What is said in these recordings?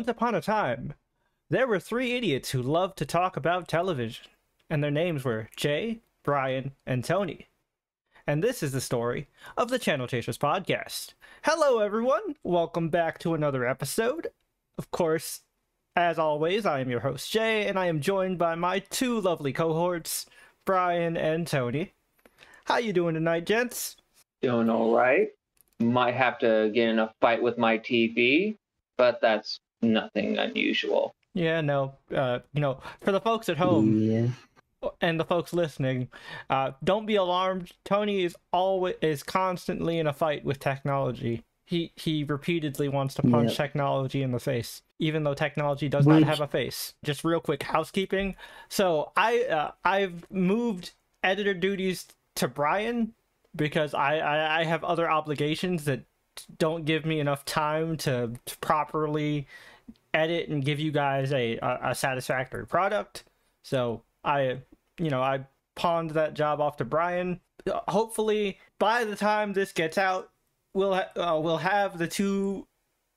Once upon a time, there were three idiots who loved to talk about television, and their names were Jay, Brian, and Tony. And this is the story of the Channel Chasers podcast. Hello, everyone. Welcome back to another episode. Of course, as always, I am your host, Jay, and I am joined by my two lovely cohorts, Brian and Tony. How you doing tonight, gents? Doing all right. Might have to get in a fight with my TV, but that's nothing unusual. Yeah, no. Uh, you know, for the folks at home Yeah. and the folks listening, uh, don't be alarmed. Tony is always is constantly in a fight with technology. He he repeatedly wants to punch Yep. technology in the face, even though technology does not have a face. Just real quick housekeeping. So I uh, I've moved editor duties to Brian because I, I I have other obligations that don't give me enough time to, to properly edit and give you guys a, a, a satisfactory product. So I, you know, I pawned that job off to Brian. Hopefully, by the time this gets out, we'll ha- uh, we'll have the two,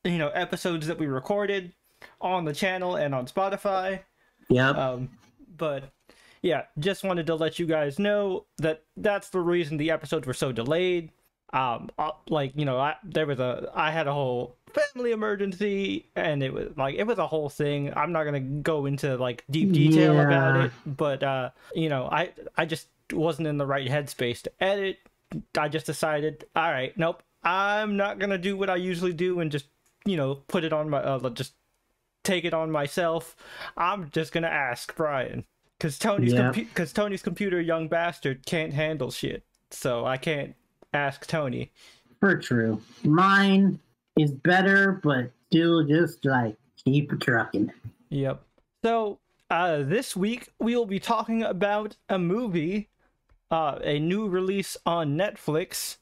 you know, episodes that we recorded on the channel and on Spotify. Yeah. Um, but yeah, just wanted to let you guys know that that's the reason the episodes were so delayed. Um, uh, like you know, I there was a I had a whole family emergency, and it was like it was a whole thing. I'm not gonna go into like deep detail about it, but uh, you know, I I just wasn't in the right headspace to edit. I just decided, all right, nope, I'm not gonna do what I usually do and just you know put it on my uh, just take it on myself. I'm just gonna ask Brian because Tony's Yeah. because Tony's computer young bastard can't handle shit, so I can't ask Tony. For true. Mine is better, but still just like keep trucking. Yep. So uh, this week we will be talking about a movie, uh, a new release on Netflix,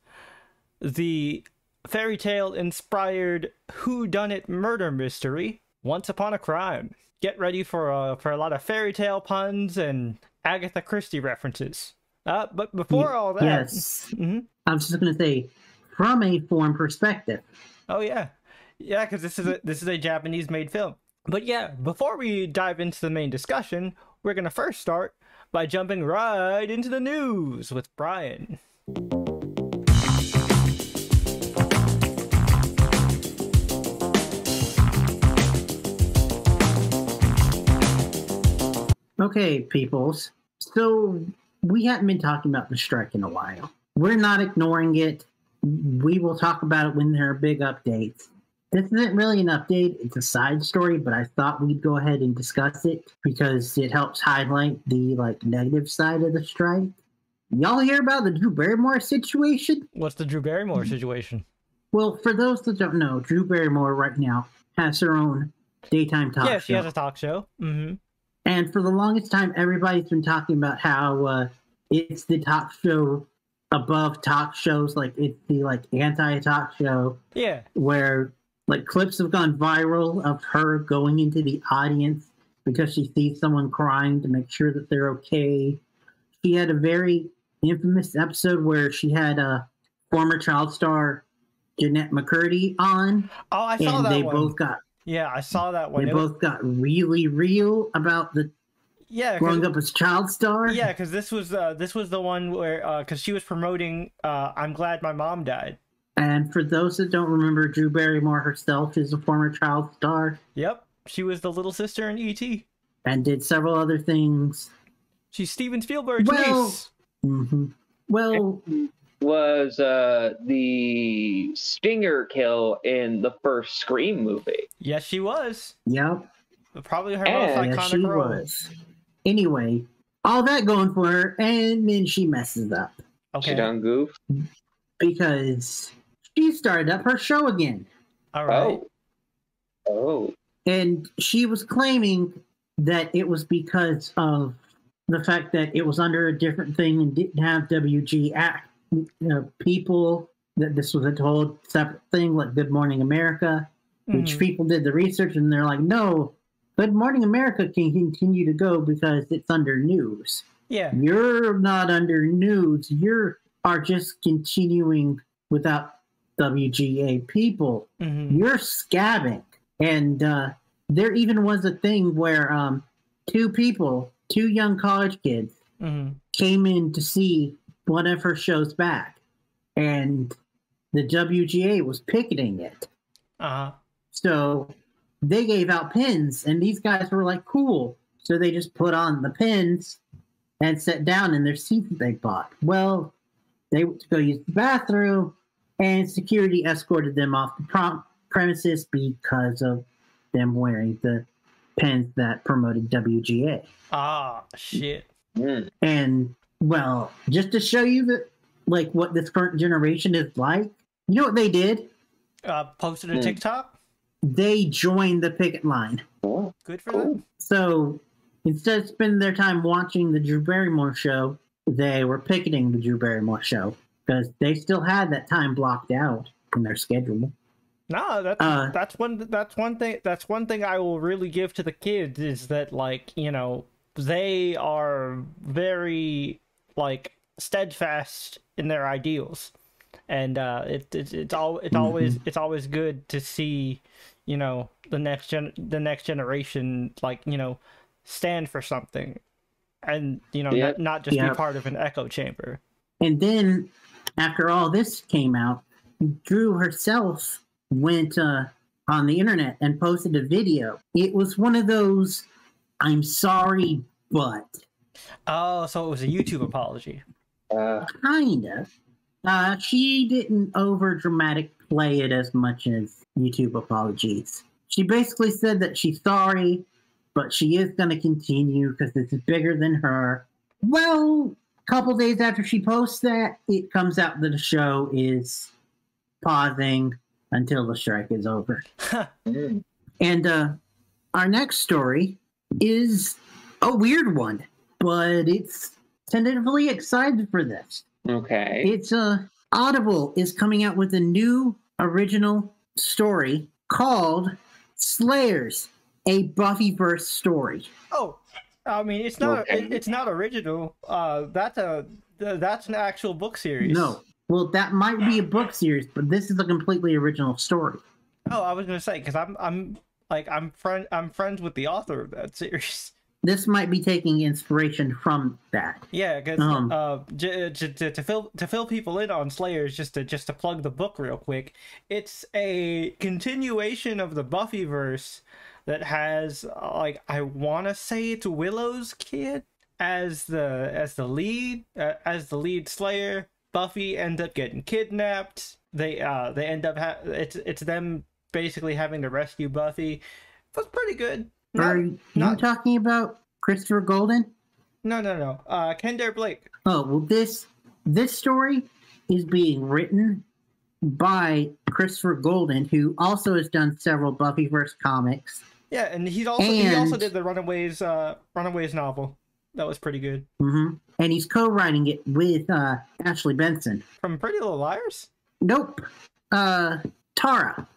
the fairy tale inspired Who Done It murder mystery, Once Upon a Crime. Get ready for uh, for a lot of fairy tale puns and Agatha Christie references. Uh, but before all that, Yes. Mhm. I was just gonna say, from a foreign perspective. Oh yeah, yeah, because this is a this is a Japanese made film. But yeah, before we dive into the main discussion, we're gonna first start by jumping right into the news with Brian. Okay, peoples. So we haven't been talking about the strike in a while. We're not ignoring it. We will talk about it when there are big updates. This isn't really an update, it's a side story, but I thought we'd go ahead and discuss it because it helps highlight the like negative side of the strike. Y'all hear about the Drew Barrymore situation? What's the Drew Barrymore situation? Well, for those that don't know, Drew Barrymore right now has her own daytime talk yeah, show. she has a talk show. Mm-hmm. And for the longest time, everybody's been talking about how uh, it's the talk show above talk shows, like it's the like anti-talk show, Yeah, where like clips have gone viral of her going into the audience because she sees someone crying to make sure that they're okay. She had a very infamous episode where she had a former child star Jennette McCurdy on, Oh, I saw and that they one. both got Yeah, I saw that one. they It was- both got really real about the yeah, 'cause- growing up as child star. yeah, because this was uh, this was the one where because she was promoting. Uh, I'm glad my mom died. And for those that don't remember, Drew Barrymore herself is a former child star Yep, she was the little sister in E.T. and did several other things. She's Steven Spielberg's Well- niece. hmm Well, Was uh, the stinger kill in the first Scream movie? Yes, she was. yep, Probably her Yeah, most yes, iconic she role. was. Anyway, all that going for her, and then she messes up Okay. She done goof. because she started up her show again. All right. Oh. Oh. and she was claiming that it was because of the fact that it was under a different thing and didn't have WG act you know, people that this was a total separate thing like Good Morning America, which Mhm. people did the research and they're like, no, Good Morning America can continue to go because it's under news. Yeah. You're not under news. You are just continuing without WGA people hmm you're scabbing. And uh, there even was a thing where um, two people, two young college kids, hmm came in to see one of her shows back, and the WGA was picketing it. Uh-huh. So they gave out pins, and these guys were like, cool. So they just put on the pins and sat down in their seats that they bought. Well, they went to go use the bathroom, and security escorted them off the prom- premises because of them wearing the pins that promoted WGA. Ah, shit. Mm. And well, just to show you that, like, what this current generation is like, you know what they did? Uh, posted a Hmm. TikTok. They joined the picket line. Cool. Good for Cool. them. So instead of spending their time watching the Drew Barrymore show, they were picketing the Drew Barrymore show because they still had that time blocked out in their schedule. No, that's Uh, that's one that's one thing that's one thing I will really give to the kids is that like you know they are very like steadfast in their ideals, and uh, it, it it's all it's always it's always good to see you know the next gen the next generation like you know stand for something, and you know Yep. not, not just be part of an echo chamber. And then after all this came out, Drew herself went uh, on the internet and posted a video. It was one of those I'm sorry, but Oh, so it was a YouTube apology. Uh, kind of. Uh, she didn't over dramatic play it as much as YouTube apologies. She basically said that she's sorry, but she is going to continue because this is bigger than her. Well, a couple days after she posts that, it comes out that the show is pausing until the strike is over. And uh, our next story is a weird one, but it's tentatively excited for this. Okay. It's uh Audible is coming out with a new original story called Slayers, a Buffyverse story. Oh, I mean, it's not Okay. it, it's not original. Uh, that's a that's an actual book series. No. Well, that might be a book series, but this is a completely original story. Oh, I was gonna say because I'm I'm like I'm friend I'm friends with the author of that series. This might be taking inspiration from that. Yeah, because Um. uh, j- j- to, to fill to fill people in on Slayers, just to just to plug the book real quick, it's a continuation of the Buffyverse that has uh, like I want to say it's Willow's kid as the as the lead uh, as the lead Slayer. Buffy end up getting kidnapped. They uh they end up ha- it's it's them basically having to rescue Buffy. It was pretty good. Not- Are you not- talking about Christopher Golden? no, no, no. Uh, Kendare Blake. Oh well, this this story is being written by Christopher Golden, who also has done several Buffyverse comics. Yeah, and he's also he also did the Runaways uh Runaways novel. That was pretty good. Mm-hmm. And he's co-writing it with uh, Ashley Benson. From Pretty Little Liars? Nope, uh, Tara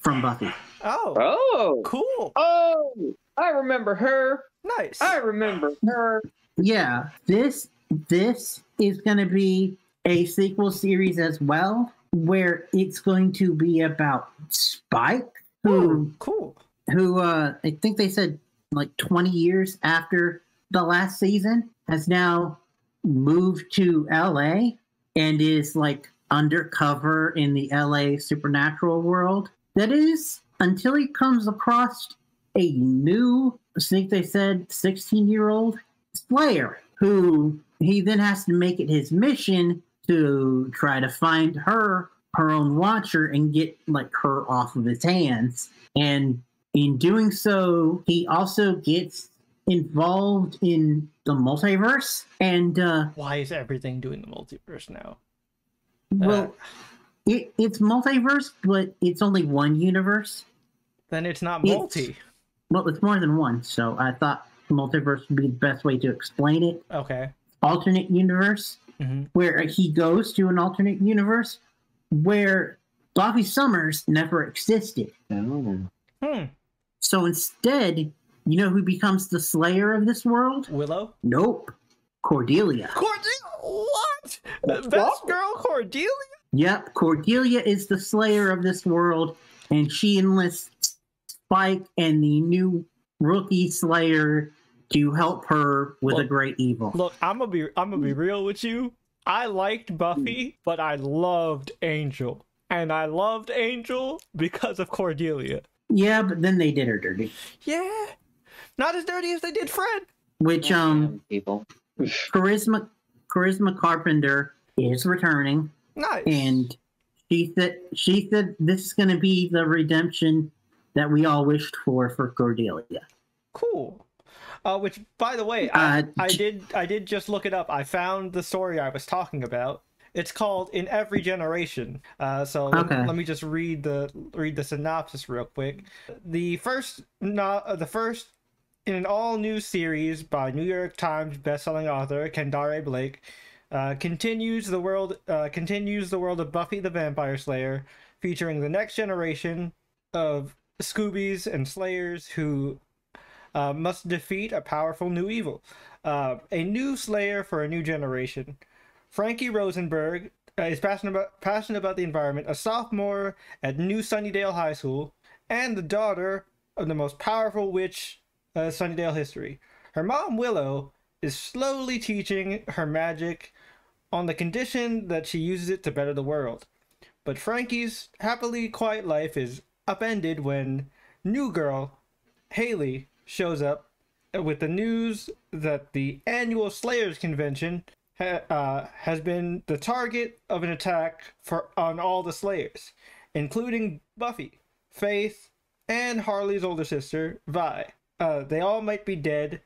from Buffy. Oh, Oh. cool. Oh. I remember her. Nice. I remember her. Yeah, this this is going to be a sequel series as well, where it's going to be about Spike, who Ooh, cool. who uh, I think they said like 20 years after the last season has now moved to LA and is like undercover in the LA supernatural world. That is until he comes across a new, I think they said 16 year old Slayer who he then has to make it his mission to try to find her her own watcher and get like her off of his hands and in doing so he also gets involved in the multiverse and uh Why is everything doing the multiverse now? well it, it's multiverse but it's only one universe Then it's not It's- multi. well it's more than one so i thought multiverse would be the best way to explain it Okay. alternate universe hmm where he goes to an alternate universe where Buffy Summers never existed. Oh. Hmm. So instead, you know who becomes the slayer of this world? Willow. Nope. Cordelia. Cordelia. What? That's Best girl Cordelia. Yep, Cordelia is the slayer of this world, and she enlists Spike and the new rookie Slayer to help her with a great evil. Look, I'm gonna be I'm gonna be real with you. I liked Buffy, but I loved Angel. And I loved Angel because of Cordelia. Yeah, but then they did her dirty. Yeah. Not as dirty as they did Fred. Which um people. Charisma Charisma Carpenter is returning Nice. and she said she said this is gonna be the redemption that we all wished for for Cordelia. cool. Uh, which, by the way, I, Uh, I did I did just look it up. I found the story I was talking about. It's called "In Every Generation." Uh, so let- Okay. let, me just read the read the synopsis real quick. The first, no, uh, the first in an all new series by New York Times bestselling author Kendare Blake, uh, continues the world uh, continues the world of Buffy the Vampire Slayer, featuring the next generation of Scoobies and Slayers who uh, must defeat a powerful new evil. Uh, a new Slayer for a new generation. Frankie Rosenberg uh, is passionate about, passionate about the environment, a sophomore at New Sunnydale High School, and the daughter of the most powerful witch Sunnydale history. Her mom, Willow, is slowly teaching her magic on the condition that she uses it to better the world. But Frankie's happily quiet life is upended when new girl Haley shows up with the news that the annual Slayers convention ha- uh, has been the target of an attack for on all the Slayers, including Buffy, Faith, and Harley's older sister, Vi. Uh, they all might be dead.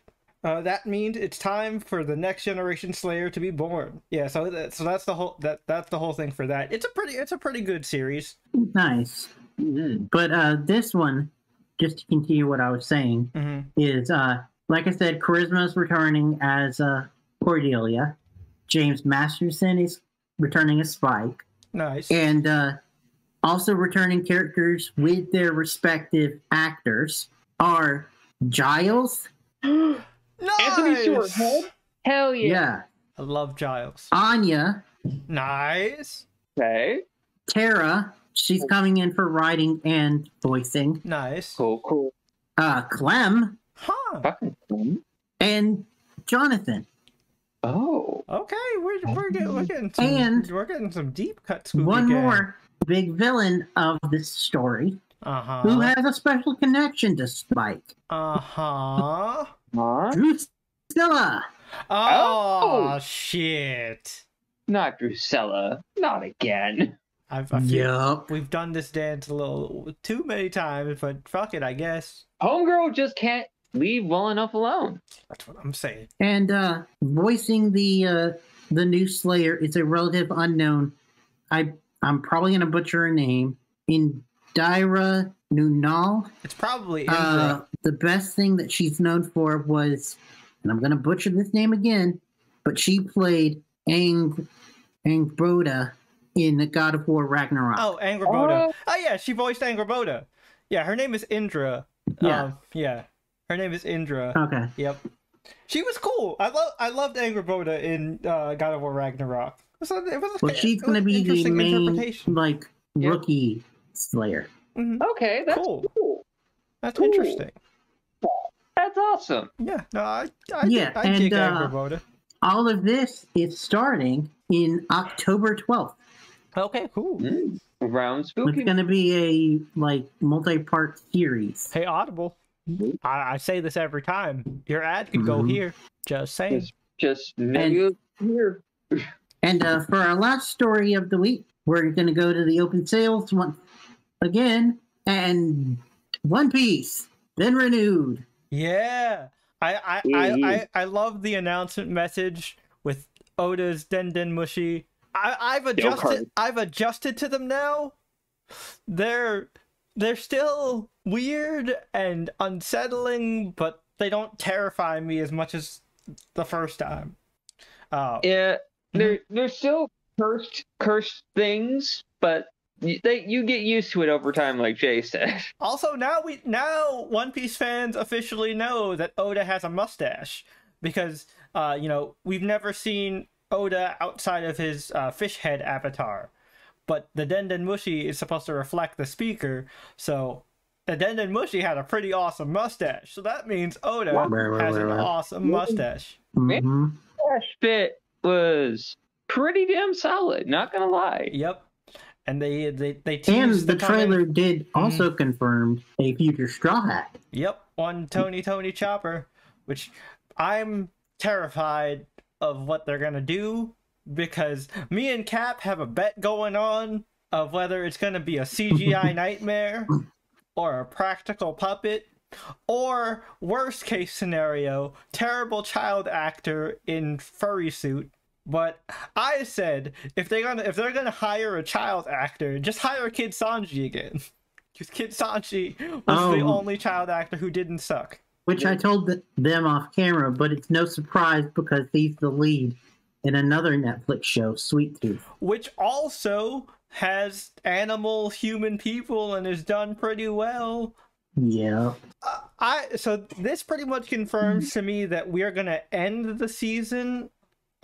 Uh, that means it's time for the next generation Slayer to be born. Yeah, so that, so that's the whole that that's the whole thing for that. It's a pretty it's a pretty good series. Nice. Mhm. But uh this one, just to continue what I was saying, Mm-hmm. is uh like I said, Charisma's returning as uh Cordelia. James Masterson is returning as Spike. Nice. And uh also returning characters with their respective actors are Giles, Anthony Stewart Nice! Head? Hell yeah, yeah. I love Giles. Anya, Nice. Okay. Tara, she's coming in for writing and voicing. Nice. Cool, cool. Uh Clem Huh. Fucking cool. and Jonathan. Oh. Okay, we're we're getting we're getting some, And- we're getting some deep cuts. Scooby One more big villain of this story Uh huh. who has a special connection to Spike. Uh huh. Huh? Drusilla. Oh, Oh. shit! Not Drusilla. Not again. I've I feel Yup. we've done this dance a little too many times, but fuck it, I guess Homegirl just can't leave well enough alone. that's what I'm saying. And uh voicing the uh the new Slayer is a relative unknown. I I'm probably gonna butcher her name. Indira Nunal. It's probably Indra. Uh the best thing that she's known for was and I'm gonna butcher this name again, but she played Ang Angbroda in the God of War Ragnarok. oh, Angraboda. Oh. Oh. yeah, she voiced Angraboda. Yeah, her name is Indra. Yeah. Um, yeah. Her name is Indra. Okay. Yep. She was cool. I love I loved Angraboda in uh, God of War Ragnarok. So it was Well, she's going to be the main, like, Yeah. rookie Slayer. Mhm. Okay, that's Cool. cool. That's Cool. interesting. That's awesome. Yeah, no, I, I, Yeah, I and, dig uh, Angraboda. All of this is starting in October 12th. Okay, cool. Mm. Round It's going to be a, like, multi-part series. Hey, Audible. Mhm. I, I say this every time. Your ad could go Mhm. here. Just saying. Just, just maybe here. And uh, for our last story of the week, we're going to go to the open sales once again. And One Piece, then renewed. Yeah. I I, Yeah, I. I, I love the announcement message with Oda's Den Den Mushi. I, I've adjusted. I've adjusted to them now. They're they're still weird and unsettling, but they don't terrify me as much as the first time. Uh, Yeah, they're they're still cursed cursed things, but y- they you get used to it over time, like Jay said. Also, now we now One Piece fans officially know that Oda has a mustache because uh, you know we've never seen Oda outside of his uh, fish head avatar, but the Denden Mushi is supposed to reflect the speaker, so the Den Den Mushi had a pretty awesome mustache. So that means Oda Right, right, has right, an awesome mustache. Mhm. Flash fit was pretty damn solid. Not gonna lie. Yep. And they they they And the coming- trailer did Mm-hmm. also confirm a future Straw Hat. Yep, one Tony Tony Chopper, which I'm terrified of what they're gonna do because me and Cap have a bet going on of whether it's gonna be a CGI nightmare or a practical puppet or worst case scenario, terrible child actor in furry suit. But I said if they're gonna if they're gonna hire a child actor, just hire Kid Sanji again. Because Kid Sanji was the Um, only child actor who didn't suck. which I told them off camera, but it's no surprise because he's the lead in another Netflix show, Sweet Tooth. Which also has animal human people and is done pretty well. Yeah. Uh, I so this pretty much confirms to me that we are gonna end the season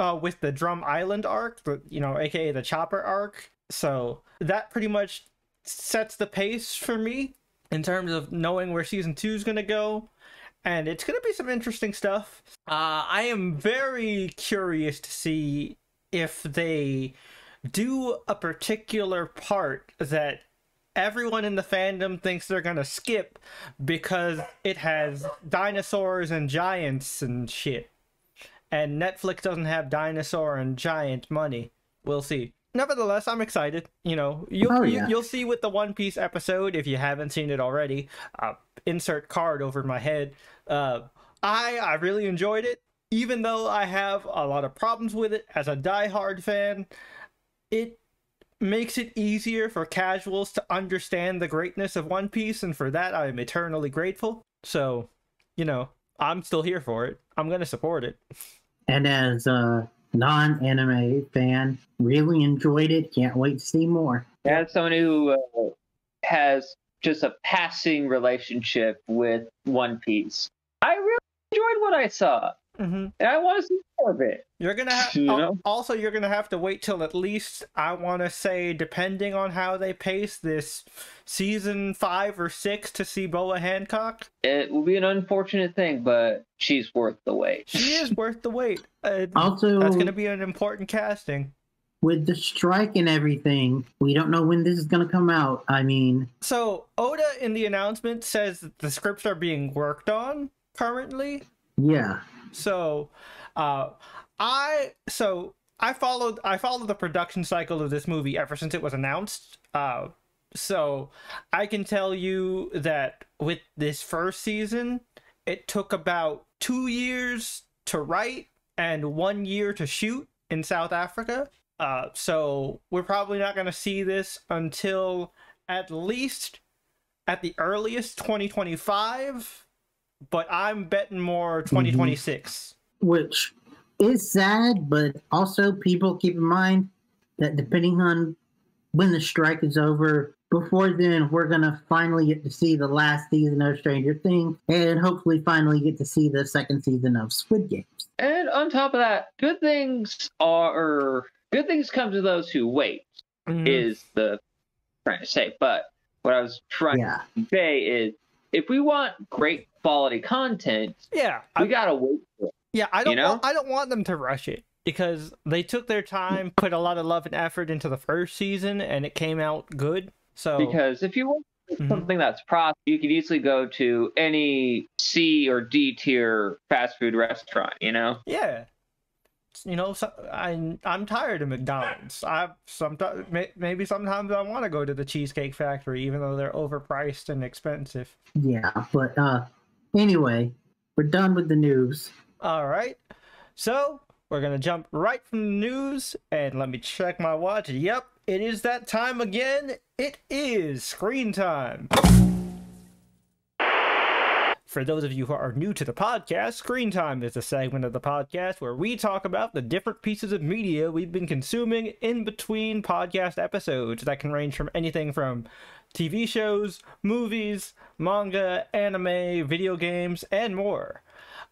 uh, with the Drum Island arc, the you know, aka the Chopper arc. So that pretty much sets the pace for me in terms of knowing where season two is gonna go, and it's gonna be some interesting stuff. Uh, I am very curious to see if they do a particular part that everyone in the fandom thinks they're gonna skip because it has dinosaurs and giants and shit. And Netflix doesn't have dinosaur and giant money. We'll see. Nevertheless, I'm excited. You know, you'll Oh, you, yeah. you'll see with the One Piece episode if you haven't seen it already. Uh, insert card over my head. Uh, I I really enjoyed it, even though I have a lot of problems with it as a diehard fan. It makes it easier for casuals to understand the greatness of One Piece, and for that I am eternally grateful. So, you know, I'm still here for it. I'm gonna support it. And as a non anime fan, really enjoyed it. Can't wait to see more. As someone who uh, has just a passing relationship with One Piece, I really enjoyed what I saw, Mm-hmm. and I want to see more of it. You're gonna have You know? also you're gonna have to wait till at least I want to say depending on how they pace this season five or six to see Boa Hancock. It will be an unfortunate thing, but she's worth the wait. She is worth the wait. Uh, Also, that's gonna be an important casting. with the strike and everything, we don't know when this is going to come out. I mean, So Oda in the announcement says that the scripts are being worked on currently. yeah. So, uh, I so I followed I followed the production cycle of this movie ever since it was announced. Uh, so I can tell you that with this first season, it took about two years to write and one year to shoot in South Africa. Uh, so we're probably not going to see this until at least at the earliest 2025 but I'm betting more 2026. which is sad, but also people keep in mind that depending on when the strike is over, before then, we're going to finally get to see the last season of Stranger Things and hopefully finally get to see the second season of Squid Games. And on top of that, good things are good things come to those who wait. Mhm. Is the trying to say, but what I was trying Yeah. to say is, if we want great quality content, yeah, we I, gotta wait for it. yeah. I don't. you know? want, I don't want them to rush it because they took their time, put a lot of love and effort into the first season, and it came out good. So Because if you want Mhm. something that's profit, you could easily go to any C or D tier fast food restaurant. You know, yeah, you know, so, I I'm tired of McDonald's. I sometimes maybe sometimes I want to go to the Cheesecake Factory, even though they're overpriced and expensive. Yeah. But uh, anyway, we're done with the news. All right. So we're going to jump right from the news and let me check my watch. Yep, it is that time again. It is screen time. For those of you who are new to the podcast, Screen Time is a segment of the podcast where we talk about the different pieces of media we've been consuming in between podcast episodes that can range from anything from TV shows, movies, manga, anime, video games, and more.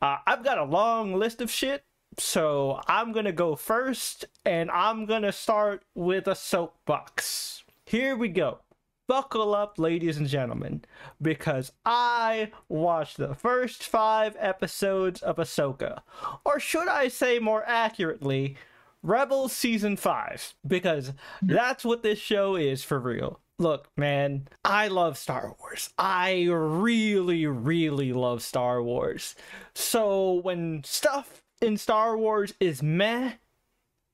Uh, I've got a long list of shit, so I'm gonna go first, and I'm gonna start with a soapbox. Here we go. Buckle up, ladies and gentlemen, because I watched the first five episodes of Ahsoka. Or should I say more accurately, Rebels Season 5, because that's what this show is for real. Look, man, I love Star Wars. I really, really love Star Wars. So when stuff in Star Wars is meh,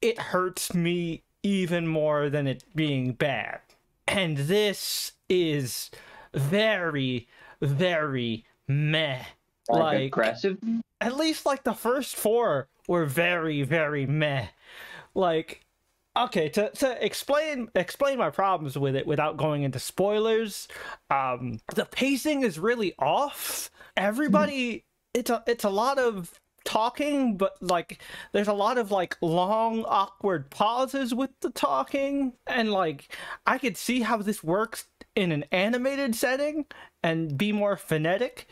it hurts me even more than it being bad. And this is very, very meh. Like, Like, aggressive. at least like the first four were very, very meh. Like, okay, to, to explain explain my problems with it without going into spoilers, um, the pacing is really off. Everybody, it's a it's a lot of talking, but like there's a lot of like long awkward pauses with the talking, and like I could see how this works in an animated setting and be more phonetic,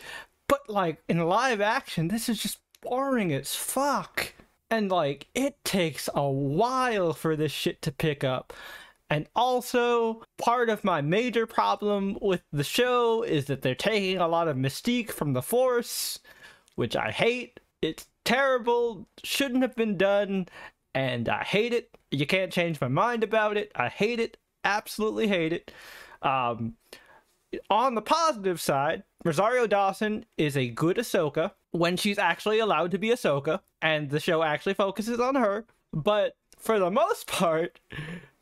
but like in live action, this is just boring as fuck. And like it takes a while for this shit to pick up. And also, part of my major problem with the show is that they're taking a lot of mystique from the Force, which I hate. It's terrible, shouldn't have been done, and I hate it. You can't change my mind about it. I hate it, absolutely hate it. Um, on the positive side, Rosario Dawson is a good Ahsoka when she's actually allowed to be Ahsoka, and the show actually focuses on her. But for the most part,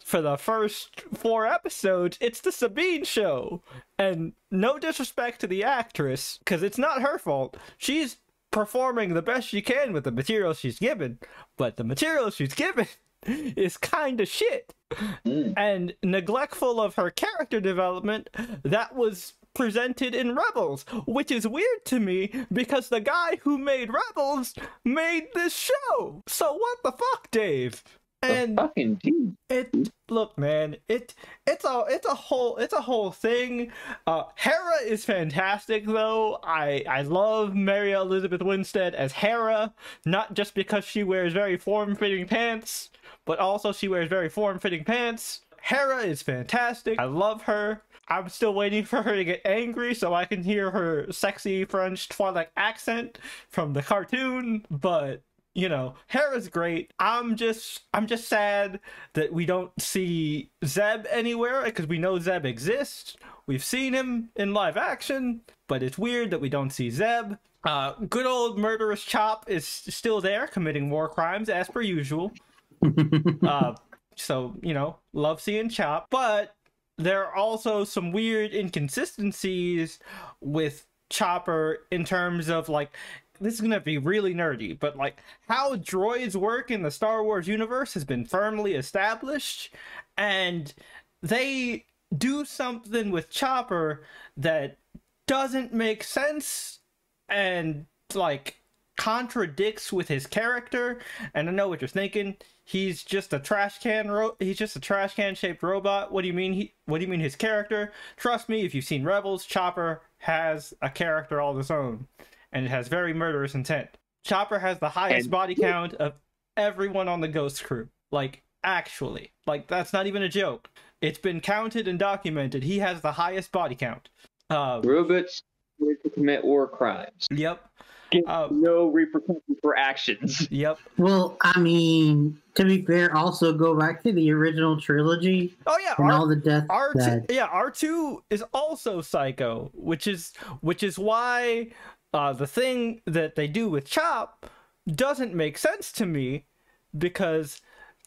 for the first four episodes, it's the Sabine show. And no disrespect to the actress, because it's not her fault. She's performing the best she can with the material she's given, but the material she's given is kind of shit Mm. and neglectful of her character development that was presented in Rebels, which is weird to me because the guy who made Rebels made this show. So what the fuck, Dave? The And fucking team. it look, man, it it's a it's a whole it's a whole thing. Uh Hera is fantastic though. I I love Mary Elizabeth Winstead as Hera, not just because she wears very form-fitting pants, but also she wears very form-fitting pants. Hera is fantastic. I love her. I'm still waiting for her to get angry so I can hear her sexy French Twi'lek accent from the cartoon, but you know, Hera's great. I'm just I'm just sad that we don't see Zeb anywhere because we know Zeb exists. We've seen him in live action, but it's weird that we don't see Zeb. Uh, good old murderous Chop is still there committing war crimes as per usual. uh, so you know, love seeing Chop, but there are also some weird inconsistencies with Chopper in terms of like this is gonna be really nerdy, but like how droids work in the Star Wars universe has been firmly established, and they do something with Chopper that doesn't make sense and like contradicts with his character. And I know what you're thinking. He's just a trash can. Ro- he's just a trash can shaped robot. What do you mean? He? What do you mean his character? Trust me, if you've seen Rebels, Chopper has a character all his own and it has very murderous intent. Chopper has the highest And- body count of everyone on the Ghost crew. Like, actually. Like, that's not even a joke. It's been counted and documented. He has the highest body count. Uh, Robots to commit war crimes. yep. Get Uh, no repercussions for actions. Yep. well, I mean, to be fair, also go back to the original trilogy Oh, yeah. and R- all the deaths R two, yeah, R two is also psycho, which is which is why uh, the thing that they do with Chop doesn't make sense to me because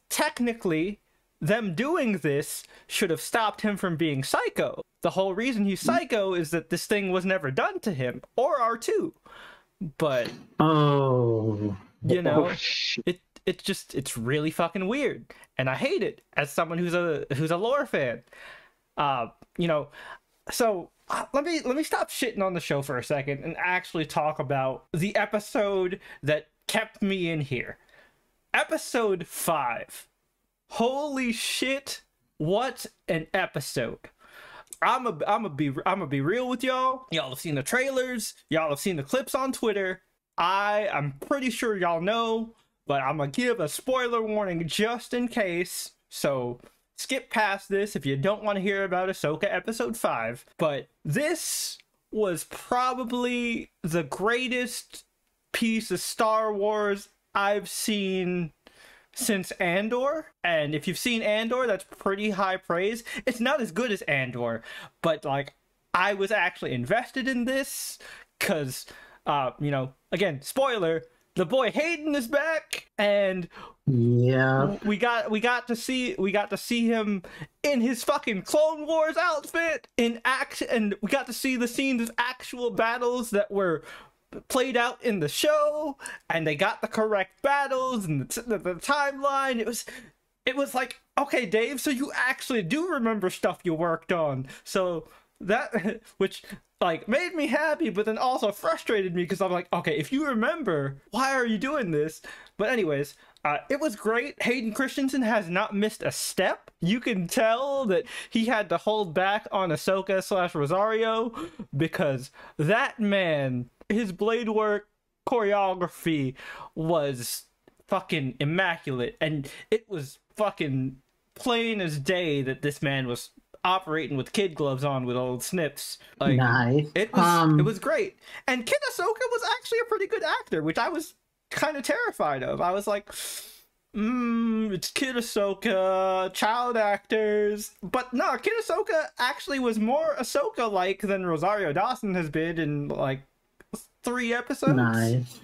technically them doing this should have stopped him from being psycho. The whole reason he's psycho is that this thing was never done to him or R two, but Oh, you know Oh, it it just it's really fucking weird and i hate it as someone who's a who's a lore fan. Uh you know so uh, let me let me stop shitting on the show for a second and actually talk about the episode that kept me in here episode 5 holy shit what an episode I'm a, I'm a be I'm gonna be real with y'all. Y'all have seen the trailers. Y'all have seen the clips on Twitter. I I'm pretty sure y'all know, but I'm gonna give a spoiler warning just in case. So skip past this if you don't want to hear about Ahsoka episode 5. But this was probably the greatest piece of Star Wars I've seen since Andor. And if you've seen Andor, that's pretty high praise. It's not as good as Andor, but like I was actually invested in this because, uh, you know, again, spoiler. The boy Hayden is back, and Yeah. we got we got to see we got to see him in his fucking Clone Wars outfit in act, and we got to see the scenes of actual battles that were played out in the show, and they got the correct battles and the, the, the timeline. It was it was like okay, Dave, so you actually do remember stuff you worked on. So that which like made me happy but then also frustrated me because i'm like okay if you remember why are you doing this but anyways uh, it was great hayden christensen has not missed a step you can tell that he had to hold back on ahsoka slash rosario because that man his blade work choreography was fucking immaculate and it was fucking plain as day that this man was operating with kid gloves on with old snips like nice. it was um, it was great. And Kid Ahsoka was actually a pretty good actor, which I was kind of terrified of. I was like, mm, it's Kid Ahsoka, child actors. But no, Kid Ahsoka actually was more Ahsoka like than Rosario Dawson has been in like three episodes. Nice.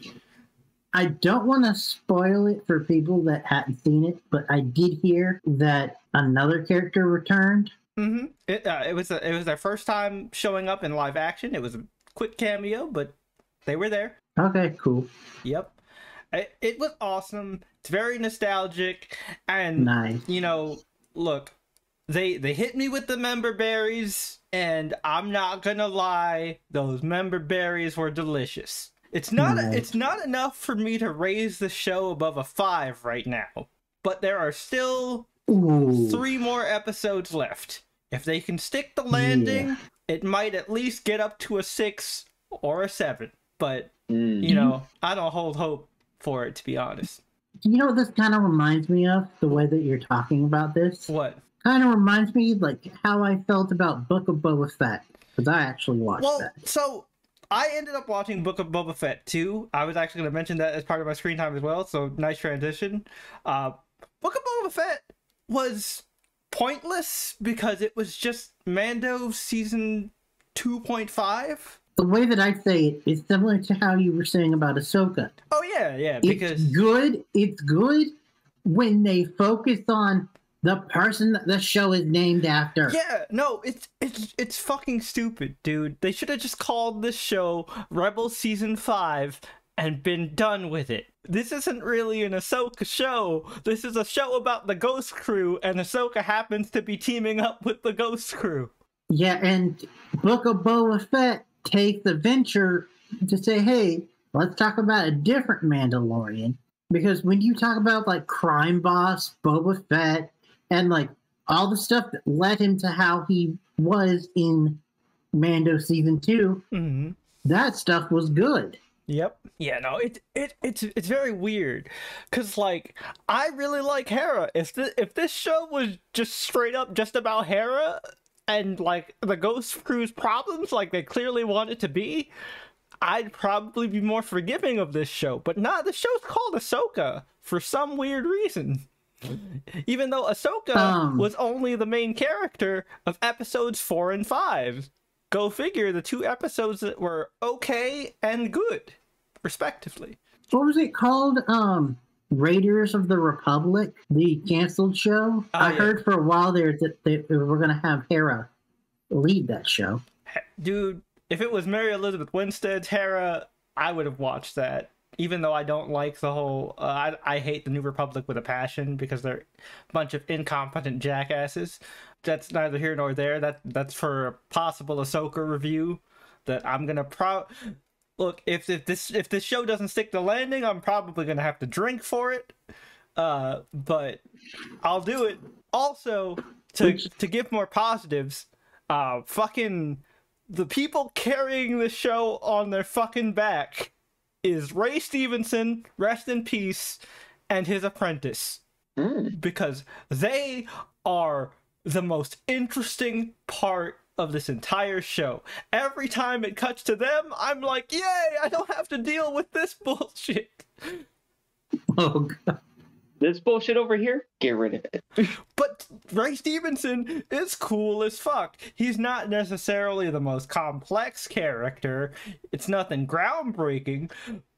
I don't want to spoil it for people that hadn't seen it, but I did hear that another character returned. Mm-hmm. It uh, it was a, it was their first time showing up in live action. It was a quick cameo, but they were there. Okay, cool. Yep. It, it was awesome. It's very nostalgic and Nice. you know, look, they they hit me with the member berries and I'm not going to lie, those member berries were delicious. It's not Nice. it's not enough for me to raise the show above a 5 right now. But there are still Ooh. three more episodes left. If they can stick the landing, it might at least get up to a 6 or a 7. But Mm. you know, I don't hold hope for it to be honest. You know what this kind of reminds me of? The way that you're talking about this What? kind of reminds me like how I felt about Book of Boba Fett because I actually watched Well, that. so I ended up watching Book of Boba Fett too. I was actually going to mention that as part of my screen time as well. So nice transition. Uh, Book of Boba Fett was pointless because it was just Mando season two point five. The way that I say it is similar to how you were saying about Ahsoka. Oh yeah, yeah. Because It's good. It's good when they focus on the person that the show is named after. Yeah, no, it's it's it's fucking stupid, dude. They should have just called this show Rebel Season 5 and been done with it. This isn't really an Ahsoka show. This is a show about the Ghost Crew, and Ahsoka happens to be teaming up with the Ghost Crew. Yeah, and Book of Boba Fett takes the venture to say, hey, let's talk about a different Mandalorian. Because when you talk about like crime boss, Boba Fett, and like all the stuff that led him to how he was in Mando season two, Mm-hmm. that stuff was good. Yep. Yeah, no, it it it's it's very weird cuz like I really like Hera. If this if this show was just straight up just about Hera and like the Ghost Crew's problems like they clearly want it to be, I'd probably be more forgiving of this show. But nah, the show's called Ahsoka for some weird reason. Even though Ahsoka Um. was only the main character of episodes 4 and 5. Go figure the two episodes that were okay and good, respectively. What was it called? Um, Raiders of the Republic, the canceled show. Oh, I yeah. heard for a while there that they were going to have Hera lead that show. Dude, if it was Mary Elizabeth Winstead's Hera, I would have watched that. Even though I don't like the whole, uh, I, I hate the New Republic with a passion because they're a bunch of incompetent jackasses. That's neither here nor there. That that's for a possible Ahsoka review. That I'm gonna pro. Look, if if this if this show doesn't stick the landing, I'm probably gonna have to drink for it. Uh, but I'll do it. Also, to to give more positives, uh, fucking the people carrying the show on their fucking back is Ray Stevenson, rest in peace, and his apprentice Mm. because they are the most interesting part of this entire show. Every time it cuts to them, I'm like, yay, I don't have to deal with this bullshit. Oh god. This bullshit over here, get rid of it. But Ray Stevenson is cool as fuck. He's not necessarily the most complex character. It's nothing groundbreaking,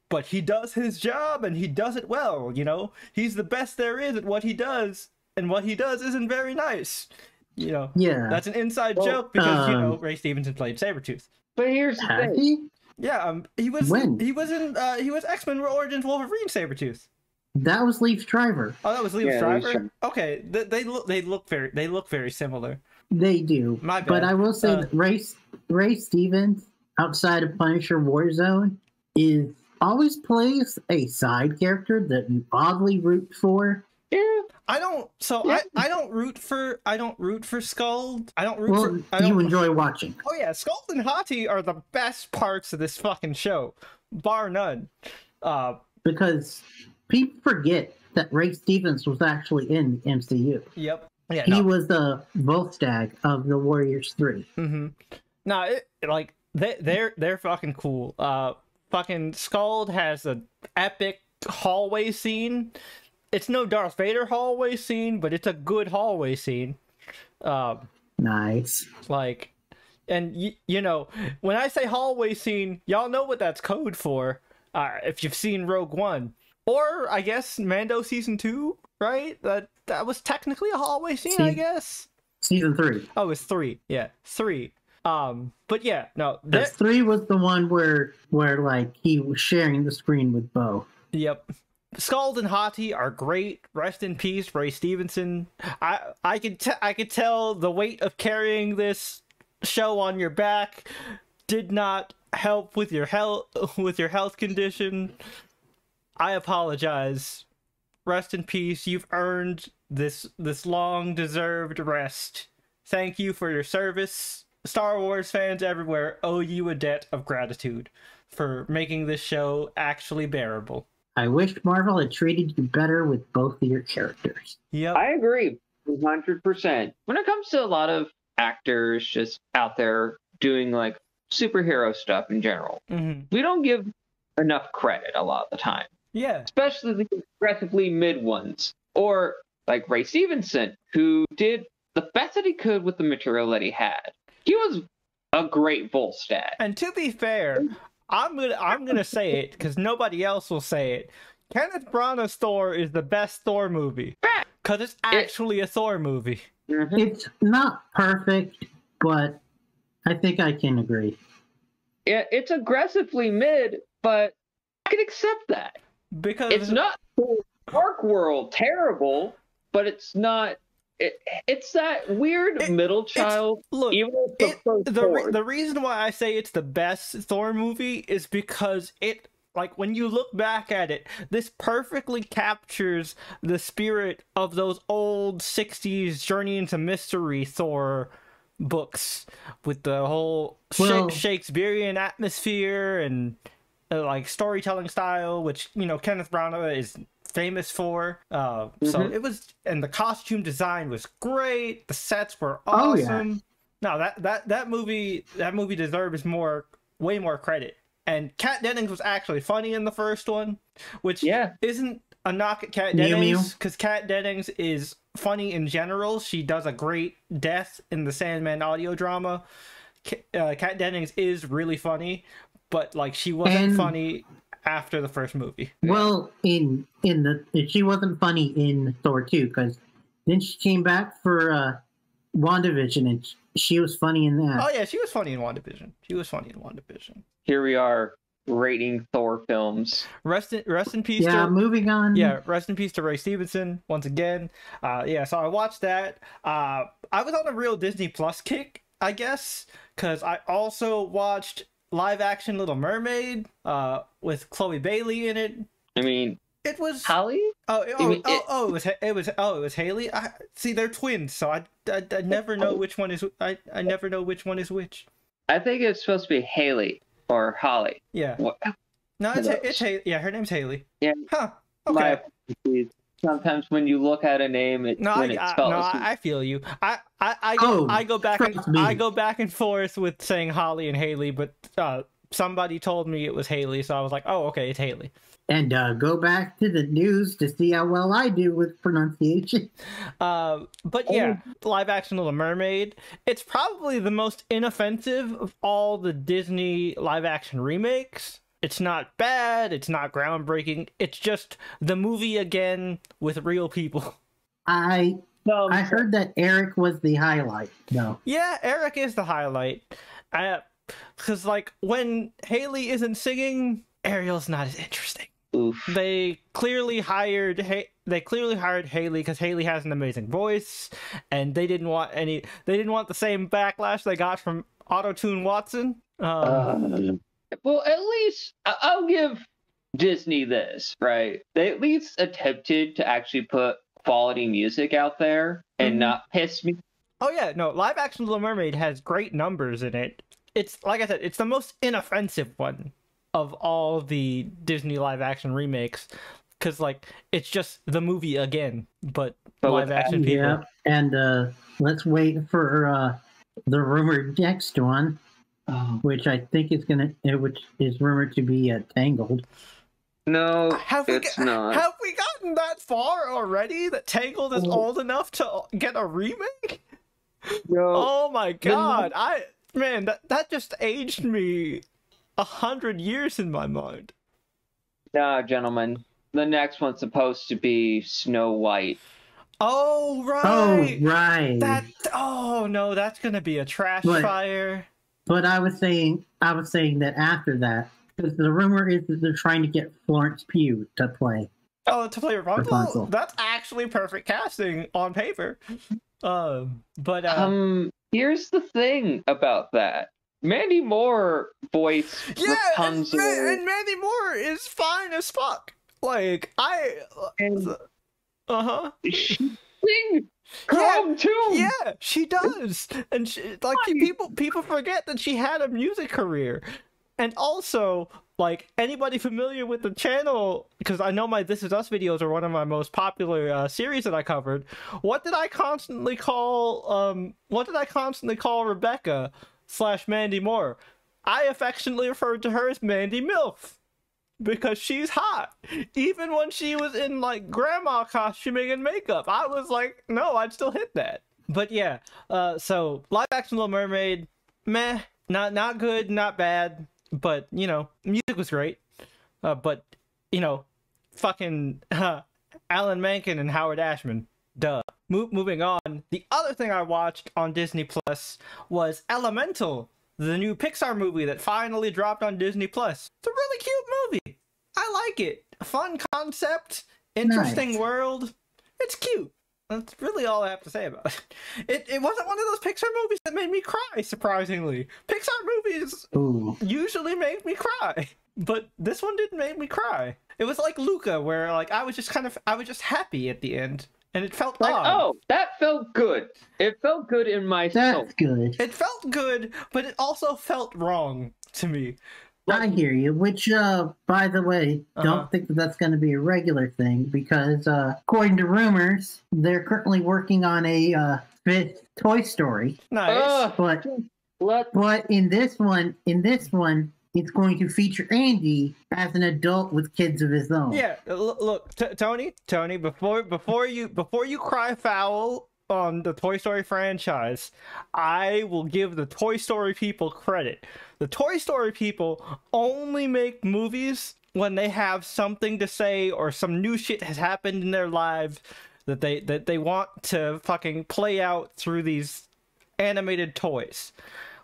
but he does his job and he does it well, you know? He's the best there is at what he does, and what he does isn't very nice. You know, Yeah. that's an inside Well, joke because, you know, um, Ray Stevenson played Sabretooth. But here's the thing. he? Yeah, um, he was When? he was in uh, he was X Men Origins Wolverine Sabretooth. That was Liev Driver. Oh, that was Leo Yeah, Driver. Schreiber. Okay, they, they look they look very they look very similar. They do. My But. I will say Uh, that Ray, Ray Stevens, outside of Punisher Warzone, is always plays a side character that you oddly root for. Yeah. I don't. So Yeah. I, I don't root for I don't root for Skoll. I don't root Well, for. I you don't. enjoy watching. oh yeah, Skoll and Hati are the best parts of this fucking show, bar none. Uh, because people forget that Ray Stevens was actually in the MCU. yep. Yeah. He No. was the Volstagg of the Warriors Three. Mm-hmm. No, it, like they they're they're fucking cool. Uh, fucking Skoll has an epic hallway scene. It's no Darth Vader hallway scene, but it's a good hallway scene. Um. Nice. like and y- you know when i say hallway scene y'all know what that's code for uh, if you've seen rogue one or i guess mando season two right that that was technically a hallway scene i guess Season three. oh it's three yeah three um but yeah no Because three was the one where where like he was sharing the screen with Bo. Yep. Skoll and Hati are great. Rest in peace, Ray Stevenson. I I could t- I could tell the weight of carrying this show on your back did not help with your health with your health condition. I apologize. Rest in peace. You've earned this this long deserved rest. Thank you for your service. Star Wars fans everywhere owe you a debt of gratitude for making this show actually bearable. I wish Marvel had treated you better with both of your characters. Yep. I agree, hundred percent. When it comes to a lot of actors just out there doing like superhero stuff in general, hmm we don't give enough credit a lot of the time, Yeah. especially the aggressively mid ones, or like Ray Stevenson, who did the best that he could with the material that he had. He was a great Volstagg. And to be fair, I'm gonna I'm gonna say it because nobody else will say it. Kenneth Branagh's Thor is the best Thor movie because it's actually a Thor movie. Mhm. It's not perfect, but I think I can agree. It, it's aggressively mid, but I can accept that. Because it's not Dark World terrible, but it's not. It, it's that weird It- middle child. look even it- the the re- the reason why I say it's the best Thor movie is because it like when you look back at it, this perfectly captures the spirit of those old '60s Journey into Mystery Thor books with the whole Sha- Well- Shakespearean atmosphere and uh, like storytelling style, which you know Kenneth Branagh is famous for. Uh, So Mhm. it was, and the costume design was great. The sets were Oh, yeah. awesome. No, that that that movie that movie deserves more, way more credit. And Kat Dennings was actually funny in the first one, which Yeah. isn't a knock at Kat Mew. Dennings because Kat Dennings is funny in general. She does a great death in the Sandman audio drama. Uh, Kat Dennings is really funny, but like she wasn't And- funny after the first movie. Well, in in the she wasn't funny in Thor two because then she came back for uh, WandaVision and she was funny in that. Oh yeah, she was funny in WandaVision. She was funny in WandaVision. Here we are rating Thor films. Rest in rest in peace. yeah, to, moving on. yeah, rest in peace to Ray Stevenson once again. Uh, yeah, so I watched that. Uh, I was on a real Disney Plus kick, I guess, because I also watched live action Little Mermaid uh, with Chloe Bailey in it. I mean, It was Holly. oh oh, mean, oh, it- oh it was it was oh it was Haley. I see they're twins, so I, I, I never know which one is I, I never know which one is which. I think it's supposed to be Haley or Holly. Yeah, What? no, it's it's Haley. Yeah, her name's Haley. Yeah. Huh. Okay. apologies. Sometimes when you look at a name, it, No, I, when it's I, spelled. no, as- I, I feel you. I, I, I go, Oh, I go back and me. I go back and forth with saying Holly and Haley, but uh, somebody told me it was Haley, so I was like, oh, okay, it's Haley. And uh, go back to the news to see how well I do with pronunciation. Uh, but yeah, live action Little Mermaid. It's probably the most inoffensive of all the Disney live action remakes. It's not bad. It's not groundbreaking. It's just the movie again with real people. I Um, I heard that Eric was the highlight, No. Yeah, Eric is the highlight. Because, like, when Haley isn't singing, Ariel's not as interesting. oof. They clearly hired ha- they clearly hired Haley because Haley has an amazing voice, and they didn't want any. They didn't want the same backlash they got from Auto Tune Watson. Um, Uh, well, at least I- I'll give Disney this, right? They at least attempted to actually put quality music out there and Mhm. not piss me. oh yeah, no, live action Little Mermaid has great numbers in it. It's like I said, it's the most inoffensive one of all the Disney live action remakes. Cause like it's just the movie again, but, But live with action people. Yeah, and uh, let's wait for uh, the rumored next one, Oh, which I think is gonna, uh, which is rumored to be uh, Tangled. no, Have we, it's not. have we gotten that far already? That Tangled is Oh. old enough to get a remake? no. Oh my the- god! I man, that that just aged me a hundred years in my mind. Nah, gentlemen. The next one's supposed to be Snow White. Oh right. Oh, right, right. that. Oh no, that's gonna be a trash What? fire. But I was saying, I was saying that after that, because the rumor is that they're trying to get Florence Pugh to play. Oh, to play Rapunzel. Rapunzel. That's actually perfect casting on paper. Um, but uh, Um, here's the thing about that. Mandy Moore voiced yeah, and, Rapunzel. Ma- and Mandy Moore is fine as fuck. Like I, uh huh. she sing Calm too. Yeah, she does, and she, like people people forget that she had a music career, and also like anybody familiar with the channel because I know my This Is Us videos are one of my most popular uh, series that I covered. What did I constantly call um What did I constantly call Rebecca slash Mandy Moore? I affectionately referred to her as Mandy Milf because she's hot. Even when she was in like grandma costuming and makeup, I was like, no, I'd still hit that. But yeah, uh, so live action Little Mermaid, meh, not not good, not bad, but you know, music was great. Uh, but you know, fucking uh, Alan Menken and Howard Ashman, duh. Mo- moving on, the other thing I watched on Disney Plus was Elemental, the new Pixar movie that finally dropped on Disney Plus. It's a really cute movie. I like it. Fun concept, interesting Nice. world. It's cute. That's really all I have to say about it. It it wasn't one of those Pixar movies that made me cry, surprisingly. Pixar movies Ooh. usually make me cry, but this one didn't make me cry. It was like Luca, where like I was just kind of I was just happy at the end, and it felt Like, odd. oh, that felt good. It felt good in my soul. That's good. It felt good, but it also felt wrong to me. I hear you. Which, uh, by the way, Uh-huh. don't think that that's going to be a regular thing because, uh, according to rumors, they're currently working on a uh, fifth Toy Story. Nice. Ugh, But let but in this one, in this one, it's going to feature Andy as an adult with kids of his own. Yeah, look, look T- Tony, Tony, before before you before you cry foul on the Toy Story franchise, I will give the Toy Story people credit. The Toy Story people only make movies when they have something to say or some new shit has happened in their lives that they that they want to fucking play out through these animated toys.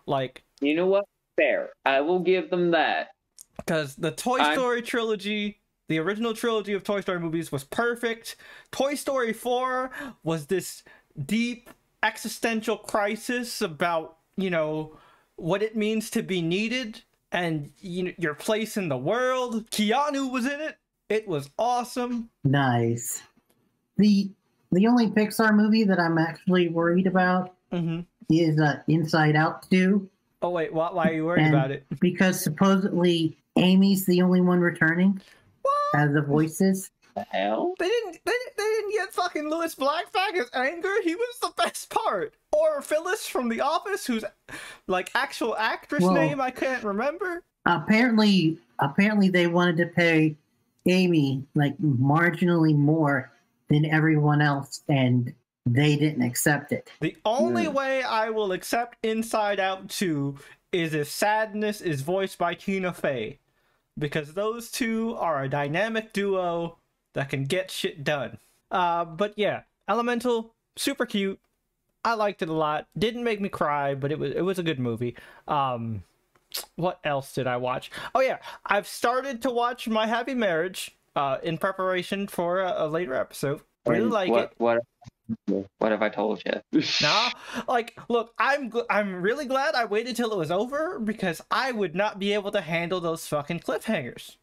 Like you know what? Fair. I will give them that. because the Toy I'm- Story trilogy, the original trilogy of Toy Story movies, was perfect. Toy Story 4 was this deep existential crisis about, you know, what it means to be needed and you know, your place in the world. Keanu was in it. It was awesome. Nice. The the only Pixar movie that I'm actually worried about hmm is uh, Inside Out 2 Oh, wait, why, why are you worried And- about it? because supposedly Amy's the only one returning What? as the voices. The hell? They didn't, they, they didn't get fucking Lewis Black back as anger. He was the best part. Or Phyllis from The Office, whose like actual actress Well- name I can't remember. apparently apparently they wanted to pay Amy like marginally more than everyone else and they didn't accept it. The only Yeah. way I will accept Inside Out 2 is if Sadness is voiced by Tina Fey. Because those two are a dynamic duo that can get shit done. Uh, but yeah, Elemental, super cute. I liked it a lot. Didn't make me cry, but it was it was a good movie. Um, what else did I watch? Oh yeah, I've started to watch My Happy Marriage uh, in preparation for a, a later episode. Really like what, it. What, what have I told you? Nah, like, look, I'm gl- I'm really glad I waited till it was over because I would not be able to handle those fucking cliffhangers.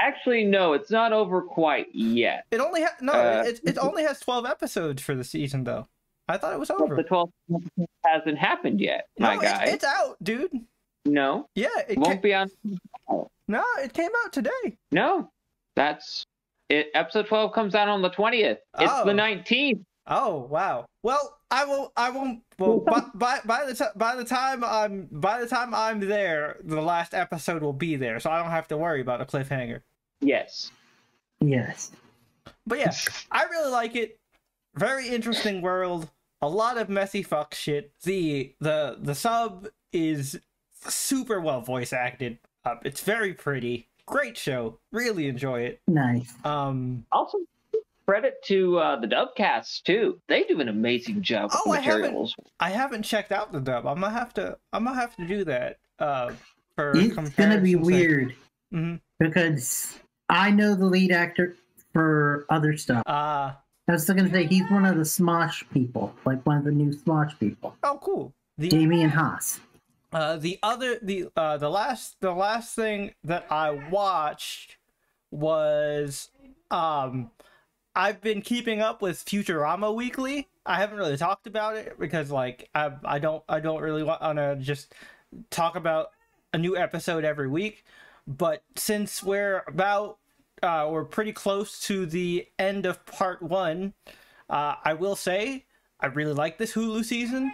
Actually, no, it's not over quite yet. It only ha- no, Uh, it it only has twelve episodes for the season though. I thought it was The over. 12th episode hasn't happened yet, my it's, guy. it's out, dude. No, Yeah, it it won't ca- be on. no, it came out today. No, that's it. Episode 12 comes out on the 20th. It's Oh. the 19th. Oh wow. Well, I will. I won't. Well, by by, by the time by the time I'm by the time I'm there, the last episode will be there, so I don't have to worry about a cliffhanger. Yes. Yes. But yeah, I really like it. Very interesting world. A lot of messy fuck shit. The the the sub is super well voice acted. Uh, it's very pretty. Great show. Really enjoy it. Nice. Um. Also, credit to uh, the Dubcast too. They do an amazing job with Oh, I haven't- I haven't checked out the dub. I'm gonna have to. I'm gonna have to do that. Uh. For It's gonna be weird hmm because I know the lead actor for other stuff. Uh. I was gonna say he's one of the Smosh people, like one of the new Smosh people. Oh, cool. The Damien Haas. Uh, the other the uh the last the last thing that I watched was um I've been keeping up with Futurama weekly. I haven't really talked about it because like I I don't I don't really want to just talk about a new episode every week. But since we're about uh we're pretty close to the end of part 1, uh I will say I really like this Hulu season.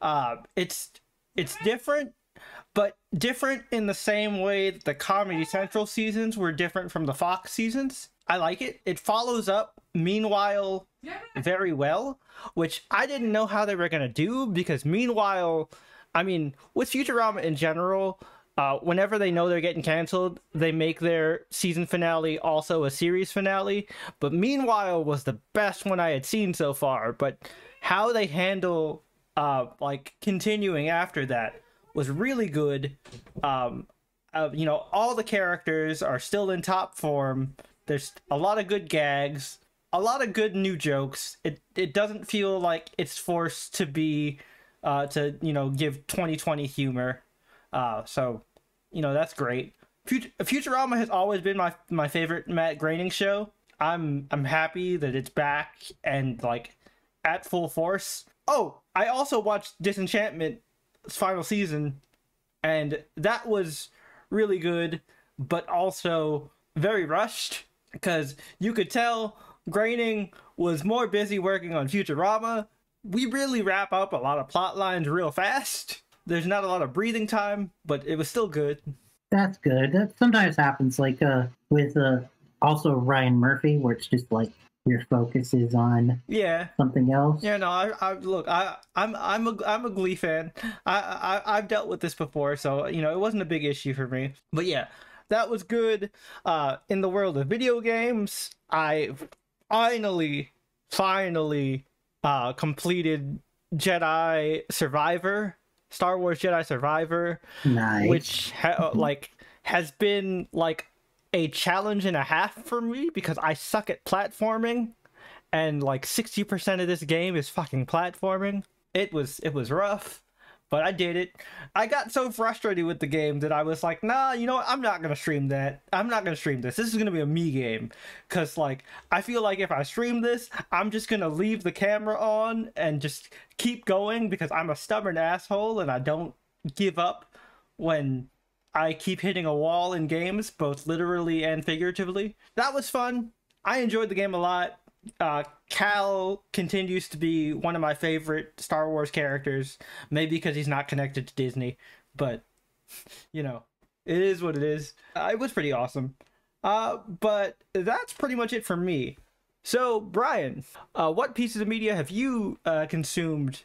Uh it's it's different but different in the same way that the Comedy Central seasons were different from the Fox seasons. I like it. It follows up Meanwhile very well, which I didn't know how they were going to do because Meanwhile, I mean, with Futurama in general, uh, whenever they know they're getting canceled, they make their season finale also a series finale. But Meanwhile was the best one I had seen so far. But how they handle uh, like continuing after that was really good. Um, uh, you know, all the characters are still in top form. There's a lot of good gags, a lot of good new jokes. It it doesn't feel like it's forced to be uh, to you know give 2020 humor. Uh, so you know that's great. Fut- Futurama has always been my my favorite Matt Groening show. I'm I'm happy that it's back and like at full force. Oh, I also watched Disenchantment's final season and that was really good but also very rushed because you could tell Groening was more busy working on Futurama. We really wrap up a lot of plot lines real fast. There's not a lot of breathing time, but it was still good. That's good. That sometimes happens, like uh, with uh, also Ryan Murphy, where it's just like your focus is on Yeah, something else. yeah. No, I, I look. I, I'm, I'm a, I'm a Glee fan. I, I, I've dealt with this before, so you know it wasn't a big issue for me. But yeah, that was good. Uh, in the world of video games, I finally, finally, uh, completed Jedi Survivor, Star Wars Jedi Survivor. Nice. which ha- like has been like a challenge and a half for me because I suck at platforming and like 60% of this game is fucking platforming. It was it was rough, but I did it. I got so frustrated with the game that I was like, "Nah, you know what? I'm not to stream that. I'm not to stream this. This is to be a me game." Cuz like I feel like if I stream this, I'm just to leave the camera on and just keep going because I'm a stubborn asshole and I don't give up when I keep hitting a wall in games, both literally and figuratively. That was fun. I enjoyed the game a lot. uh, Cal continues to be one of my favorite Star Wars characters. Maybe because he's not connected to Disney, but you know, it is what it is. Uh, it was pretty awesome. Uh, but that's pretty much it for me. So, Brian, uh, what pieces of media have you uh, consumed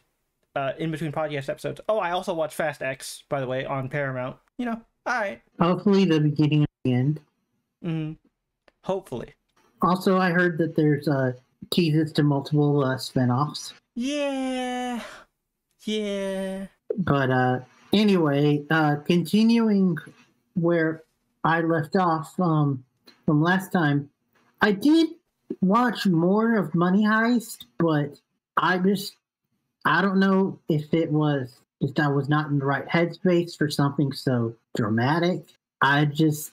uh, in between podcast episodes? Oh, I also watched Fast X, by the way, on Paramount. You know, all right. Hopefully, the beginning and the end. Mm, hopefully. Also, I heard that there's uh, teases to multiple uh, spinoffs. Yeah. Yeah. But uh, anyway, uh, continuing where I left off um, from last time, I did watch more of Money Heist, but I just I don't know if it was just I was not in the right headspace for something so dramatic. I just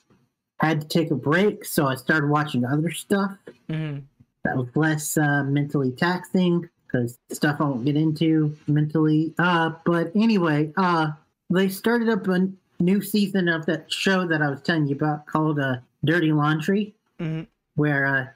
had to take a break, so I started watching other stuff hmm that was less uh, mentally taxing because stuff I won't get into mentally. Uh, but anyway, uh, they started up a new season of that show that I was telling you about called uh, Dirty Laundry, hmm where uh,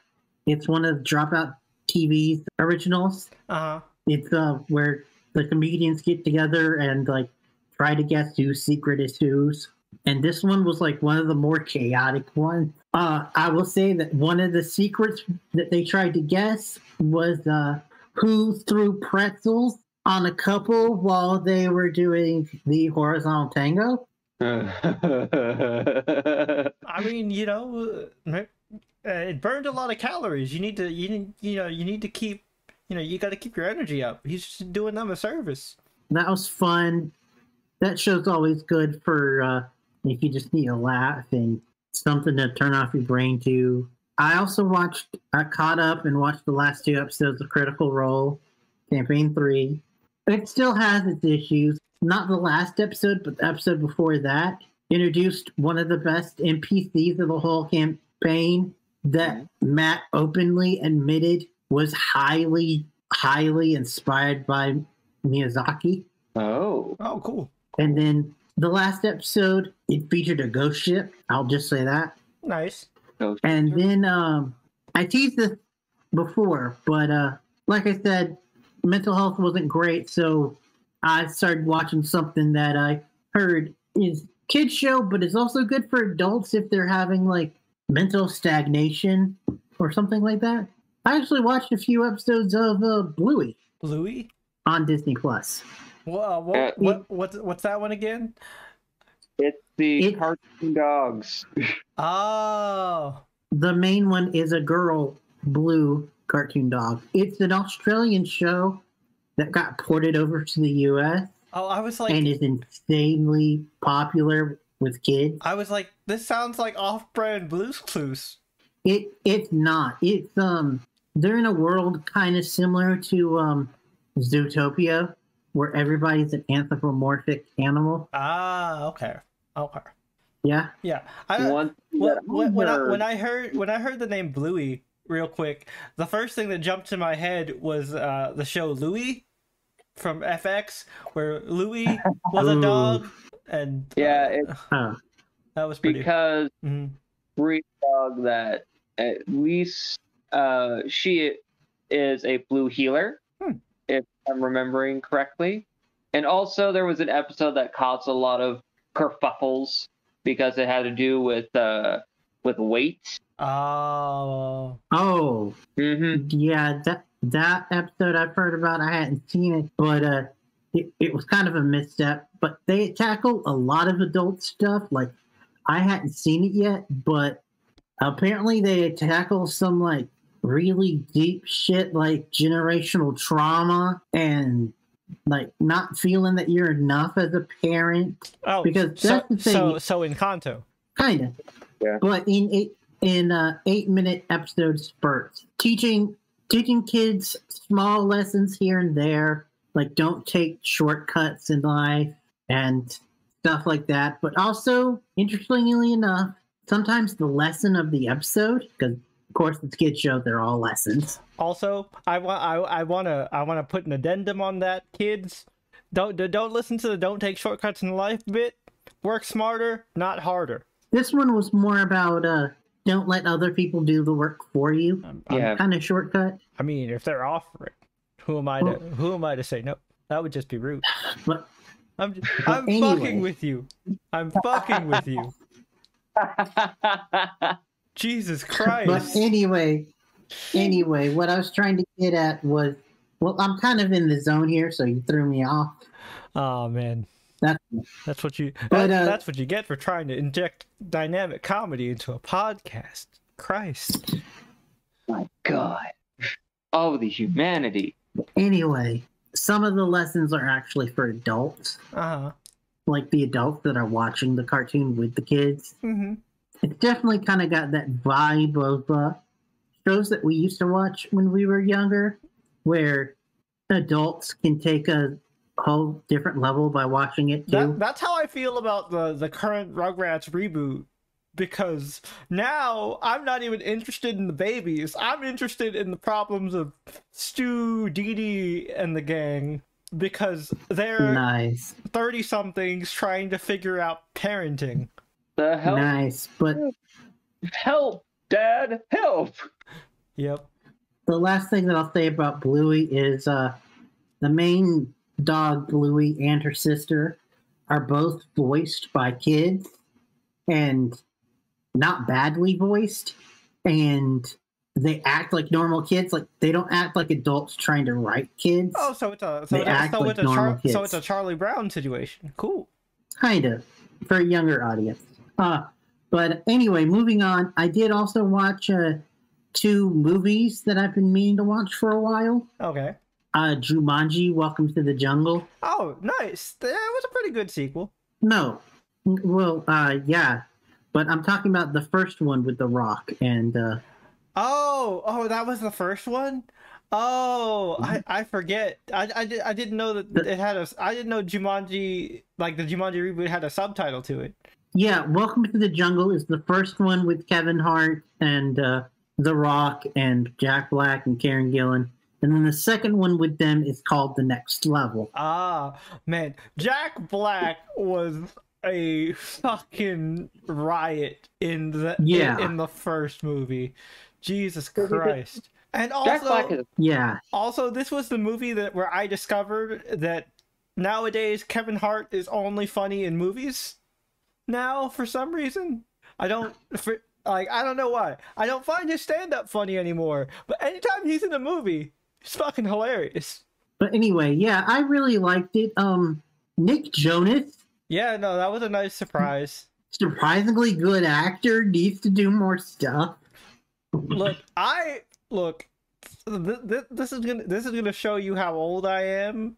it's one of the Dropout TV's originals. Uh huh. It's uh, where the comedians get together and like try to guess whose secret is whose. And this one was like one of the more chaotic ones. Uh, I will say that one of the secrets that they tried to guess was uh, who threw pretzels on a couple while they were doing the horizontal tango. I mean, you know, uh, it burned a lot of calories. You need to, you need, you know, you need to keep, you know, you got to keep your energy up. He's just doing them a service. That was fun. That show's always good for uh, if you just need a laugh and something to turn off your brain to. I also watched, I caught up and watched the last two episodes of Critical Role, Campaign 3. It still has its issues. Not the last episode, but the episode before that introduced one of the best NPCs of the whole campaign that Matt openly admitted was highly, highly inspired by Miyazaki. oh. Oh, cool. And then the last episode, it featured a ghost ship. I'll just say that. Nice. Ghost And ship. then um, I teased this before, but uh, like I said, mental health wasn't great, so I started watching something that I heard is kids show, but it's also good for adults if they're having like mental stagnation or something like that. I actually watched a few episodes of uh, Bluey Louis. on Disney Plus. Well, what, Uh, what, what, what's that one again? It's the It- cartoon dogs. Oh, The main one is a girl blue cartoon dog. It's an Australian show that got ported over to the US oh, I was like, and is insanely popular with kids. I was like, this sounds like off-brand Blue's Clues. It it's not. It's um they're in a world kind of similar to um Zootopia where everybody's an anthropomorphic animal. Ah, okay, okay, Yeah. yeah. I, One Well, that when, when I heard- when I heard when I heard the name Bluey real quick, the first thing that jumped to my head was uh, the show Louie from FX, where Louie was a dog, and Yeah, it, Uh, that was pretty. because breed dog that at least uh, she is a blue heeler, Hmm. If I'm remembering correctly. And also, there was an episode that caused a lot of kerfuffles because it had to do with uh, with weight. Oh, oh, hmm yeah, that that episode I've heard about. I hadn't seen it, but uh it, it was kind of a misstep. But they tackle a lot of adult stuff. Like I hadn't seen it yet, but apparently they tackle some like really deep shit like generational trauma and like not feeling that you're enough as a parent oh, Because so that's the thing. so so Encanto. kind of Yeah. but in eight in uh eight minute episode spurts teaching teaching kids small lessons here and there like don't take shortcuts in life and stuff like that but also interestingly enough sometimes the lesson of the episode because of course it's kids show they're all lessons Also, I want I I want to I want to put an addendum on that, kids. Don't don't listen to the "don't take shortcuts in life" bit. Work smarter, not harder. this one was more about uh don't let other people do the work for you. I'm- I'm- Yeah. Kind of shortcut. I mean, if they're offering, who am I to Well- who am I to say no? That would just be rude. But I'm just, I'm anyway. fucking with you. I'm fucking with you. Jesus Christ. but anyway, anyway, what I was trying to get at was, well, I'm kind of in the zone here, so you threw me off. Oh man, That's that's what you. But, that- uh, that's what you get for trying to inject dynamic comedy into a podcast. Christ. My God. Oh, the humanity. anyway. Some of the lessons are actually for adults, Uh huh. like the adults that are watching the cartoon with the kids. Mm-hmm. It's definitely kind of got that vibe of uh, shows that we used to watch when we were younger, where adults can take a whole different level by watching it too. That, that's how I feel about the the current Rugrats reboot. Because now I'm not even interested in the babies. I'm interested in the problems of Stu, Didi, and the gang. Because they're nice, thirty somethings trying to figure out parenting. The help. nice. But Help, Dad. Help. Yep. the last thing that I'll say about Bluey is uh, the main dog, Bluey, and her sister are both voiced by kids and not badly voiced. And they act like normal kids. Like they don't act like adults trying to write kids. Oh, so it's a so, They it's, act so, like it's a normal Char- so it's a Charlie Brown situation. Cool. kind of for a younger audience. Uh, but anyway, moving on. I did also watch uh, two movies that I've been meaning to watch for a while. Okay. Uh, Jumanji: Welcome to the Jungle. Oh, nice. That was a pretty good sequel. No, well, uh, yeah, but I'm talking about the first one with The Rock and uh, Oh, oh, that was the first one. Oh, Mm-hmm. I, I forget. I, I, did, I didn't know that it had a. I didn't know Jumanji like the Jumanji reboot had a subtitle to it. Yeah, Welcome to the Jungle is the first one with Kevin Hart and uh, The Rock and Jack Black and Karen Gillan, and then the second one with them is called The Next Level. Ah, man, Jack Black was a fucking riot in the Yeah. in, in the first movie. Jesus Christ. And Jack Black also, is Yeah, also, this was the movie that where I discovered that nowadays Kevin Hart is only funny in movies. Now, for some reason, I don't for, like. I don't know why. I don't find his stand-up funny anymore. But anytime he's in a movie, it's fucking hilarious. But anyway, yeah, I really liked it. Um, Nick Jonas, Yeah, no, that was a nice surprise. surprisingly good actor, needs to do more stuff. look, I look. Th- th- this is gonna this is gonna show you how old I am,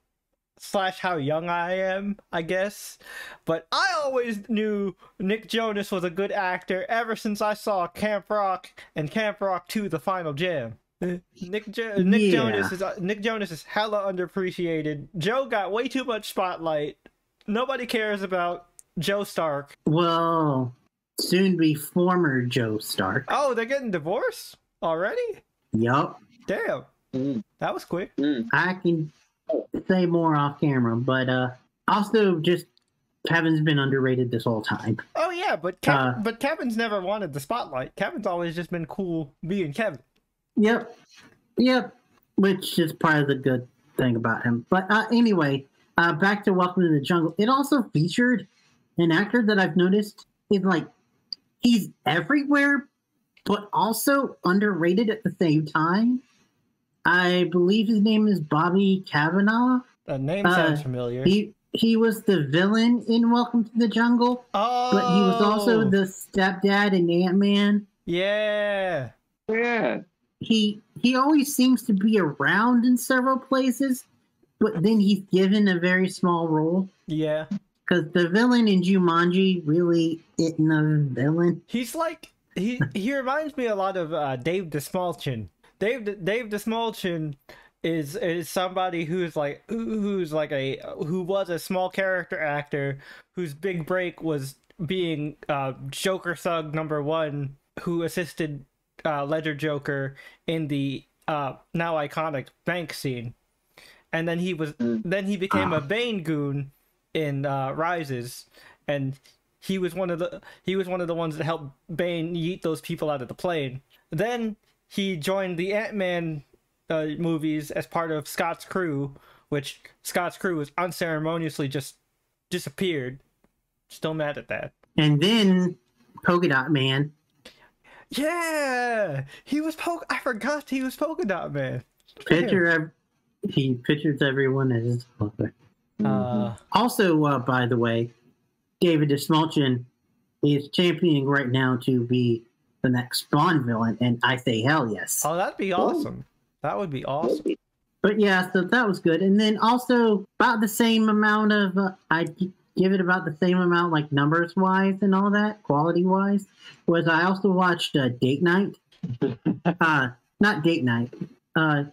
slash how young I am, I guess. But I always knew Nick Jonas was a good actor ever since I saw Camp Rock and Camp Rock 2: The Final Jam. Nick jo- Nick Yeah. Jonas is uh, Nick Jonas is hella underappreciated. Joe got way too much spotlight. Nobody cares about Joe Stark. Well, soon be former Joe Stark. Oh, they're getting divorced already? Yup. Damn, Mm, that was quick. mm. I can say more off camera, but uh, also just Kevin's been underrated this whole time. Oh yeah, but Kev- Uh, but Kevin's never wanted the spotlight. Kevin's always just been cool being Kevin. Yep, yep. Which is part of the good thing about him. But uh, anyway, uh, back to Welcome to the Jungle. It also featured an actor that I've noticed is like he's everywhere, but also underrated at the same time. I believe his name is Bobby Cavanaugh. The name Uh, sounds familiar. He he was the villain in Welcome to the Jungle, oh, but he was also the stepdad in Ant Man. yeah. Yeah. He he always seems to be around in several places, but then he's given a very small role. Yeah, Because the villain in Jumanji really isn't a villain. he's like he he reminds me a lot of uh, Dave Dastmalchian. Dave Dave Dastmalchian is is somebody who's like who- who's like a who was a small character actor whose big break was being uh, Joker Thug number one, who assisted uh, Ledger Joker in the uh, now iconic bank scene, and then he was then he became a Bane goon in uh, Rises, and he was one of the he was one of the ones that helped Bane yeet those people out of the plane. Then he joined the Ant Man uh, movies as part of Scott's crew, which Scott's crew was unceremoniously just disappeared. Still mad at that. And then Polka Dot Man. Yeah, he was polka. I forgot he was polka dot man. Picture ev- he pictures everyone as his mother. Uh, Also, uh, by the way, David Dastmalchian is championing right now to be the next Bond villain, and I say hell yes. oh, that'd be awesome. That would be awesome. But yeah, so that was good. And then also about the same amount of uh, I give it about the same amount, like numbers wise and all that, quality wise. Was I also watched uh, Date Night? uh, not Date Night. Uh,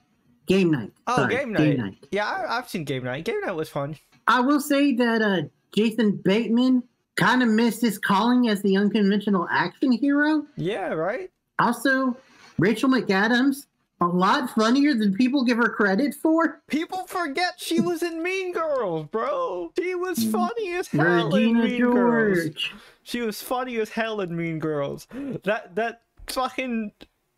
Game Night. Oh, Sorry, Game Night. Yeah, I, I've seen Game Night. Game Night was fun. I will say that uh, Jason Bateman kind of missed his calling as the unconventional action hero. Yeah, right. Also, Rachel McAdams, a lot funnier than people give her credit for. People forget she was in Mean Girls, bro. She was funny as hell in Regina Mean Girls. George. She was funny as hell in Mean Girls. That that fucking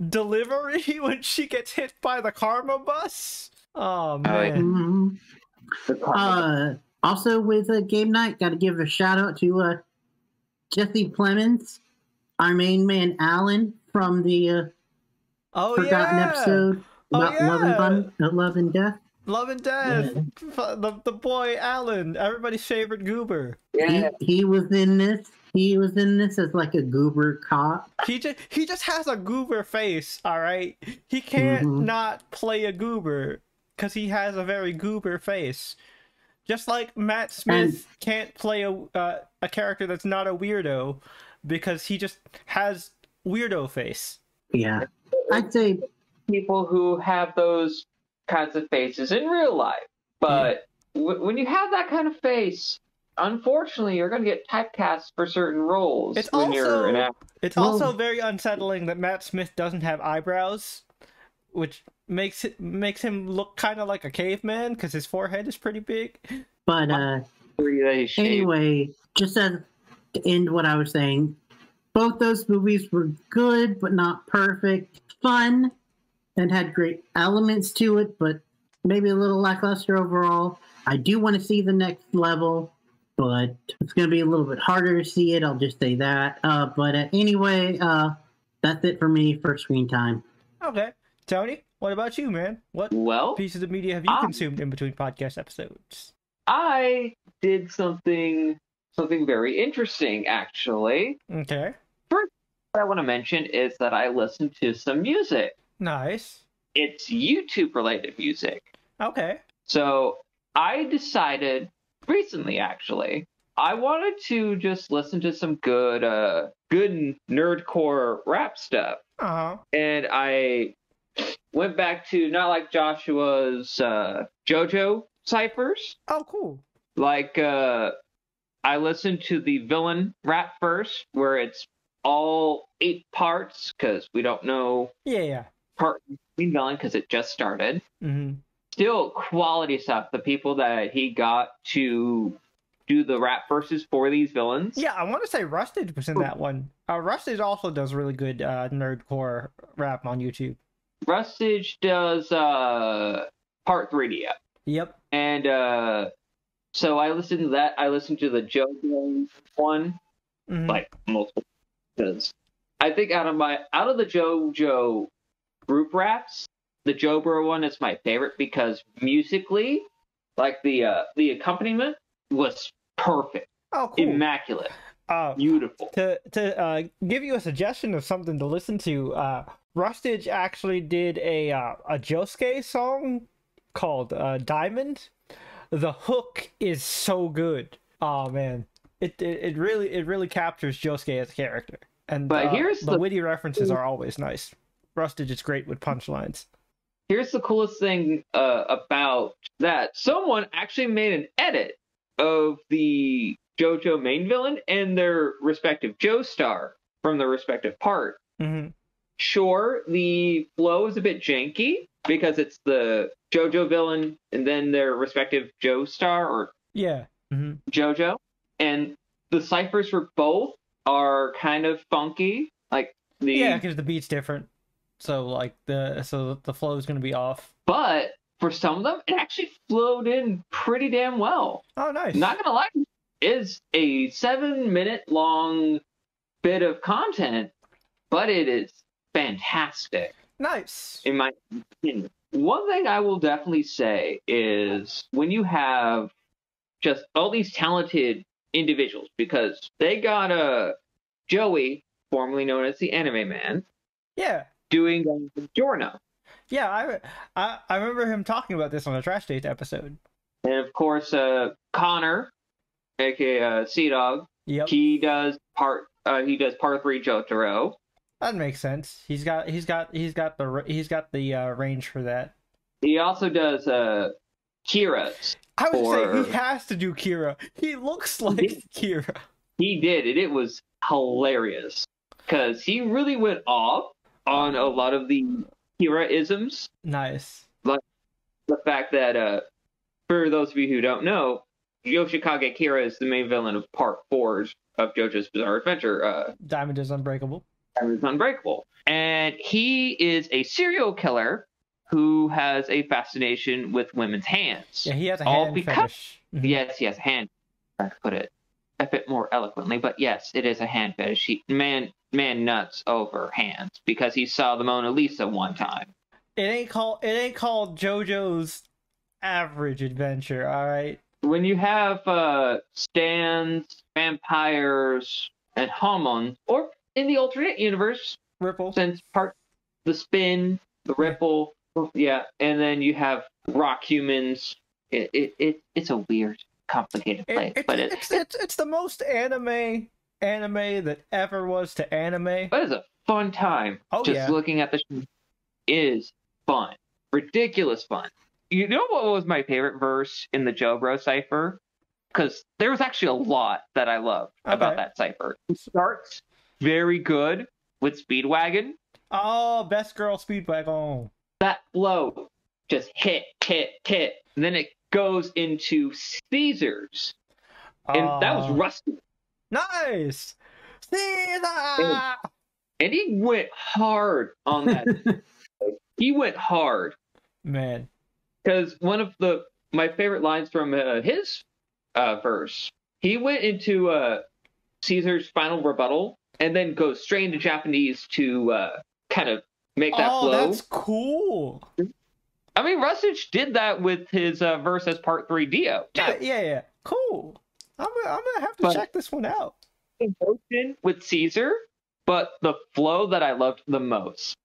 delivery when she gets hit by the karma bus. Oh yeah. man. Mhm. Uh, also with uh, game night, got to give a shout out to uh, Jesse Plemons, our main man Alan from the uh, oh forgotten yeah. episode Oh, about love and yeah. fun, uh, love and death. Love and Death. F- The, the boy Alan, everybody's favorite goober. Yeah. He, he was in this. He was in this as like a goober cop. He just he just has a goober face, all right. He can't Mhm. not play a goober because he has a very goober face. Just like Matt Smith can't play a uh, a character that's not a weirdo because he just has weirdo face. Yeah, I'd say people who have those kinds of faces in real life. But w- when you have that kind of face, unfortunately, you're going to get typecast for certain roles It's when you're an also- It's Well- also very unsettling that Matt Smith doesn't have eyebrows, which makes it makes him look kind of like a caveman because his forehead is pretty big. but uh, anyway, just as to end what I was saying, both those movies were good but not perfect, fun, and had great elements to it, but maybe a little lackluster overall. I do want to see the next level, but it's going to be a little bit harder to see it. I'll just say that. Uh, but uh, anyway, uh, that's it for me for screen time. Okay, Tony, what about you, man? What Well, pieces of media have you Ah. consumed in between podcast episodes? I did something something very interesting actually. Okay, What I want to mention is that I listened to some music. nice. It's YouTube related music. Okay, So I decided recently, actually, I wanted to just listen to some good, uh, good nerdcore rap stuff, uh huh. and I went back to None Like Joshua's uh, JoJo ciphers. Oh, cool. Like, uh, I listened to the villain rap first, where it's all eight parts because we don't know Yeah, yeah. part villain because it just started Mm-hmm. still quality stuff. The people that he got to do the rap verses for these villains. Yeah, I want to say Rustage was in that one. Uh, Rustage also does really good uh, nerdcore rap on YouTube. Rustage does uh part 3D. Yep. And uh so I listened to that. I listened to the JoJo one Mhm. like multiple because I think out of my out of the JoJo group raps, the Jobro one is my favorite because musically, like the uh the accompaniment was perfect, oh, cool. immaculate, uh, beautiful. to to uh, give you a suggestion of something to listen to, uh, Rustage actually did a uh, a Josuke song called uh, Diamond. The hook is so good. Oh man, it it, it really it really captures Josuke as a character. And But uh, here's the the- witty references are always nice. Rustage is great with punchlines. Here's the coolest thing uh, about that. Someone actually made an edit of the JoJo main villain and their respective Joestar from their respective part. hmm Sure, the flow is a bit janky because it's the JoJo villain and then their respective Joestar or Yeah. hmm JoJo. And the ciphers for both are kind of funky. Like the Yeah, because the beat's different. So like the so the flow is gonna be off. but for some of them, it actually flowed in pretty damn well. Oh, nice. Not gonna lie, is a seven minute long bit of content, but it is fantastic nice. in my opinion. One thing I will definitely say is when you have just all these talented individuals, because they got a Joey, formerly known as the Anime Man, Yeah. doing um, Giorno. Yeah, I, I I remember him talking about this on the Trash Taste episode. And of course, uh, Connor, aka uh, CDawg, Yep, he does part uh, he does part three Jotaro. that makes sense. He's got he's got he's got the he's got the uh, range for that. He also does uh, Kira's. I would say he has to do Kira. He looks like Kira. He did it. It was hilarious because he really went off on a lot of the Kira isms. Nice. Like the fact that, uh, for those of you who don't know, Yoshikage Kira is the main villain of Part Four of JoJo's Bizarre Adventure. Uh, Diamond is unbreakable. Diamond is Unbreakable. And he is a serial killer who has a fascination with women's hands. Yeah, he has a All hand because- fetish. Mhm. Yes, yes, hand. I put it a bit more eloquently, but yes, it is a hand fetish. He, man, man, nuts over hands because he saw the Mona Lisa one time. It ain't called it ain't called JoJo's Average Adventure. All right. When you have uh, stands, vampires, and Hamon, or in the alternate universe, Ripple. since part the spin, the ripple, yeah, and then you have rock humans. It, it, it it's a weird, complicated It- place, it's, but it, it's, it's it's the most anime anime that ever was to anime. but it's a fun time. Oh, Just yeah. looking at the is fun, ridiculous fun. You know what was my favorite verse in the Joe Bro cipher? Because there was actually a lot that I loved about that cipher. It starts very good with Speedwagon. Oh, best girl Speedwagon. That blow just hit, hit, hit. And then it goes into Caesars. And that was Oh, Rusty. nice. Caesar! And he went hard on that. he went hard. Man, because one of the my favorite lines from uh, his uh, verse, he went into uh, Caesar's final rebuttal and then goes straight into Japanese to uh, kind of make that oh, flow. that's cool. I mean, Rustage did that with his uh, verse as part three Dio. Yeah, yeah, yeah. Cool. I'm gonna, I'm gonna have to But- check this one out. With Caesar, but the flow that I loved the most,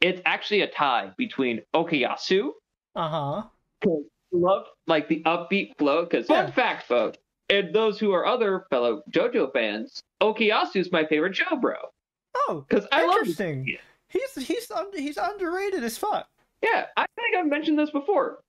it's actually a tie between Okuyasu Uh huh. loved like the upbeat flow. Because fun Yeah. fact, folks, and those who are other fellow JoJo fans, Okuyasu is my favorite Joe bro Oh, because I love. interesting. He's he's he's underrated as fuck. Yeah, I think I've mentioned this before.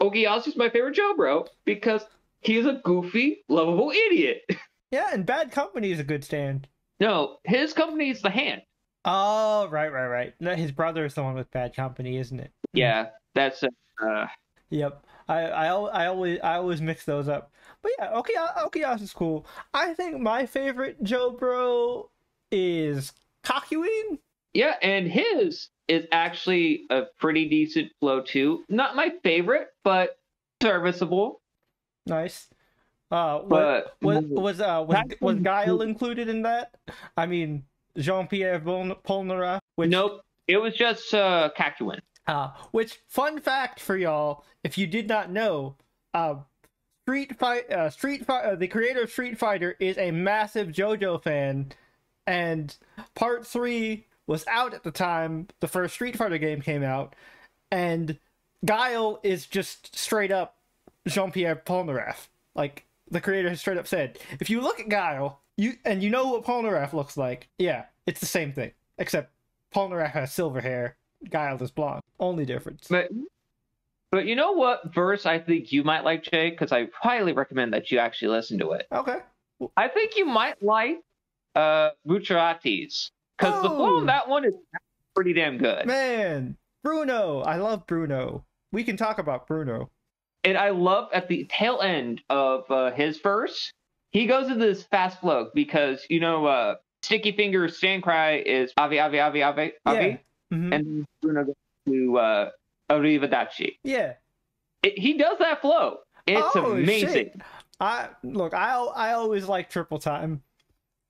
Okuyasu is my favorite Joe bro because he's a goofy, lovable idiot. Yeah, and Bad Company is a good stand. No, his company is the hand. Oh, right, right, right. No, his brother is the one with Bad Company, isn't it? Yeah, that's uh, Yep. I I, al- I always I always mix those up. But yeah, okay, Okuyasu is cool. I think my favorite Joe Bro is Kakyoin. yeah, and his is actually a pretty decent flow too. Not my favorite, but serviceable. Nice. Uh, But was was uh was, was Guile included in that? I mean, Jean Pierre Polnareff. Which, nope, it was just uh, Kakyoin. Uh, which fun fact for y'all, if you did not know, uh, Street Fight, uh, Street Fight, uh, the creator of Street Fighter is a massive JoJo fan, and Part Three was out at the time the first Street Fighter game came out, and Guile is just straight up Jean Pierre Polnareff. Like the creator has straight up said, if you look at Guile, you and you know what Polnareff looks like, yeah, it's the same thing, except Polnareff has silver hair, Guile is blonde. Only difference. But but you know what verse I think you might like, Jay? Because I highly recommend that you actually listen to it. Okay. I think you might like uh Bucciarati's. Because the flow Oh. on that one is pretty damn good. Man, Bruno. I love Bruno. We can talk about Bruno. And I love at the tail end of uh, his verse, he goes into this fast flow because you know uh Sticky Fingers stand cry is Ari Ari Ari Ari Ari Yeah. Mhm. and Bruno goes to uh Arrivederci. yeah. It, he does that flow. It's Oh, amazing. shit. I look. I I always like triple time.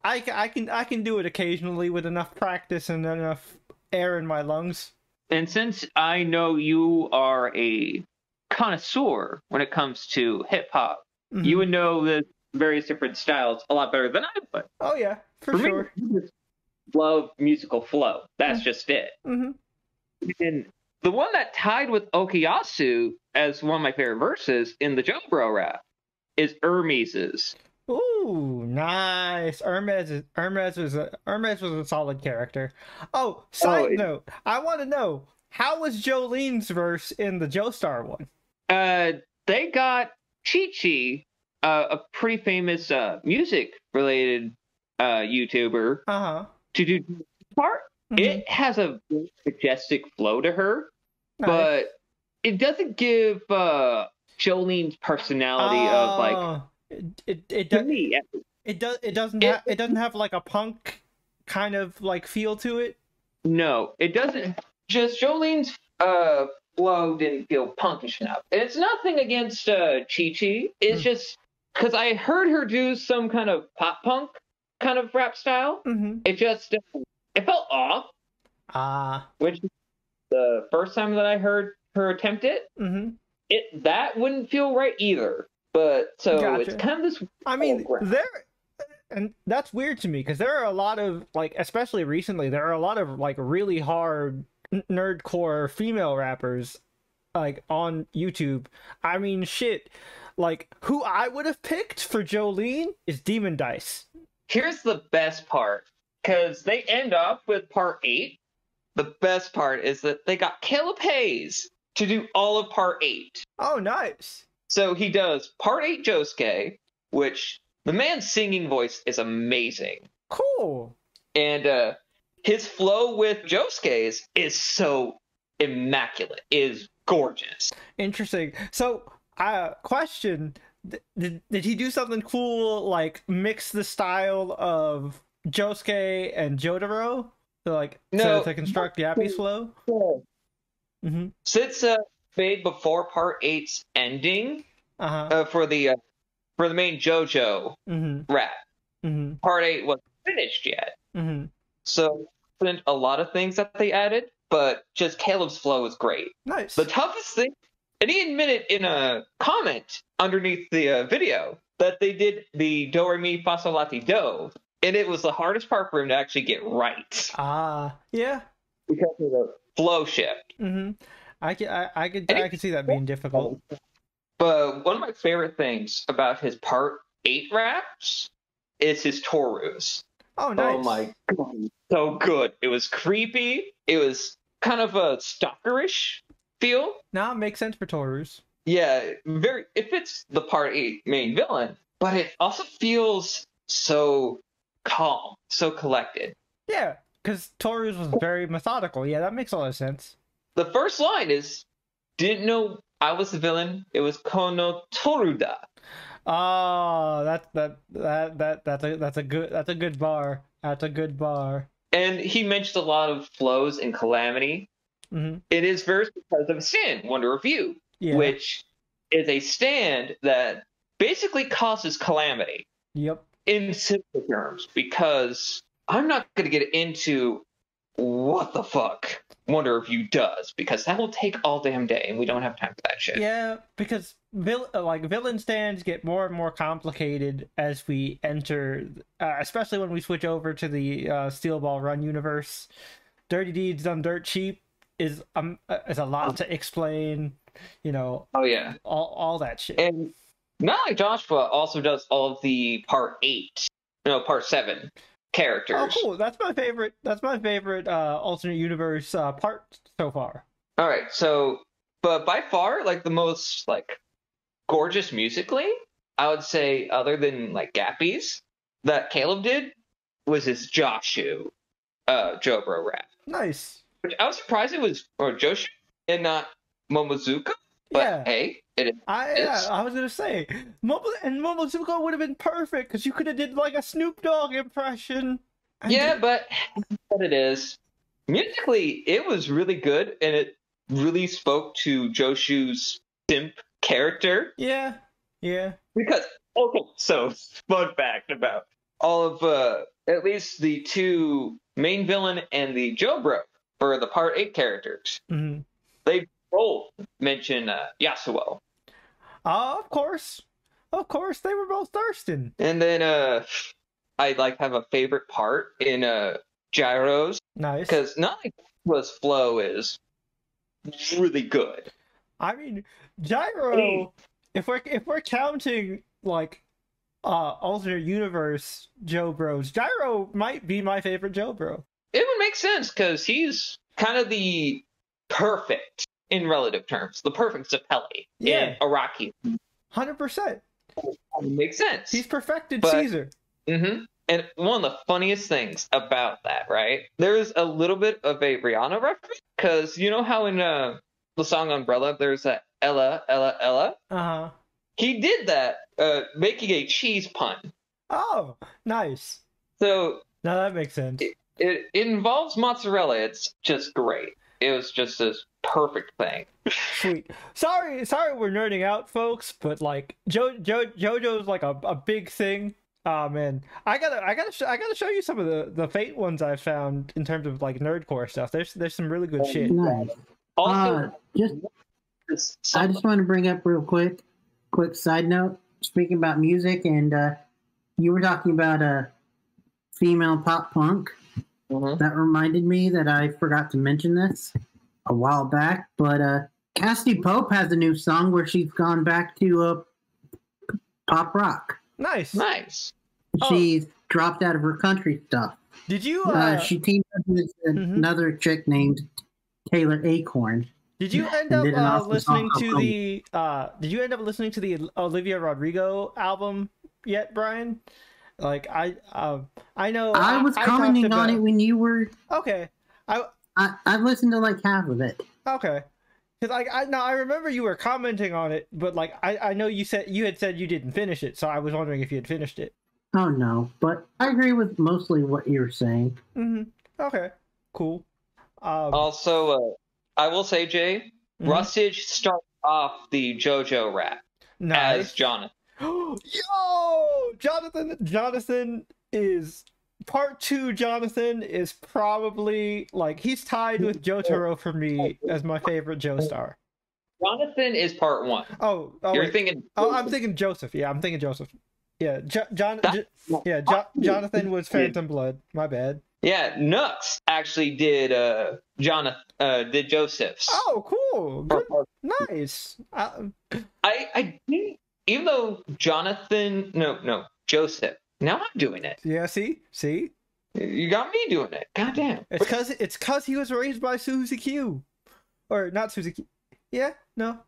I, I can I can do it occasionally with enough practice and enough air in my lungs. And since I know you are a connoisseur when it comes to hip hop, Mhm. you would know the various different styles a lot better than I would. Oh yeah, for, For sure. me, love musical flow. That's just it. hmm And the one that tied with Okuyasu as one of my favorite verses in the Joe Bro rap is Hermes's. Ooh, nice. Hermes is Hermes was a Hermes was a solid character. Oh, side it- note, I want to know how was Jolyne's verse in the Joestar one? Uh, they got Chi Chi, uh, a pretty famous uh, music related uh, YouTuber, Uh huh. To do part. Mm-hmm. It has a majestic flow to her, but it doesn't give uh, Jolyne's personality of like Oh, it it it, to do, me. it does it doesn't It- ha- it doesn't have like a punk kind of like feel to it. No, it doesn't. Just Jolyne's uh, flow didn't feel punkish enough. And it's nothing against uh, Chi Chi. It's Hmm. just because I heard her do some kind of pop punk kind of rap style. Mm-hmm. It just it felt off. Ah. Which the first time that I heard her attempt it, mm-hmm. it that wouldn't feel right either. But so Gotcha. it's kind of this. I mean, there, and that's weird to me because there are a lot of like, especially recently, there are a lot of like really hard nerdcore female rappers like on YouTube. I mean, shit, like who I would have picked for Jolyne is Demon Dice. Here's the best part because they end up with part eight. The best part is that they got Caleb Hyles to do all of part eight. Oh, nice. So he does part eight Josuke, which the man's singing voice is amazing. Cool. And uh, his flow with Josuke's is so immaculate, is gorgeous. Interesting. So, uh, question: Did did he do something cool like mix the style of Josuke and Jotaro to like No. to, to construct Gappy's flow? Mm-hmm. Since uh, made before part eight's ending Uh huh. uh, for the uh, for the main JoJo Mm-hmm. rap, Mm-hmm. part eight wasn't finished yet. Mm-hmm. So a lot of things that they added, but just Caleb's flow is great. Nice. The toughest thing, and he admitted in a comment underneath the uh, video that they did the do re mi fa sol la ti do, and it was the hardest part for him to actually get right Ah, yeah. because of the flow shift. Mm-hmm. I could, I, I could, And I it- could see that being difficult. But one of my favorite things about his part eight raps is his Toru's. Oh, nice. Oh my god, so good! It was creepy. It was kind of a stalkerish feel. Now it makes sense for Torus. Yeah, very. It fits the part eight main villain, but it also feels so calm, so collected. Yeah, because Torus was very methodical. Yeah, that makes a lot of sense. The first line is, "Didn't know I was the villain. It was Kono Toruda." Oh, that that that that that's a that's a good that's a good bar. That's a good bar. And he mentioned a lot of flows and Calamity. Hmm It is verse because of Sin, Wonder of You, Yeah. which is a stand that basically causes calamity. Yep. in simple terms because I'm not going to get into what the fuck Wonder of You does because that will take all damn day and we don't have time for that shit. Yeah, because vil- like villain stands get more and more complicated as we enter, uh, especially when we switch over to the uh, Steel Ball Run universe. Dirty Deeds Done Dirt Cheap is um uh, is a lot to explain. You know, Oh yeah, all all that shit. and None Like Joshua also does all of the part eight, no part seven characters. Oh, cool! That's my favorite. That's my favorite uh, alternate universe uh, part so far. All right, so but by far like the most like gorgeous musically, I would say other than like Gappy's that Caleb did was his Joshu uh Jobro rap. Nice. Which I was surprised it was or Joshu and not Momozuka. But Yeah. hey, It is. I yeah, I was gonna say Mumble and Momozuko would have been perfect because you could have did like a Snoop Dogg impression. Yeah, did- but what it is, musically, it was really good, and it really spoke to Joshu's simp character. yeah, yeah. Because okay, so fun fact about all of uh at least the two main villain and the Jobro for the part eight characters, hmm they both mention uh, Yasuho. Uh, of course, of course, they were both Thurston. And then uh I like have a favorite part in uh Gyros Nice. because not only was flow is really good. I mean, Gyro. Hey. If we're if we're counting like uh alternate universe Joe Bros, Gyro might be my favorite Joe Bro. It would make sense because he's kind of the perfect in relative terms, the perfect Zeppeli Yeah. in Iraqi. Hundred percent. Makes sense. He's perfected But- Caesar. hmm And one of the funniest things about that, right? There's a little bit of a Rihanna reference because you know how in uh, the song Umbrella there's that Ella, Ella, Ella. Uh huh. He did that, uh, making a cheese pun. Oh, nice. So Now that makes sense. it, it involves mozzarella. It's just great. It was just this perfect thing. Sweet. Sorry, sorry, we're nerding out, folks. But like, jo jo JoJo's like a, a big thing. Ah man, I gotta I gotta sh- I gotta show you some of the the Fate ones I found in terms of like nerdcore stuff. There's there's some really good shit. Nice. Also, Uh, just I just want to bring up real quick, quick side note. Speaking about music, and uh, you were talking about uh, female pop punk. Mhm. That reminded me that I forgot to mention this a while back. But uh, Cassadee Pope has a new song where she's gone back to uh, pop rock. Nice. nice. Oh. Dropped out of her country stuff. Did you Uh, uh, she teamed up with Mhm. another chick named Taylor Acorn. did you end up did uh, awesome listening to called the uh did you end up listening to the Olivia Rodrigo album yet, Brian? Like I uh, I know I was talked commenting on about- it when you were. Okay. I I, I've listened to like half of it. Okay. Because like I now I remember you were commenting on it, but like I I know you said you had said you didn't finish it, so I was wondering if you had finished it. Oh no, but I agree with mostly what you're saying. hmm Okay. Cool. Um, Also, uh, I will say, Jay, mhm. Rustage starts off the JoJo rap as. Jonathan. Yo, Jonathan. Jonathan is part two. Jonathan is probably like he's tied with Jotaro for me as my favorite Joestar. Jonathan is part one. Oh, oh, You're wait. thinking. oh, I'm thinking Joseph. Yeah, I'm thinking Joseph. Yeah, jo- John. That- Jo- yeah, jo- Jonathan was Phantom Blood. My bad. Yeah, Nux actually did. Uh, Jonathan uh, did Joseph's. Oh, cool. Good. Nice. Uh, I, I, didn't- even though Jonathan, no, no, Joseph. Now I'm doing it. yeah. See, see. You got me doing it. God damn. It's cause it's cause he was raised by Suzy Q, or not Suzy Q. Yeah. No.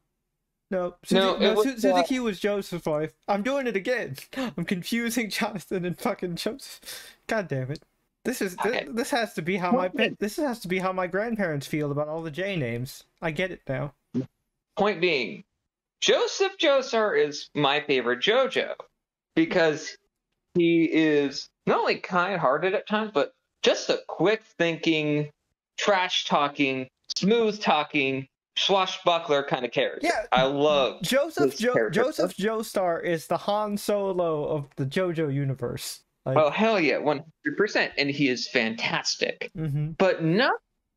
No. Suzy, No, no, was, Su- Suzy uh, Q was Joseph's wife. I'm doing it again. I'm confusing Jonathan and fucking Joseph. God damn it. This is Okay. this has to be how my this has to be how my grandparents feel about all the J names. I get it now. Point being, Joseph Joestar is my favorite JoJo because he is not only kind-hearted at times, but just a quick-thinking, trash-talking, smooth-talking, swashbuckler kind of character. Yeah. I love. Joseph jo- Joseph Joestar is the Han Solo of the JoJo universe. Like, Oh hell yeah, one hundred percent, and he is fantastic. mhm. But Nux,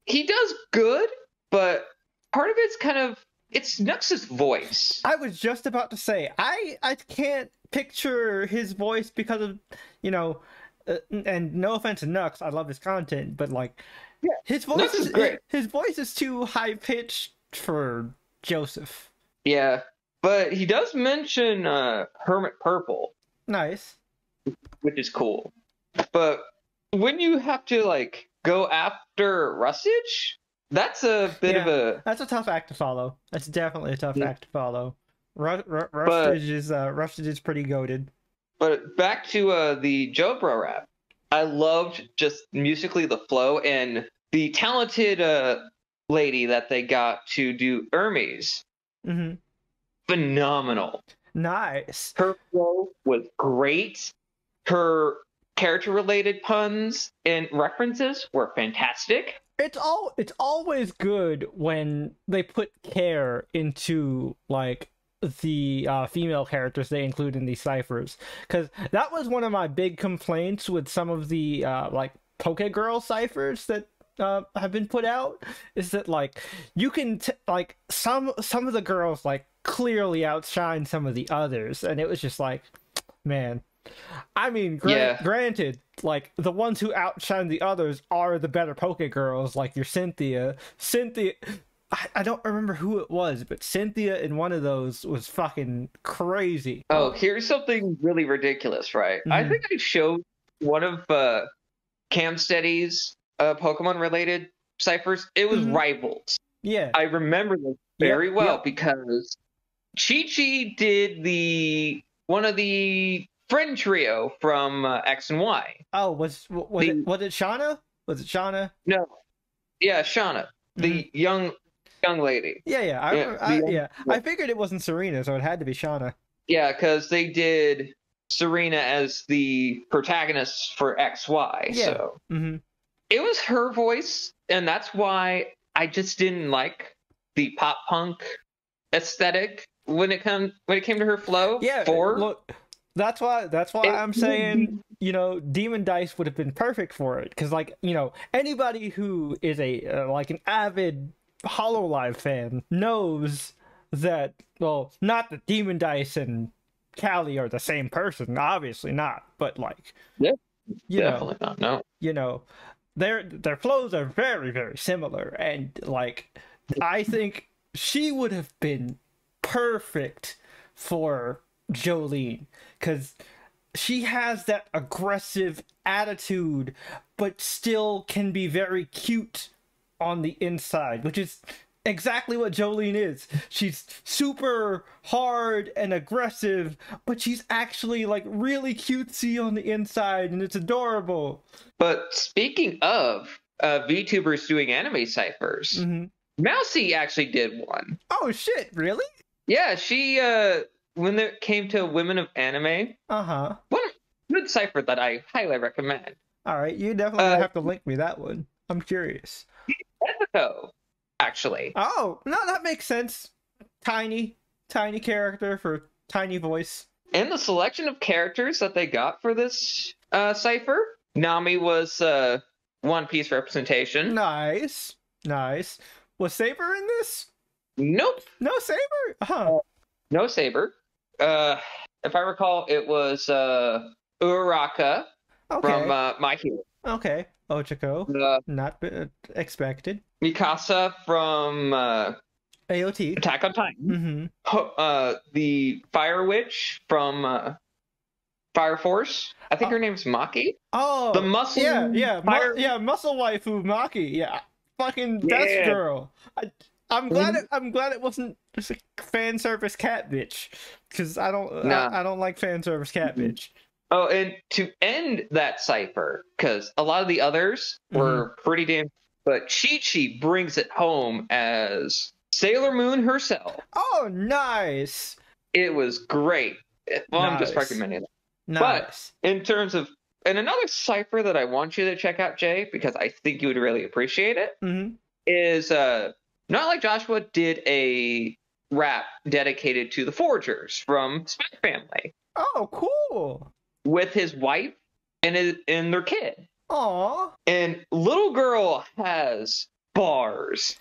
he does good, but part of it's kind of it's Nux's voice. I was just about to say I I can't picture his voice because of you know, uh, and no offense to Nux, I love his content, but like, Yeah, his voice Nux is great. His voice is too high pitched for Joseph. Yeah, but he does mention uh, Hermit Purple, Nice. which is cool. But when you have to like go after Rustage, that's a bit of a That's a tough act to follow. That's definitely a tough Yeah. act to follow. Ru- Ru- But- Rustage is uh, Rustage is pretty goaded. But back to uh, the Jobro rap. I loved just musically the flow and the talented uh, lady that they got to do Hermes. hmm phenomenal. Nice. Her flow was great. Her character related puns and references were fantastic. It's all it's always good when they put care into like the uh, female characters they include in these ciphers. Because that was one of my big complaints with some of the uh, like poke girl ciphers that uh, have been put out is that like you can like some some of the girls like clearly outshine some of the others. And it was just like man I mean, gra- Yeah. granted, like the ones who outshine the others are the better Poke girls, like your Cynthia. Cynthia, I, I don't remember who it was, but Cynthia in one of those was fucking crazy. Oh, here's something really ridiculous, right? I Mhm. think I showed one of uh, Cam Steady's uh, Pokemon related ciphers. It was Mhm. Rivals. yeah, I remember this very Yep, well yep. because Chi Chi did the one of the friend trio from uh, X and Y. oh, was was the- it was it Shauna? Was it Shauna? No, yeah, Shauna, the young young lady. Yeah, yeah, I, Yeah, I, the- yeah. I figured it wasn't Serena, so it had to be Shauna. Yeah, because they did Serena as the protagonist for X Y. Yeah. So hmm it was her voice, and that's why I just didn't like the pop punk aesthetic when it come when it came to her flow. Yeah, for look, that's why that's why I'm saying you know Demon Dice would have been perfect for it because like you know anybody who is a uh, like an avid Hololive fan knows that well not that Demon Dice and Callie are the same person obviously not but like Yeah, you know not. No. you know their their flows are very very similar and like i think she would have been perfect for jolyne because she has that aggressive attitude but still can be very cute on the inside which is exactly what jolyne is she's super hard and aggressive but she's actually like really cutesy on the inside and it's adorable But speaking of uh, VTubers doing anime ciphers, hmm Mousy actually did one. Oh shit! Really? Yeah, she uh, when it came to women of anime, Uh huh. one good cipher that I highly recommend. All right, you definitely Uh, have to link me that one. I'm curious. Ethico, actually. Oh no, that makes sense. Tiny, tiny character for tiny voice. And the selection of characters that they got for this uh, cipher, Nami was uh, One Piece representation. Nice, nice. Was Saber in this? Nope, No Saber. Huh. no Saber. Uh, if I recall, it was uh, Uraraka Okay. from uh, My Hero. okay. Ochako. Uh, Not uh, expected. Mikasa from uh, AOT. Attack on Titan. Mm-hmm. Ho- uh, the Fire Witch from uh, Fire Force. I think Oh. her name's Maki. Oh. The muscle. Yeah, yeah, mu- yeah. Muscle waifu Maki. Yeah, fucking best Yeah. girl. I, I'm glad. It, I'm glad it wasn't just a fan service cat bitch, because I don't. Nah. I, I don't like fan service cat bitch. Oh, and to end that cipher, because a lot of the others were Mm-hmm. pretty damn. But Chi Chi brings it home as Sailor Moon herself. Oh, nice, It was great. Well, I'm just recommending it. nice. In terms of. And another cipher that I want you to check out, Jay, because I think you would really appreciate it. hmm is uh None Like Joshua did a rap dedicated to the Forgers from Spy Family Oh, cool. with his wife and his, and their kid. Aw, And little girl has bars.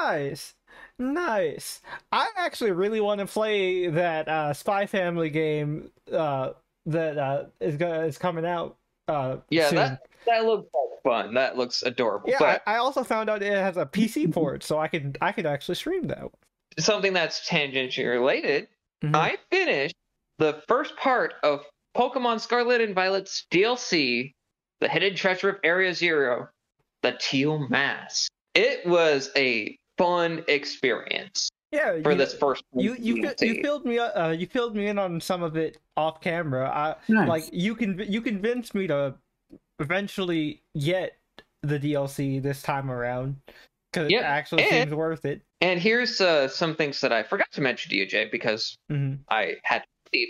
nice, nice. I actually really want to play that uh, Spy Family game uh, that uh, is go- is coming out. Uh, Yeah, soon. that that looks fun. That looks adorable. Yeah, but I, I also found out it has a PC port, so I could I could actually stream that. something that's tangentially related, Mhm. I finished the first part of Pokemon Scarlet and Violet's DLC, The Hidden Treasure of Area Zero, the Teal Mask. It was a fun experience Yeah, for you, this first you you fi- you filled me uh you filled me in on some of it off camera. I Nice. like you can you convinced me to eventually get the DLC this time around because Yeah, it actually and- seems worth it. And here's uh, some things that I forgot to mention to you, Jay, because hmm I had to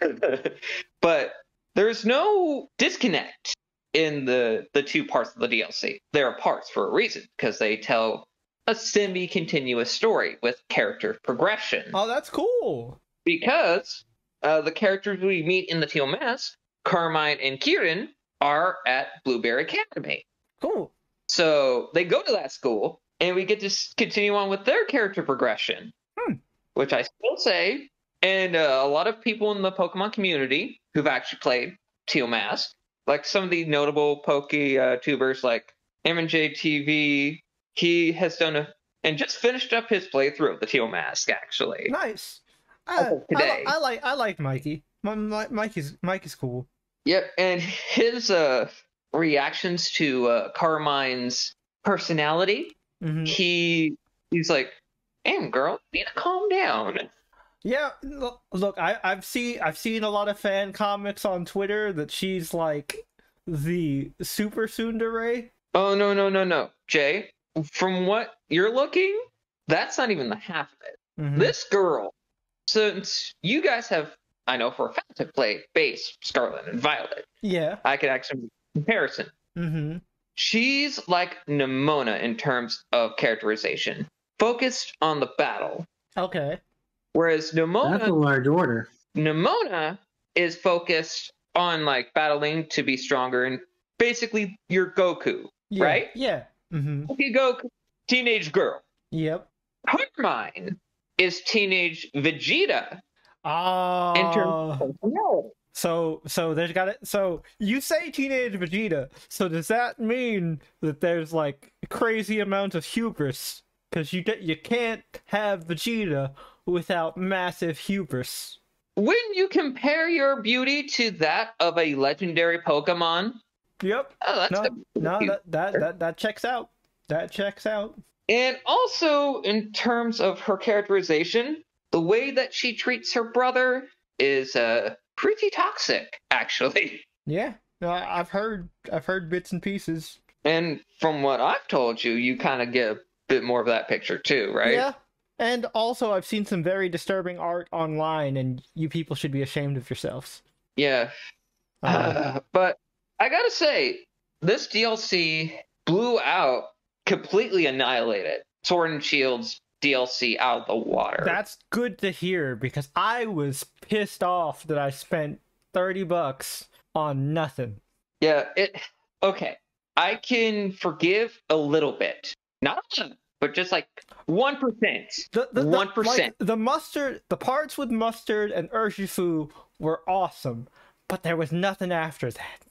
leave. but there's no disconnect in the the two parts of the DLC. There are parts for a reason because they tell a semi-continuous story with character progression. Oh, that's cool. Because uh, the characters we meet in the Teal Mask, Carmine and Kieran, are at Blueberry Academy. Cool. So they go to that school, and we get to continue on with their character progression, Hmm. which I still say, and uh, a lot of people in the Pokemon community who've actually played Teal Mask, like some of the notable Poke uh, tubers like M&J TV, he has done a and just finished up his playthrough of the Teal Mask. Actually, Nice. I, of I, today. I like I like Mikey. My, my, Mikey's Mikey's cool. Yep, and his uh, reactions to uh, Carmine's personality hmm he he's like, "Damn, girl, you need to calm down." Yeah, lo- look, I, I've seen I've seen a lot of fan comics on Twitter that she's like the super tsundere. Oh no no no no, Jay. From what you're looking, that's not even the half of it. Mhm. This girl, since you guys have, I know for a fact, have played base Scarlet and Violet. Yeah. I could actually comparison. Mm-hmm. She's like Nemona in terms of characterization, focused on the battle, Okay. whereas That's a large order. Nemona is focused on like battling to be stronger and basically your Goku, Yeah. Right? Yeah. Mm-hmm. Okay, Goku, teenage girl. Yep. Carmine is teenage Vegeta Ah. in terms of personality. So so there's got it. So you say teenage Vegeta. So does that mean that there's like a crazy amount of hubris? Because you you can't have Vegeta without massive hubris. When you compare your beauty to that of a legendary Pokemon, Yep. oh, that's No, no, that that that that checks out. That checks out. And also, in terms of her characterization, the way that she treats her brother is uh, pretty toxic, actually. Yeah. No, I've heard I've heard bits and pieces. And from what I've told you, you kind of get a bit more of that picture too, right? Yeah. And also, I've seen some very disturbing art online, and you people should be ashamed of yourselves. Yeah. Uh, Uh, but I gotta say, this DLC blew out, completely annihilated Sword and Shield's DLC out of the water. That's good to hear because I was pissed off that I spent 30 bucks on nothing. Yeah, it okay. I can forgive a little bit. Not a lot, but just like one percent. The, the, the- 1%. like, the mustard, the parts with mustard and Urshifu were awesome, but there was nothing after that.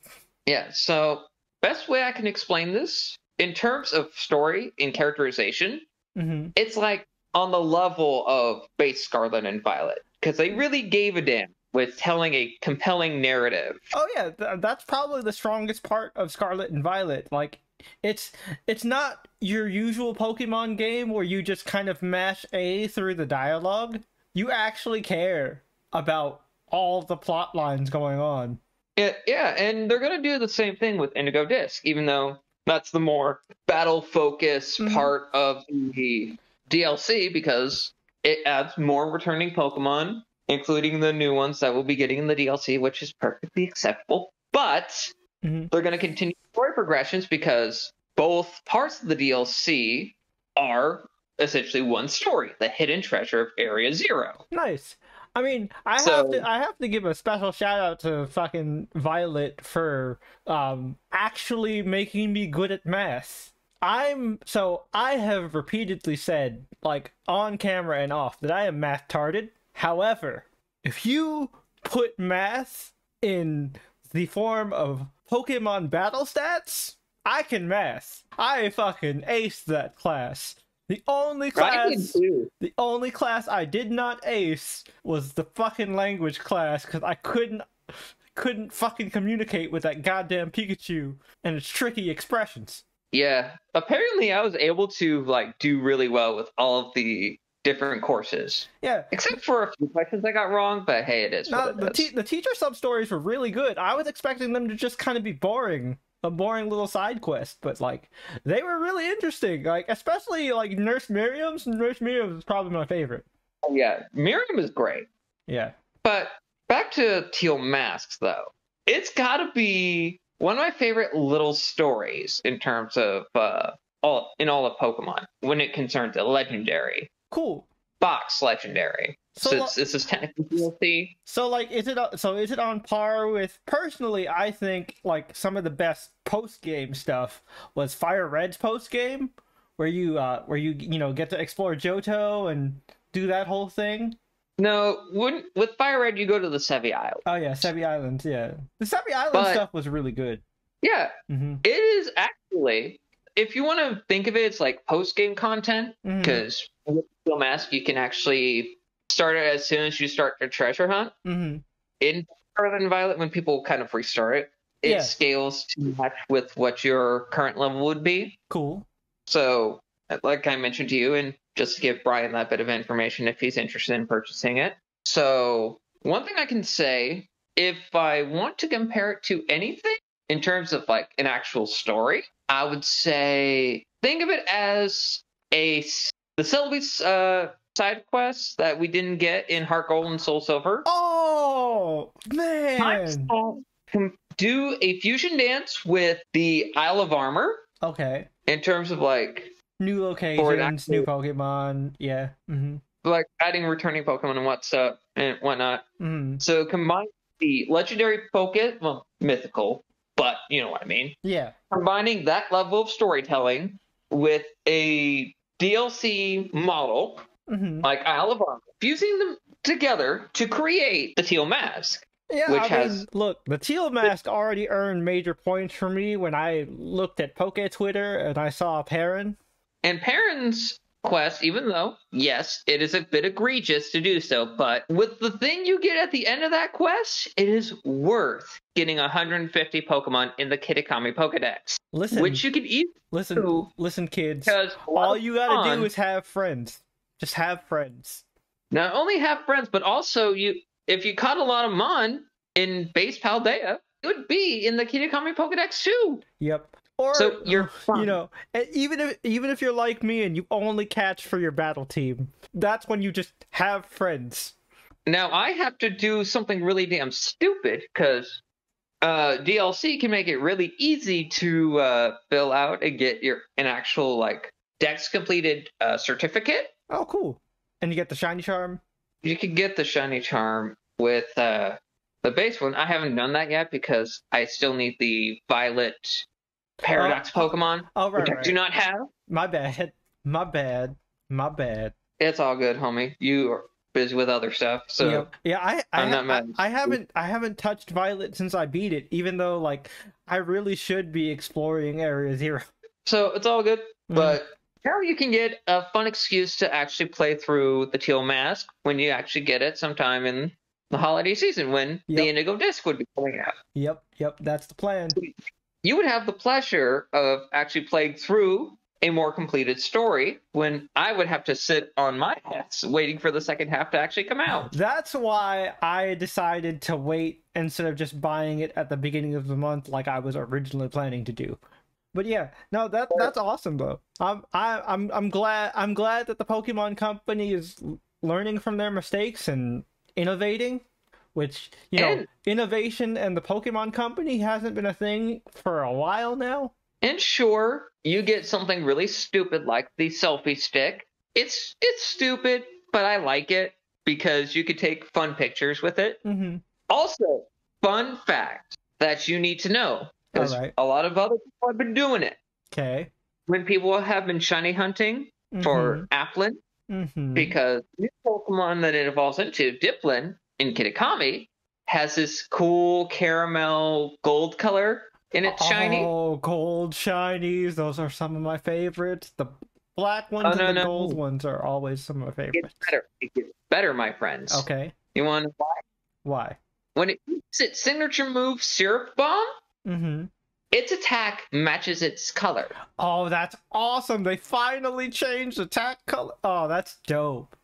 Yeah, so best way I can explain this, in terms of story and characterization, hmm it's like on the level of base Scarlet and Violet. Because they really gave a damn with telling a compelling narrative. Oh yeah, th- that's probably the strongest part of Scarlet and Violet. Like, it's it's not your usual Pokemon game where you just kind of mash A through the dialogue. You actually care about all the plot lines going on. Yeah, yeah, and they're gonna do the same thing with Indigo Disc, even though that's the more battle focused Mhm. part of the DLC because it adds more returning Pokemon, including the new ones that we'll be getting in the DLC, which is perfectly acceptable. But Mhm. they're gonna continue story progressions because both parts of the DLC are essentially one story, the hidden treasure of Area Zero. Nice. I mean, I have to I have to give a special shout out to fucking Violet for um actually making me good at math. I'm so I have repeatedly said like on camera and off that I am math tarded. However, if you put math in the form of Pokemon battle stats, I can math. I fucking aced that class. The only class the only class I did not ace was the fucking language class because I couldn't couldn't fucking communicate with that goddamn Pikachu and its tricky expressions. Yeah, apparently I was able to like do really well with all of the different courses, Yeah. except for a few questions I got wrong. But hey, it is what the, it te- the teacher sub stories were really good. I was expecting them to just kind of be boring. A boring little side quest, but like they were really interesting. Like especially like Nurse Miriam's. Nurse Miriam is probably my favorite. Yeah, Miriam is great. Yeah. But back to Teal Masks, though. It's got to be one of my favorite little stories in terms of uh, all in all of Pokemon when it concerns a legendary Cool. Box legendary. So, So, this is technically DLC. So like is it so is it on par with personally I think like some of the best post game stuff was Fire Red's post game where you uh where you you know get to explore Johto and do that whole thing. No, wouldn't with Fire Red you go to the Sevii Isle. Oh yeah, Sevii Islands, yeah. The Sevii Island But- stuff was really good. Yeah, hmm it is actually. If you want to think of it, it's like post game content because with Teal Mask you can actually start it as soon as you start the treasure hunt. hmm in Scarlet and Violet, when people kind of restart it, it Yeah. scales to match with what your current level would be. Cool. So, like I mentioned to you, and just to give Brian that bit of information if he's interested in purchasing it. So, one thing I can say, if I want to compare it to anything in terms of like an actual story, I would say think of it as a the Celebi's uh, side quests that we didn't get in Heart Gold and Soul Silver. Oh man. can do a fusion dance with the Isle of Armor Okay. in terms of like New locations, new Pokemon. Yeah. hmm like adding returning Pokemon and what's up and whatnot. hmm So combine the legendary Poke, well, mythical, but you know what I mean. Yeah. Combining that level of storytelling with a DLC model hmm like Isle of Armor, fusing them together to create the Teal Mask. Yeah, which I has- mean, look, the teal mask already earned major points for me when I looked at Poke Twitter and I saw a Perrin. And Perrin's quest, even though, yes, it is a bit egregious to do so, but with the thing you get at the end of that quest, it is worth getting 150 Pokemon in the Kitakami Pokedex, Listen, which you can easily listen, do listen, kids. All you gotta fun. do is have friends. Just have friends. not only have friends, but also you, if you caught a lot of Mon in base Paldea, it would be in the Kitakami Pokedex too. Yep. Or So you're fine. you know, even if even if you're like me and you only catch for your battle team, that's when you just have friends. Now I have to do something really damn stupid because uh, DLC can make it really easy to uh, fill out and get your an actual like Dex completed uh, certificate. Oh, cool. And you get the shiny charm. You can get the shiny charm with uh, the base one. I haven't done that yet because I still need the Violet Paradox Pokemon, Oh, right, which I do not have. My bad. My bad. My bad. It's all good, homie. You are busy with other stuff, so Yep. Yeah, I I, I'm ha- not mad. I I haven't I haven't touched Violet since I beat it, even though like I really should be exploring Area Zero. so it's all good. Mhm. But now you can get a fun excuse to actually play through the Teal Mask when you actually get it sometime in the holiday season when Yep. the Indigo Disc would be coming out. Yep, yep, that's the plan. You would have the pleasure of actually playing through a more completed story when I would have to sit on my ass waiting for the second half to actually come out. That's why I decided to wait instead of just buying it at the beginning of the month like I was originally planning to do. But yeah, no, that that's awesome though. I'm I, I'm I'm glad I'm glad that the Pokemon Company is learning from their mistakes and innovating, which you know, And- innovation and the Pokemon Company hasn't been a thing for a while now. And sure, you get something really stupid like the selfie stick. It's it's stupid, but I like it because you could take fun pictures with it. Mm-hmm. Also, fun fact that you need to know because right. a lot of other people have been doing it. Okay. When people have been shiny hunting for Applin, mm-hmm. because new Pokemon that it evolves into, Dipplin in Kitakami, has this cool caramel gold color in its shiny. Oh, gold shinies. Those are some of my favorites. The black ones Oh, and the no. gold ones are always some of my It favorites. gets better. It gets better, my friends. Okay. You want to Why? when it uses its signature move, Syrup Bomb, Mm-hmm. its attack matches its color. Oh, that's awesome. They finally changed attack color. Oh, that's dope.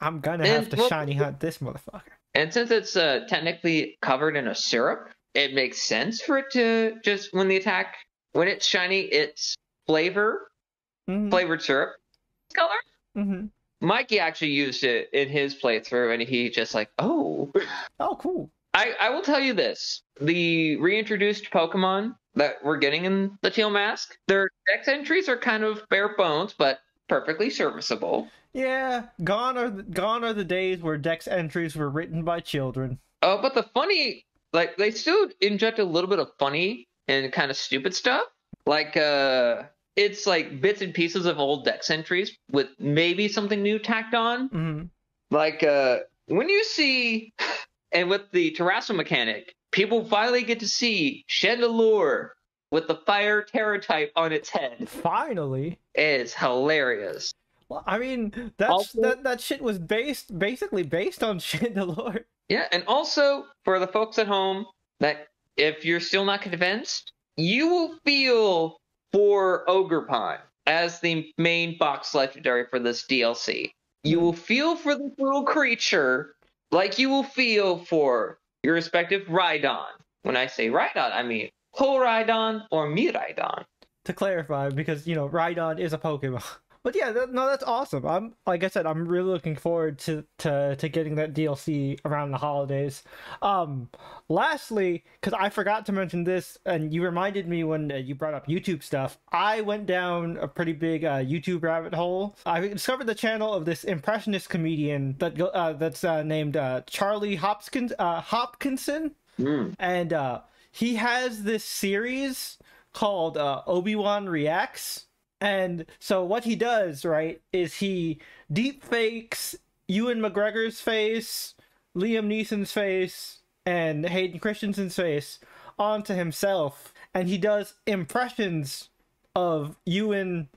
I'm gonna have to what- shiny hunt this motherfucker. And since it's uh, technically covered in a syrup, it makes sense for it to just when the attack when it's shiny, it's flavor, Mhm, flavored syrup color. mhm. Mikey actually used it in his playthrough, and he just like, oh. Oh, cool. I, I will tell you this: the reintroduced Pokemon that we're getting in the Teal Mask, their dex entries are kind of bare bones, but perfectly serviceable. Yeah, gone are the, gone are the days where Dex entries were written by children. Oh, but the funny, like they still inject a little bit of funny and kind of stupid stuff. Like, uh, it's like bits and pieces of old dex entries with maybe something new tacked on. hmm Like, uh, when you see, and with the Terrasso mechanic, people finally get to see Chandelure with the fire terror type on its head. Finally. It is hilarious. Well, I mean, that's Also- that that shit was based basically based on Chandelure. Yeah, and also for the folks at home that if you're still not convinced, you will feel for Ogre as the main box legendary for this DLC. You hmm. will feel for the little creature like you will feel for your respective Rhydon. When I say Rhydon, I mean Koraidon or Miraidon. To clarify, because you know, Rhydon is a Pokemon. But yeah, that, no, that's awesome. I'm like I said, I'm really looking forward to to to getting that DLC around the holidays. Um, lastly, because I forgot to mention this, and you reminded me when uh, you brought up YouTube stuff. I went down a pretty big uh, YouTube rabbit hole. I discovered the channel of this impressionist comedian that uh, that's uh, named uh, Charlie Hopkins uh, Hopkinson Mm. and uh he has this series called uh obi-wan reacts and so what he does right is he deep fakes ewan mcgregor's face liam neeson's face and hayden christensen's face onto himself. And he does impressions of ewan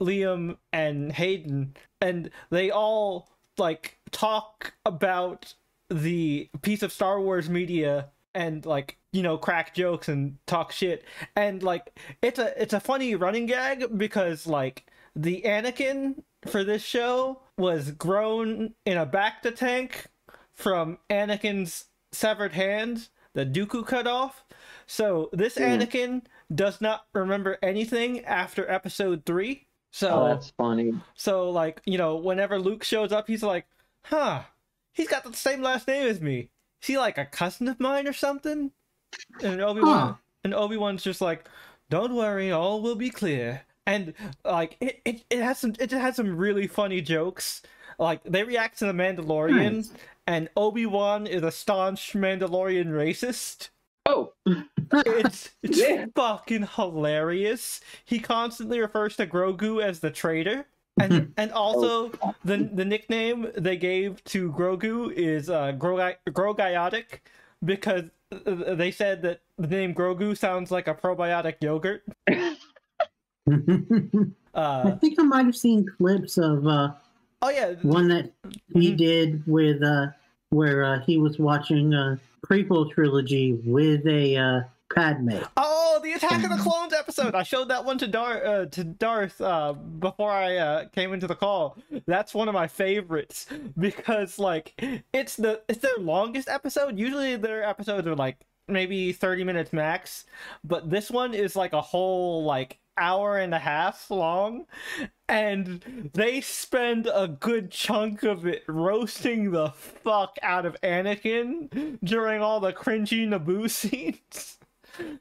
liam and hayden. And they all like talk about the piece of Star Wars media and like you know crack jokes and talk shit and like it's a it's a funny running gag because like the Anakin for this show was grown in a bacta tank from Anakin's severed hand that Dooku cut off. So this Mm. Anakin does not remember anything after episode 3. So Oh, that's funny. so like, you know, whenever Luke shows up, he's like, "Huh, he's got the same last name as me. Is he like a cousin of mine or something?" And Obi Wan, Huh. and Obi Wan's just like, "Don't worry, all will be clear." And like, it, it, it has some it has some really funny jokes. Like they react to the Mandalorian, Nice. and Obi Wan is a staunch Mandalorian racist. Oh, It's it's Yeah. fucking hilarious. He constantly refers to Grogu as the traitor. And and also the the nickname they gave to Grogu is uh Grogi- Grogiotic because they said that the name Grogu sounds like a probiotic yogurt. I Uh think I might have seen clips of uh, oh yeah, one that he did with uh, where uh, he was watching a prequel trilogy with a uh, Padme. Oh, the Attack of the Clones episode! I showed that one to Dar uh, to Darth uh, before I uh, came into the call. That's one of my favorites because like it's the it's their longest episode. Usually their episodes are like maybe thirty minutes max, but this one is like a whole like hour and a half long, and they spend a good chunk of it roasting the fuck out of Anakin during all the cringy Naboo scenes.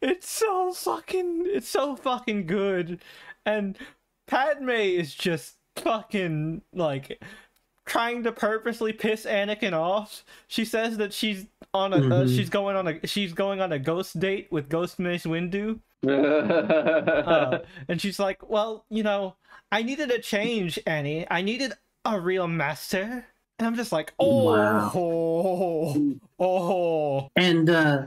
It's so fucking it's so fucking good. And Padme is just fucking like trying to purposely piss Anakin off. She says that she's on a uh, Mhm. she's going on a she's going on a ghost date with Ghost Mace Windu. Uh, and she's like, "Well, you know, I needed a change, Annie. I needed a real master." And I'm just like, "Oh, Wow. oh, oh." and uh,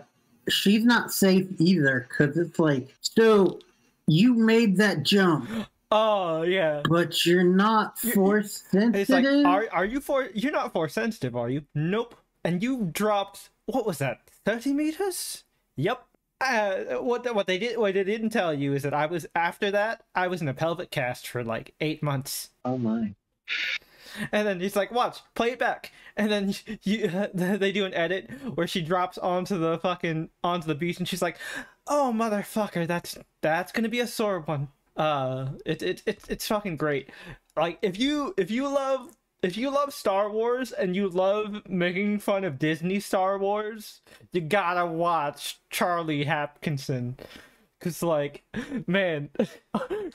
she's not safe either because it's like so you made that jump Oh yeah. but you're not force It's like, are are you for? You're not force sensitive, are you? Nope. And you dropped what was that? Thirty meters? Yep. Uh, what what they did what they didn't tell you is that I was after that I was in a pelvic cast for like eight months. oh my. And then he's like, "Watch, play it back." And then you, they do an edit where she drops onto the fucking onto the beach, and she's like, "Oh motherfucker, that's that's gonna be a sore one." Uh, it's it, it, it's fucking great. Like if you if you love if you love Star Wars and you love making fun of Disney Star Wars, you gotta watch Charlie Hopkinson. Cause like, man,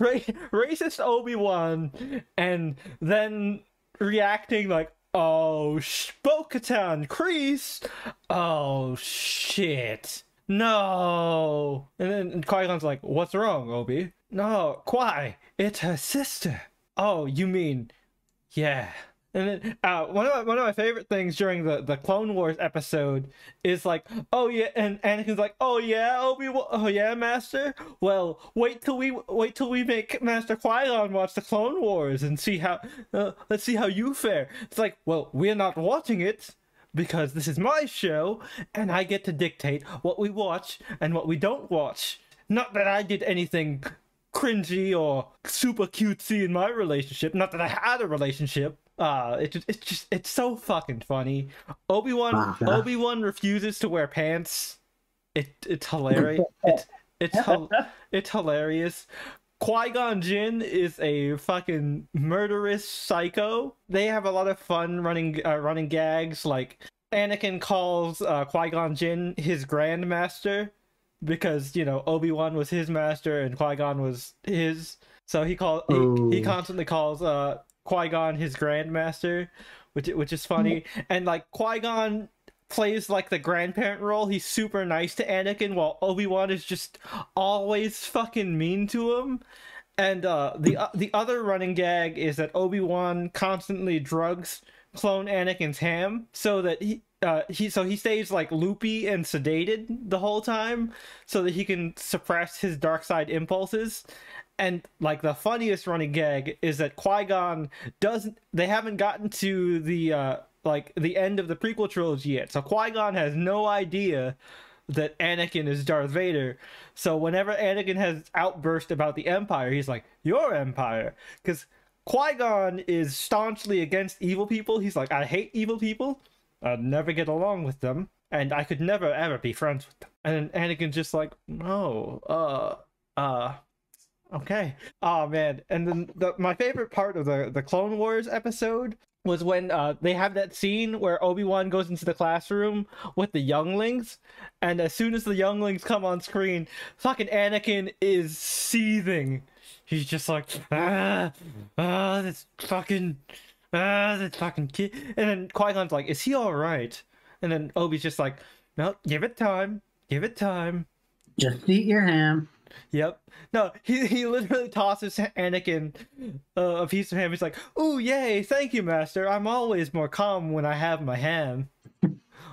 racist Obi Wan, and then reacting like, "Oh, Bo-Katan, Kryze, oh shit, no!" And then Qui Gon's like, "What's wrong, Obi?" No, Qui, it's her sister. Oh, you mean, yeah. And then uh, one of my, one of my favorite things during the, the Clone Wars episode is like, oh yeah, and Anakin's like, oh yeah, Obi, oh yeah, Master. Well, wait till we wait till we make Master Qui Gon watch the Clone Wars and see how uh, let's see how you fare. It's like, well, we're not watching it because this is my show and I get to dictate what we watch and what we don't watch. Not that I did anything cringy or super cutesy in my relationship. Not that I had a relationship uh, it, it's just it's so fucking funny. Obi Wan uh, Obi Wan refuses to wear pants. It it's hilarious. It's it's it's hilarious. Qui Gon Jinn is a fucking murderous psycho. They have a lot of fun running uh, running gags. Like Anakin calls uh, Qui Gon Jinn his grandmaster because you know Obi Wan was his master and Qui Gon was his. So he called he, he constantly calls uh Qui Gon his grandmaster, which which is funny, and like Qui Gon plays like the grandparent role. He's super nice to Anakin, while Obi Wan is just always fucking mean to him. And uh, the uh, the other running gag is that Obi Wan constantly drugs clone Anakin's ham so that he uh, he so he stays like loopy and sedated the whole time so that he can suppress his dark side impulses and like the funniest running gag is that Qui-Gon doesn't they haven't gotten to the uh like the end of the prequel trilogy yet. So Qui-Gon has no idea that Anakin is Darth Vader. So whenever Anakin has outburst about the Empire, he's like, "Your Empire," because Qui-Gon is staunchly against evil people. He's like, "I hate evil people. I'd never get along with them, and I could never ever be friends with them." And Anakin's just like, "No, uh, uh, Okay. Oh man, and then the, my favorite part of the the Clone Wars episode was when uh, they have that scene where Obi Wan goes into the classroom with the younglings, and as soon as the younglings come on screen, fucking Anakin is seething. He's just like, ah, ah, this fucking, ah, this fucking kid. And then Qui Gon's like, is he all right? And then Obi's just like, no, give it time, give it time. Just eat your ham. Yep. No, he he literally tosses Anakin uh, a piece of ham. He's like, "Ooh, yay! Thank you, Master. I'm always more calm when I have my ham."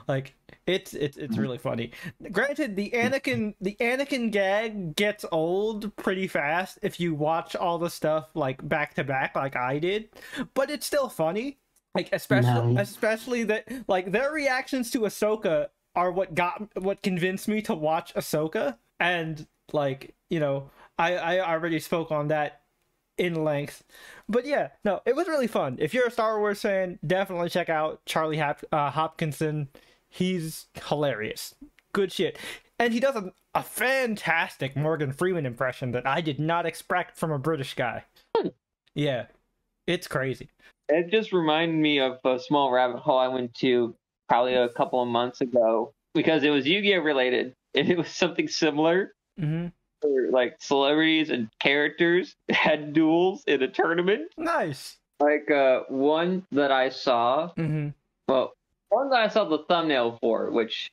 like it's it's it's really funny. Granted, the Anakin the Anakin gag gets old pretty fast if you watch all the stuff like back to back, like I did, but it's still funny. Like especially especially that like their reactions to Ahsoka are what got what convinced me to watch Ahsoka and like you know i i already spoke on that in length. But yeah no it was really fun. If you're a star wars fan definitely check out charlie Hop- uh, hopkinson. He's hilarious. Good shit. And he does a, a fantastic morgan freeman impression that i did not expect from a british guy. Yeah it's crazy. It just reminded me of a small rabbit hole i went to probably a couple of months ago because it was yu-gi-oh! related and it was something similar Mm-hmm. like celebrities and characters had duels in a tournament. Nice. Like uh, one that I saw. Mm-hmm. Well, one that I saw the thumbnail for, which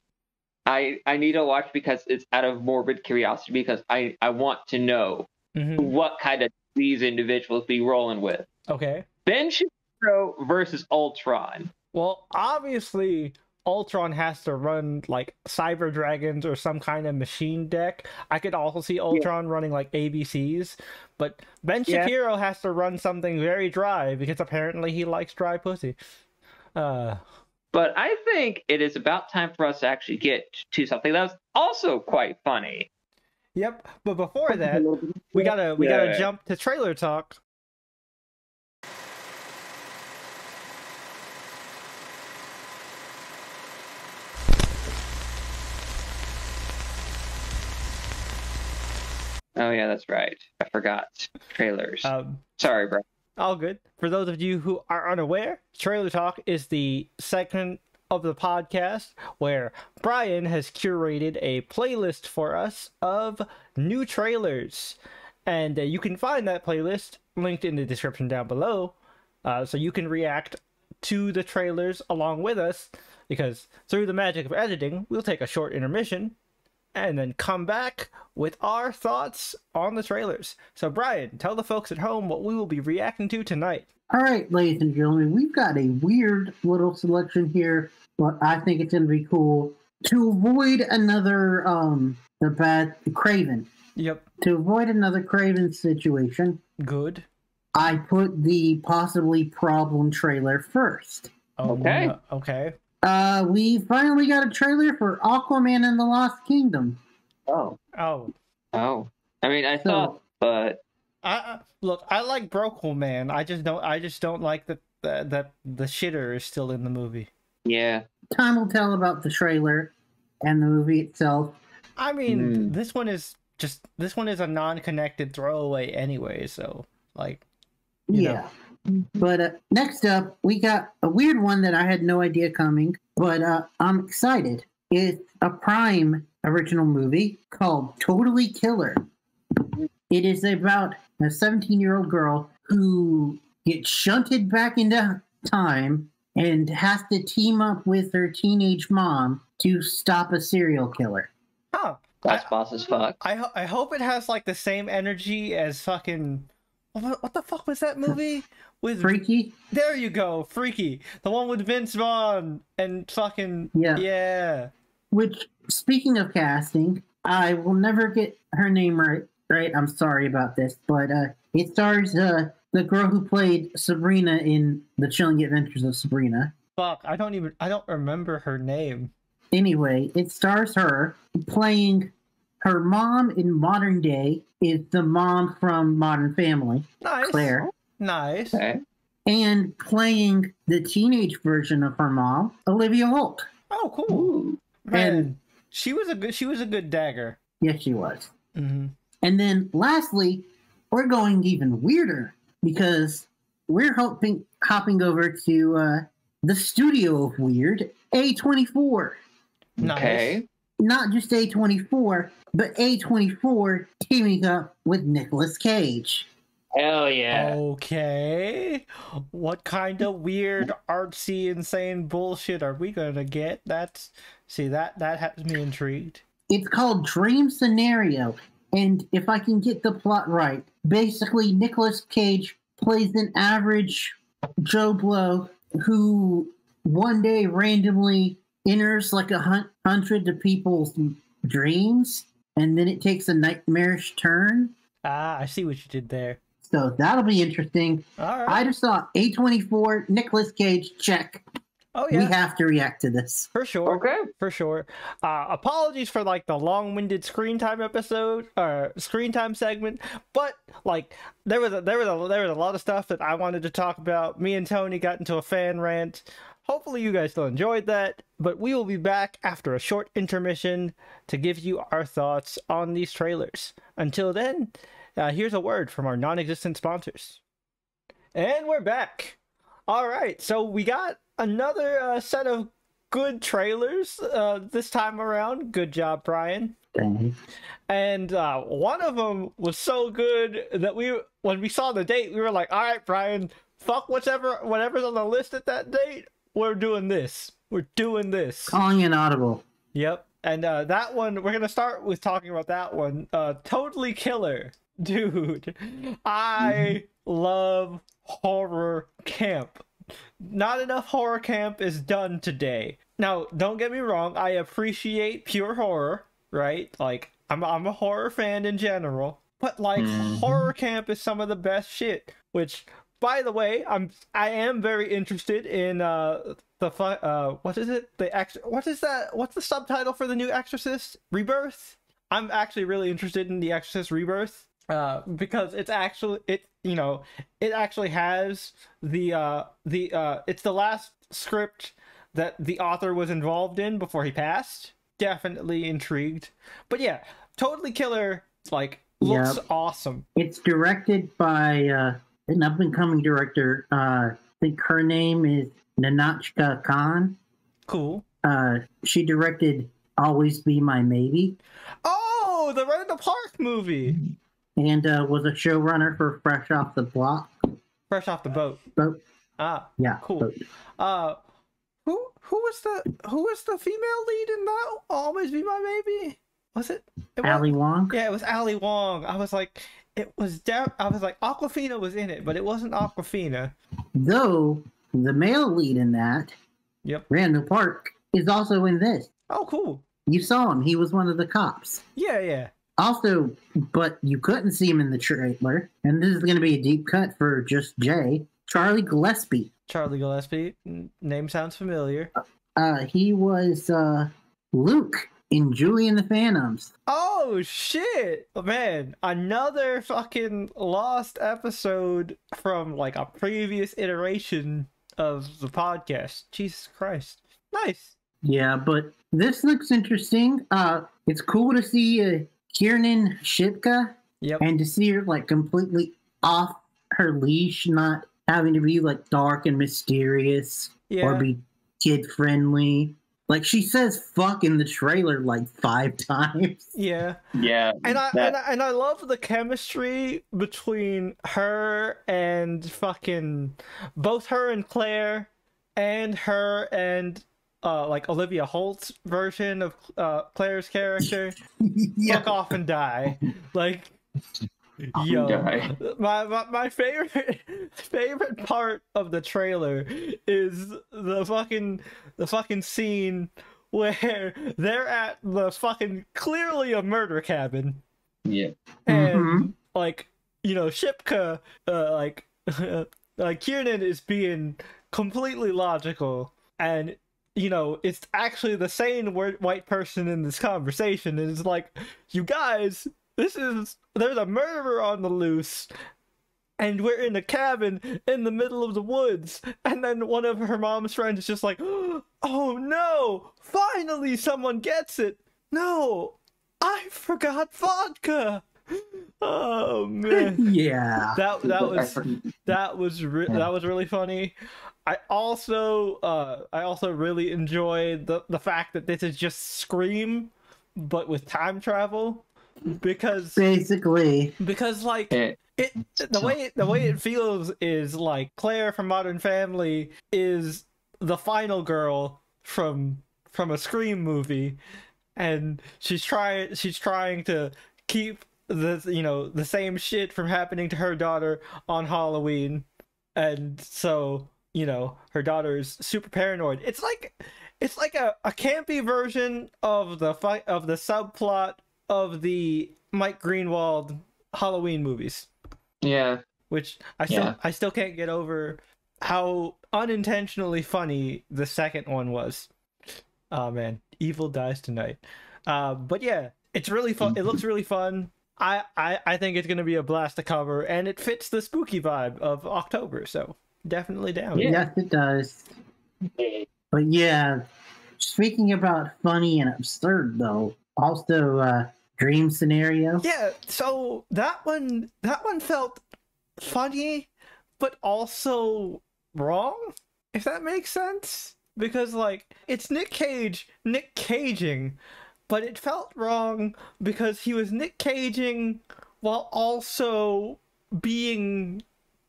I I need to watch because it's out of morbid curiosity because I I want to know mm-hmm. what kind of these individuals be rolling with. Okay. Ben Shapiro versus Ultron. Well, obviously Ultron has to run like Cyber Dragons or some kind of machine deck. I could also see Ultron yeah. running like ABCs, but Ben Shapiro yeah. has to run something very dry because apparently he likes dry pussy. Uh, but I think it is about time for us to actually get to something that's also quite funny. Yep, but before that, we gotta we yeah. gotta jump to trailer talk. Oh yeah, that's right. I forgot trailers. Um, Sorry, bro. All good. For those of you who are unaware, Trailer Talk is the segment of the podcast where Brian has curated a playlist for us of new trailers. And uh, you can find that playlist linked in the description down below. Uh, so you can react to the trailers along with us. Because through the magic of editing, we'll take a short intermission and then come back with our thoughts on the trailers. So, Brian, tell the folks at home what we will be reacting to tonight. All right, ladies and gentlemen, we've got a weird little selection here, but I think it's going to be cool to avoid another um the bad Kraven. Yep. To avoid another Kraven situation, Good. I put the possibly problem trailer first. Oh, Okay. okay. Uh, we finally got a trailer for Aquaman and the Lost Kingdom. Oh. Oh. Oh. I mean, I So- thought, but I, I look. I like Brokeman Man. I just don't. I just don't like that that that the shitter is still in the movie. yeah. Time will tell about the trailer and the movie itself. I mean, Hmm. this one is just this one is a non-connected throwaway anyway. So like, You know. Yeah. But uh, next up, we got a weird one that I had no idea coming, but uh, I'm excited. It's a Prime original movie called Totally Killer. It is about a 17 year old girl who gets shunted back into time and has to team up with her teenage mom to stop a serial killer. huh? That's I, boss as fuck. I ho- I hope it has like the same energy as fucking. What, what the fuck was that movie with? Freaky? There you go, Freaky, the one with Vince Vaughn and fucking Yeah. yeah. Which, speaking of casting, I will never get her name right. Right, I'm sorry about this, but uh, it stars uh, the girl who played Sabrina in The Chilling Adventures of Sabrina. Fuck, I don't even I don't remember her name. Anyway, it stars her playing her mom in modern day is the mom from Modern Family, Nice, Claire, Nice. Okay. and playing the teenage version of her mom, Olivia Holt. Oh, cool. Ooh. Man, And- she was a good she was a good dagger. Yes, she was. hmm And then lastly, we're going even weirder because we're hoping hopping over to uh, the studio of weird, A24. Nice. Okay. Not just A24, but A24 teaming up with Nicolas Cage. Hell yeah. Okay. What kind of weird, artsy, insane bullshit are we gonna get? That's see that that has me intrigued. It's called Dream Scenario. And if I can get the plot right, basically Nicolas Cage plays an average Joe Blow who one day randomly enters like a hundred to people's dreams, and then it takes a nightmarish turn. Ah, I see what you did there. So that'll be interesting. All right. I just saw A24, Nicolas Cage, check. oh yeah. We have to react to this. for sure. Okay. for sure. Uh, apologies for like the long-winded screen time episode or screen time segment, but like there was a, there was a, there was a lot of stuff that I wanted to talk about. Me and Tony got into a fan rant. Hopefully you guys still enjoyed that, but we will be back after a short intermission to give you our thoughts on these trailers. Until then, uh, here's a word from our non-existent sponsors. And we're back. All right, so we got another uh, set of good trailers uh, this time around. Good job, Brian. Dang. And uh, one of them was so good that we, when we saw the date, we were like, "All right, Brian, fuck whatever, whatever's on the list at that date. We're doing this. We're doing this." Calling an audible. Yep. And uh, that one, we're gonna start with talking about that one. Uh, totally killer, dude. I love horror camp. Not enough horror camp is done today. Now, don't get me wrong. I appreciate pure horror, right? Like, I'm I'm a horror fan in general, but like Mhm. horror camp is some of the best shit. Which, by the way, I'm I am very interested in uh the fu- uh what is it the ex what is that what's the subtitle for the new Exorcist Rebirth? I'm actually really interested in the Exorcist Rebirth uh because it's actually it you know it actually has the uh the uh it's the last script that the author was involved in before he passed. Definitely intrigued. But yeah, totally killer like looks Yep. awesome. It's directed by uh, an up and coming director. Uh, I think her name is Nahnatchka Khan. Cool. Uh, she directed Always Be My Maybe Oh, the Randall Park movie. and uh, was a showrunner for Fresh Off the Block. Fresh off the boat. Boat. Ah, Yeah. Cool. boat. uh, who who was the who was the female lead in that? Always be my baby. Was it? it was- Ali Wong. Yeah, it was Ali Wong. I was like, it was. De- I was like, Awkwafina was in it, but it wasn't Awkwafina. Though the male lead in that, Yep. Randall Park, is also in this. Oh, cool. You saw him. He was one of the cops. Yeah, yeah. Also, but you couldn't see him in the trailer. And this is going to be a deep cut for just Jay. Charlie Gillespie. Charlie Gillespie. Name sounds familiar. Uh, he was uh, Luke in Julie and the Phantoms. Oh shit, man! Another fucking lost episode from like a previous iteration of the podcast. Jesus Christ! Nice. Yeah, but this looks interesting. Uh, it's cool to see uh, Kiernan Shipka Yep. and to see her like completely off her leash, not having to be like dark and mysterious Yeah. or be kid friendly. Like she says fuck in the trailer like five times. yeah. Yeah. And I, that- and I and I love the chemistry between her and fucking both her and Claire and her and uh like Olivia Holt's version of uh Claire's character. yeah. Fuck off and die. Like Off and yo. die. My, my my favorite favorite part of the trailer is the fucking the fucking scene where they're at the fucking clearly a murder cabin Yeah. and Mhm. like you know Shipka uh, like like Kiernan is being completely logical and you know it's actually the sane white person in this conversation and it's like you guys this is there's a murderer on the loose and we're in a cabin in the middle of the woods and then one of her mom's friends is just like oh no finally someone gets it. No i forgot vodka. Oh man. Yeah. that that was that was re- that was really funny. I also uh i also really enjoyed the the fact that this is just scream but with time travel because Basically. because like It, it the way the way it feels is like Claire from Modern Family is the final girl from from a Scream movie, and she's trying she's trying to keep the you know the same shit from happening to her daughter on Halloween, and so you know her daughter's super paranoid. It's like it's like a, a campy version of the fight of the subplot of the Mike Greenwald Halloween movies yeah. which I still Yeah. I still can't get over how unintentionally funny the second one was. Oh man, evil dies tonight. Uh, but yeah, it's really fun. It looks really fun. I, I I think it's gonna be a blast to cover, and it fits the spooky vibe of October. So definitely down. Yeah. Yes, it does. But yeah, speaking about funny and absurd though, also uh dream scenario. Yeah, so that one that one felt funny but also wrong, if that makes sense. Because like it's Nick Cage, Nick Caging, but it felt wrong because he was Nick Caging while also being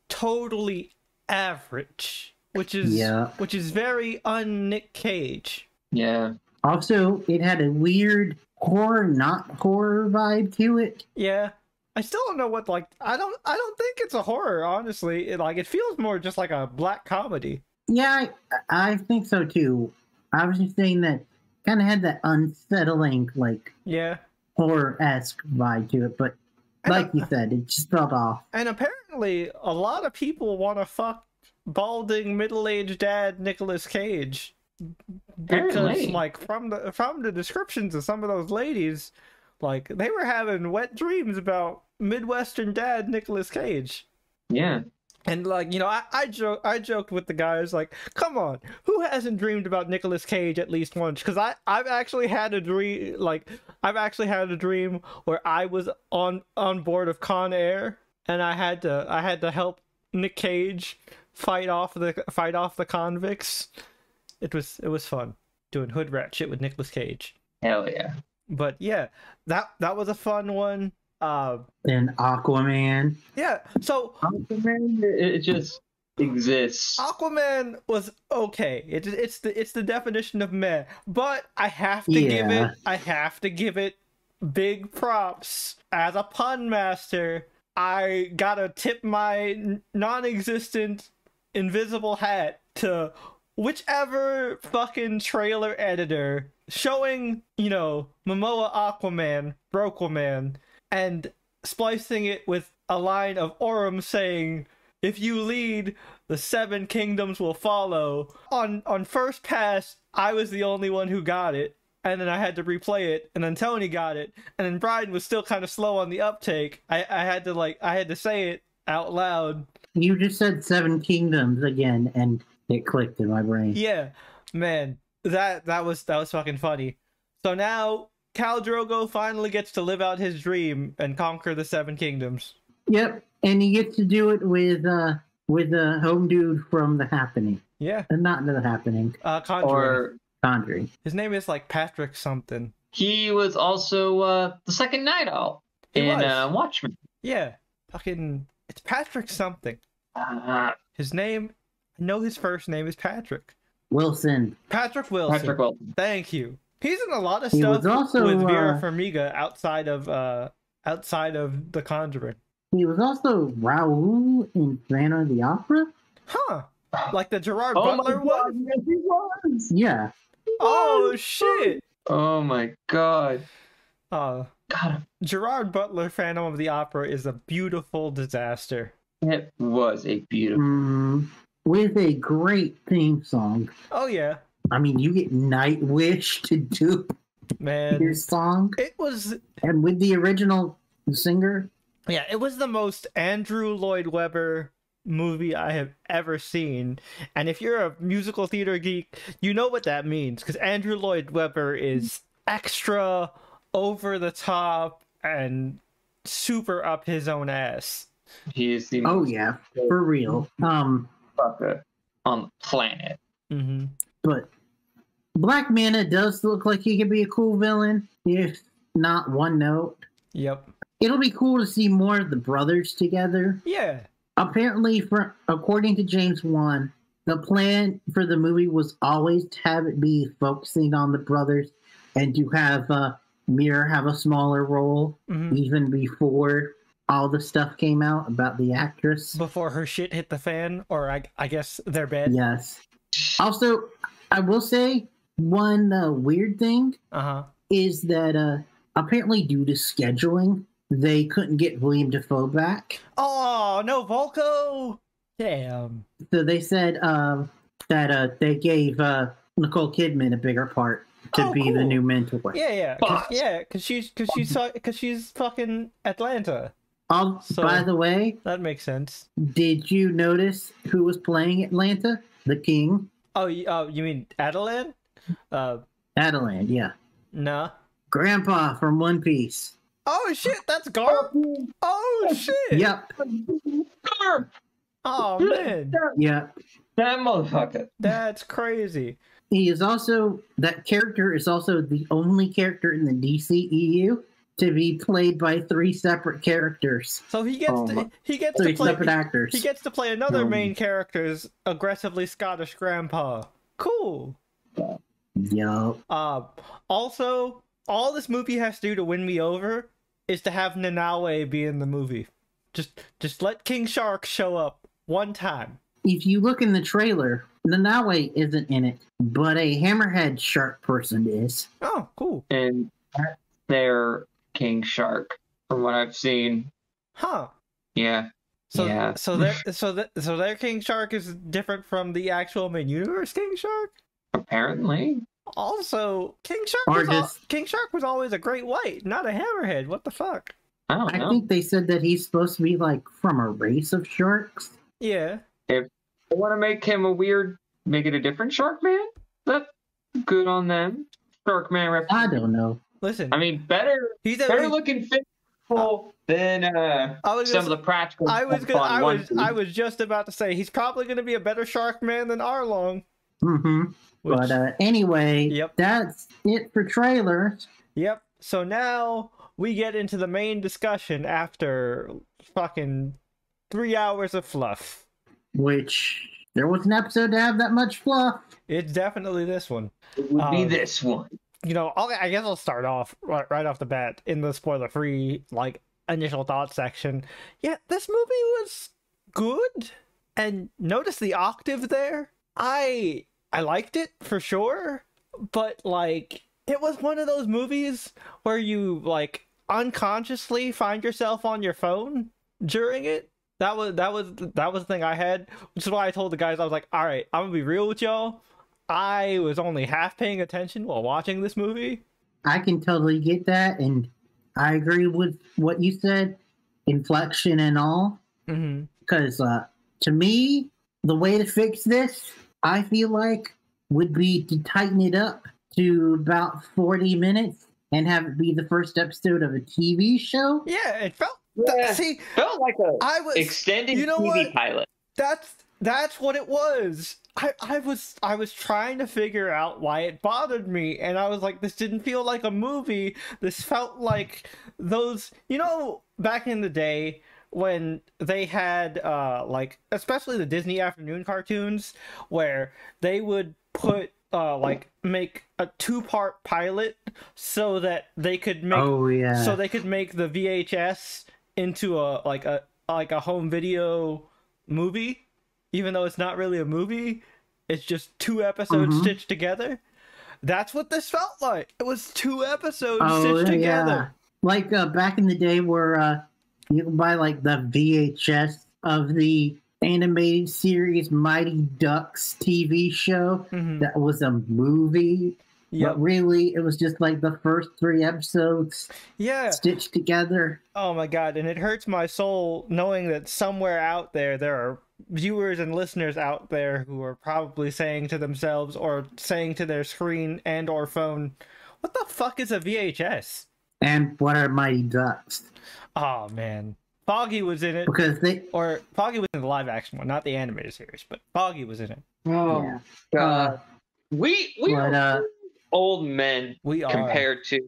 totally average, which is Yeah. which is very un Nick Cage. Yeah. Also, it had a weird horror, not horror vibe to it. Yeah. I still don't know what like I don't I don't think it's a horror, honestly. It, like it feels more just like a black comedy. Yeah, I, I think so too. I was just saying that kind of had that unsettling, like Yeah. horror esque vibe to it, but And, like you said, it just felt off. and apparently a lot of people want to fuck balding middle-aged dad Nicolas Cage. Because Apparently. like from the from the descriptions of some of those ladies, like they were having wet dreams about Midwestern dad Nicolas Cage. Yeah. And like you know, I I joke I joked with the guys like, come on, who hasn't dreamed about Nicolas Cage at least once? Because I I've actually had a dream like I've actually had a dream where I was on on board of Con Air and I had to I had to help Nick Cage fight off the fight off the convicts. It was it was fun doing hood rat shit with Nicolas Cage. Hell yeah. But yeah, that that was a fun one. Uh, And Aquaman. yeah. So Aquaman, it it just exists. Aquaman was okay. It, it's the it's the definition of meh. But I have to give it. I have to give it big props as a pun master. I gotta tip my non-existent invisible hat to whichever fucking trailer editor showing, you know, Momoa Aquaman, Broquaman, and splicing it with a line of Orm saying, "If you lead, the seven kingdoms will follow." On on first pass, I was the only one who got it, and then I had to replay it, and then Tony got it, and then Brian was still kind of slow on the uptake. I I had to like I had to say it out loud. You just said Seven Kingdoms again, and it clicked in my brain. Yeah, man, that that was that was fucking funny. So now Khal Drogo finally gets to live out his dream and conquer the seven kingdoms. Yep, and he gets to do it with uh with a home dude from The Happening, Yeah, uh, not The Happening, uh, Conjuring. Or Conjuring. His name is like Patrick something. he was also uh, the second Night Owl He in was. uh, Watchmen. Yeah, fucking. It's Patrick something. Uh, His name. I know his first name is Patrick. Wilson. Patrick Wilson. Patrick Wilson. Thank you. He's in a lot of He stuff was also, with Vera uh, Farmiga outside of uh outside of The Conjuring. He was also Raoul in Phantom of the Opera. Huh? Like the Gerard Oh Butler one? yes, he was. Yeah, Oh shit! Oh my god. Uh, God, Gerard Butler Phantom of the Opera is a beautiful disaster. it was a beautiful. mm, with a great theme song. Oh yeah, I mean, you get Nightwish to do man. your song, It was and with the original singer. yeah, it was the most Andrew Lloyd Webber movie I have ever seen. And if you're a musical theater geek, you know what that means because Andrew Lloyd Webber is extra over the top and super up his own ass. He is the Oh yeah, for real. Um, fucker on the planet. Mm-hmm. but Black Manta does look like he could be a cool villain, if not one note. Yep. It'll be cool to see more of the brothers together. Yeah. Apparently, for according to James Wan, the plan for the movie was always to have it be focusing on the brothers and to have uh, Mera have a smaller role hmm even before all the stuff came out about the actress. Before her shit hit the fan, or I, I guess they're bad. Yes. Also, I will say one uh, weird thing Uh huh. is that uh, apparently due to scheduling, they couldn't get William Dafoe back. Oh no, Vulko! Damn. So they said uh, that uh, they gave uh, Nicole Kidman a bigger part to Oh, be the new mentor. Yeah, yeah, cause, yeah. Cause she's, cause she's, cause she's fucking Atlanna. Oh, So- by the way, That makes sense. did you notice who was playing Atlanna? The King, Oh, you, oh, you mean Atlan? Uh, Atlan. Yeah, No. Grandpa from One Piece. Oh shit, that's Garp. Oh shit. Yep, Garp! Oh man, yep. That motherfucker. that's crazy. He is also that character is also the only character in the DCEU to be played by three separate characters, So he gets Oh to, he gets to play separate actors. he gets to play another Um. main character's aggressively Scottish grandpa. Cool. Yup. Uh, also, all this movie has to do to win me over is to have Nanaue be in the movie. Just, just let King Shark show up one time. If you look in the trailer, Nanaue isn't in it, but a hammerhead shark person is. Oh, cool. And that's their King Shark, from what I've seen. Huh. Yeah. So, Yeah. so their, so that, so their King Shark is different from the actual main universe King Shark. Apparently. Also, King Shark Or was al- just- King Shark was always a great white, not a hammerhead. What the fuck? I don't I think they said that he's supposed to be like from a race of sharks. Yeah. If they want to make him a weird, make it a different Shark Man, that's good on them. Shark Man rep. I don't know. Listen, I mean, better, he's a, better looking physical than uh, I was some gonna of the practical. I was gonna, I was ones. I was just about to say he's probably gonna be a better shark man than Arlong. Mm-hmm. Which, But uh, anyway, Yep. that's it for trailers. Yep. So now we get into the main discussion after fucking three hours of fluff. Which there was an episode to have that much fluff. It's definitely this one. It would be um, this one. You know, I'll, I guess I'll start off right, right off the bat in the spoiler-free like initial thoughts section. Yeah, this movie was good, and notice the octave there. I I liked it for sure, but like it was one of those movies where you like unconsciously find yourself on your phone during it. That was that was that was the thing I had, which is why I told the guys I was like, "All right, I'm gonna be real with y'all. I was only half paying attention while watching this movie." I can totally get that, and I agree with what you said, inflection and all. Mm-hmm. Because uh, to me, the way to fix this, I feel like, would be to tighten it up to about 40 minutes and have it be the first episode of a TV show. Yeah, it felt. Yeah, See, felt like a I was. extended you know TV what? pilot. That's that's what it was. I I was I was trying to figure out why it bothered me, and I was like, this didn't feel like a movie. This felt like those. You know, back in the day when they had uh like especially the Disney afternoon cartoons where they would put uh like make a two part pilot so that they could make oh, yeah. so they could make the VHS into a like a like a home video movie, even though it's not really a movie. It's just two episodes Mhm. stitched together. That's what this felt like. It was two episodes oh, stitched yeah. together. Like uh, back in the day where uh, you could buy like the VHS of the animated series Mighty Ducks TV show. Mhm. That was a movie. Yep. But really, it was just like the first three episodes Yeah. stitched together. Oh my god, and it hurts my soul knowing that somewhere out there there are viewers and listeners out there who are probably saying to themselves or saying to their screen and or phone, "What the fuck is a VHS?" And what are Mighty Ducks? Oh man. Foggy was in it. Because they, Or Foggy was in the live action one, not the animated series, but Foggy was in it. Oh Yeah. God, uh, we we but, are uh, old men We are compared to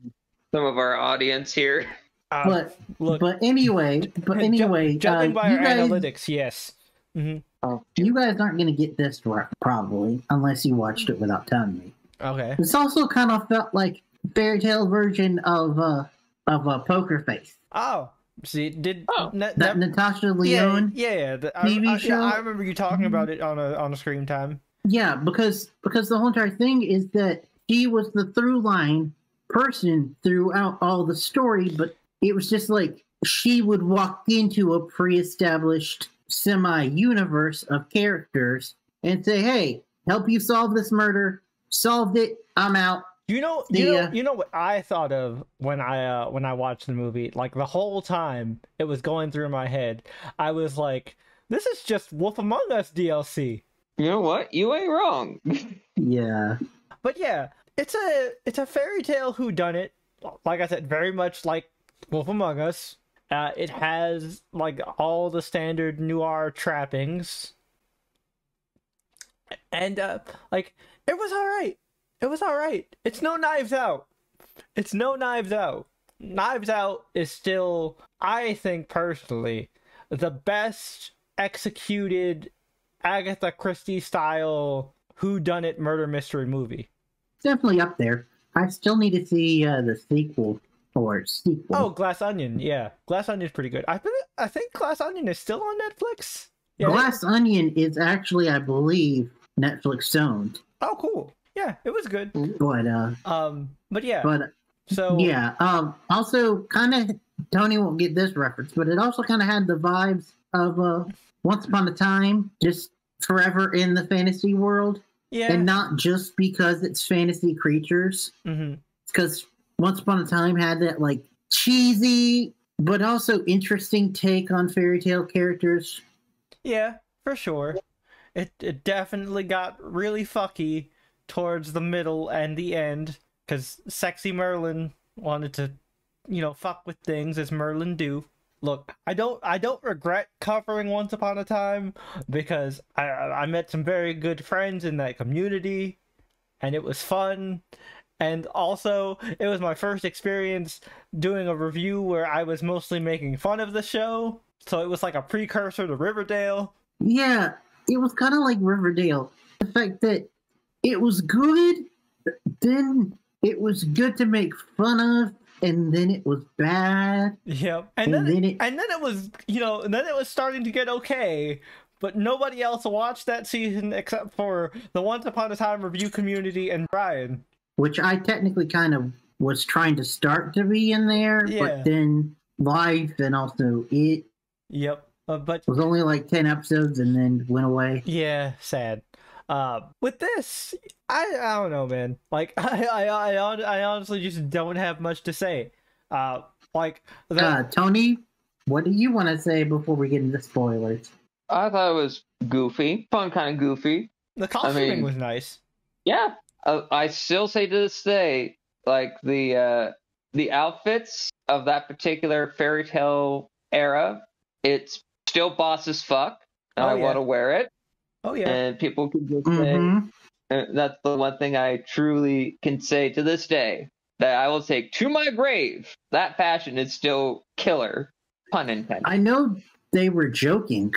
some of our audience here. uh, but look but anyway, but anyway, judging uh, by you our guys, analytics, yes. hmm Oh, you guys aren't going to get this right, probably, unless you watched it without telling me. Okay. This also kind of felt like fairy tale version of uh of a uh, Poker Face. Oh, see, did Oh, ne- That ne- Natasha yeah, Lyonne. yeah, yeah, the- I- TV I, yeah, show? I remember you talking about it on a on a screen time. Yeah, because because the whole entire thing is that she was the through line person throughout all the story, but it was just like she would walk into a pre-established semi-universe of characters and say, "Hey, help you solve this murder. Solved it. I'm out." You know, The, you know, uh, you know what I thought of when I uh when I watched the movie. Like the whole time it was going through my head, I was like, "This is just Wolf Among Us DLC." you know what? You ain't wrong. Yeah. But yeah, it's a it's a fairy tale who done it. Like I said, very much like Wolf Among Us. Uh, it has like all the standard noir trappings, and uh, like it was all right. It was all right. It's no Knives Out. It's no Knives Out. Knives Out is still, I think personally, the best executed Agatha Christie style who done it murder mystery movie. Definitely up there. I still need to see uh, the sequel or sequel. Oh, Glass Onion, yeah, Glass Onion's pretty good. I think I think Glass Onion is still on Netflix. Yeah. Glass Onion is actually, I believe, Netflix owned. Oh, cool. Yeah, it was good. But uh, Um, but yeah, but so yeah. Um, also, kind of Tony won't get this reference, but it also kind of had the vibes of uh, Once Upon a Time, just forever in the fantasy world, yeah, and not just because it's fantasy creatures. Mm-hmm. because Once Upon a Time had that like cheesy but also interesting take on fairy tale characters. yeah, for sure. It it definitely got really fucky towards the middle and the end because sexy Merlin wanted to, you know, fuck with things as Merlin do. Look, I don't I don't regret covering Once Upon a Time because I I met some very good friends in that community, and it was fun. And also, it was my first experience doing a review where I was mostly making fun of the show. So it was like a precursor to Riverdale. Yeah, it was kind of like Riverdale. The fact that it was good, then it was good to make fun of, and then it was bad. Yep. And, And then, then it- and then it was, you know, and then it was starting to get okay. But nobody else watched that season except for the Once Upon a Time review community and Brian. which I technically kind of was trying to start to be in there, Yeah. but then life and also it Yep. Uh, but it was only like 10 episodes and then went away. yeah, sad. Uh, with this, I I don't know, man. Like I I I, I honestly just don't have much to say. Uh, like the, Uh, Tony, what do you want to say before we get into spoilers? I thought it was goofy, fun kind of goofy. the costuming mean- was nice. Yeah, uh, I still say to this day, like the uh, the outfits of that particular fairy tale era, it's still boss as fuck, and Oh, I yeah. want to wear it. Oh yeah. And people can just say Mhm. uh, that's the one thing I truly can say to this day that I will take to my grave. That fashion is still killer, pun intended. I know they were joking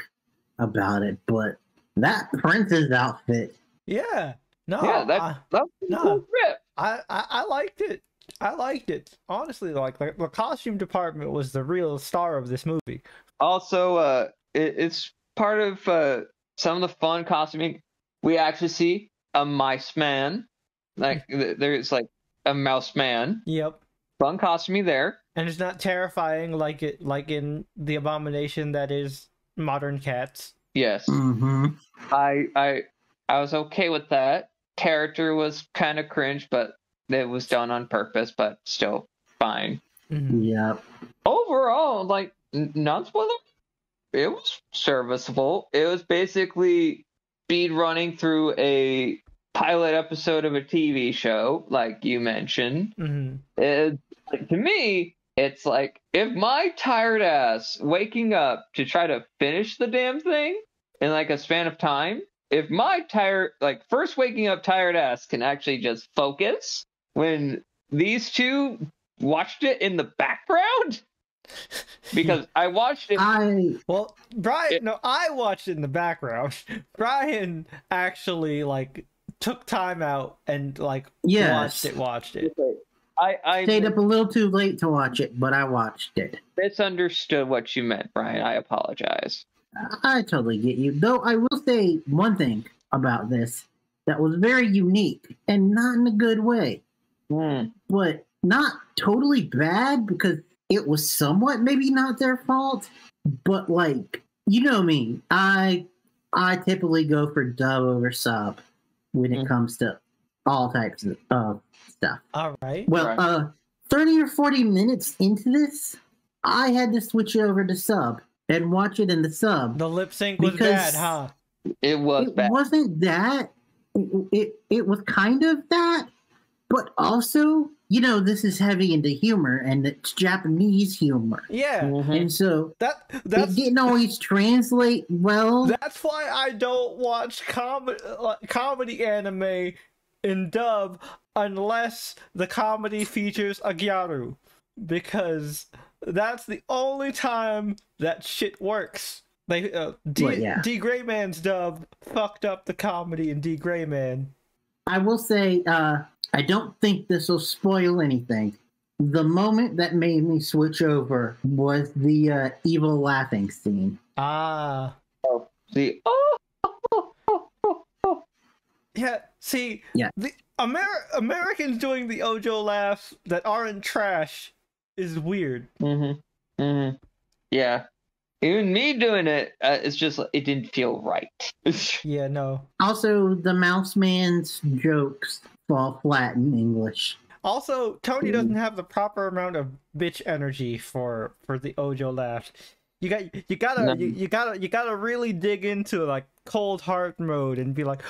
about it, but that Prince's outfit, Yeah. No. yeah, that I- that's a no. cool rip. I, I, I liked it. I liked it. Honestly, like the, the costume department was the real star of this movie. also uh it, it's part of uh some of the fun costuming we actually see a mice man. Like there's like a mouse man. Yep. fun costuming there. And it's not terrifying like it like in the abomination that is modern cats. yes. Hmm i i i was okay with that. Character was kind of cringe but it was done on purpose but still fine. Mhm. Yep. overall, like n- not spoiler, it was serviceable. It was basically speed running through a pilot episode of a TV show, like you mentioned. Mhm. It, to me, it's like if my tired ass waking up to try to finish the damn thing in like a span of time, if my tired like first waking up tired ass can actually just focus when these two watched it in the background because I watched it. I Well, Brian, It- no, I watched it in the background. Brian actually like took time out and like Yes. watched it. Watched it. I, I stayed up a little too late to watch it, but I watched it. misunderstood what you meant, Brian. I apologize. I totally get you. Though I will say one thing about this that was very unique and not in a good way, Hmm. but not totally bad because it was somewhat maybe not their fault, but like you know me, I I typically go for dub over sub when it Mhm. comes to all types of uh, stuff. All right. Well, Right. uh, 30 or 40 minutes into this, I had to switch over to sub and watch it in the sub. The lip sync was Because- bad, huh? It was it bad. wasn't that. It, it, it was kind of that, but also, you know, this is heavy into humor and it's Japanese humor. Yeah. Mhm. And so That it didn't always translate well. That's why I don't watch com- comedy anime in dub unless the comedy features a gyaru. Because that's the only time that shit works. They uh, D, Well, yeah. D Gray Man's dub fucked up the comedy in D Gray Man. I will say, uh, I don't think this will spoil anything. The moment that made me switch over was the uh, evil laughing scene. Ah. The oh, Yeah, see, Yeah. the Amer- Americans doing the Ojou laughs that aren't trash is weird. mm-hmm. Mm-hmm. yeah. Even me doing it, uh, it's just it didn't feel right. Yeah, no. Also, the mouse man's jokes fall flat in English. Also, Tony hmm. doesn't have the proper amount of bitch energy for for the Ojo laugh. You got you gotta No. you, you gotta you gotta really dig into like cold heart mode and be like,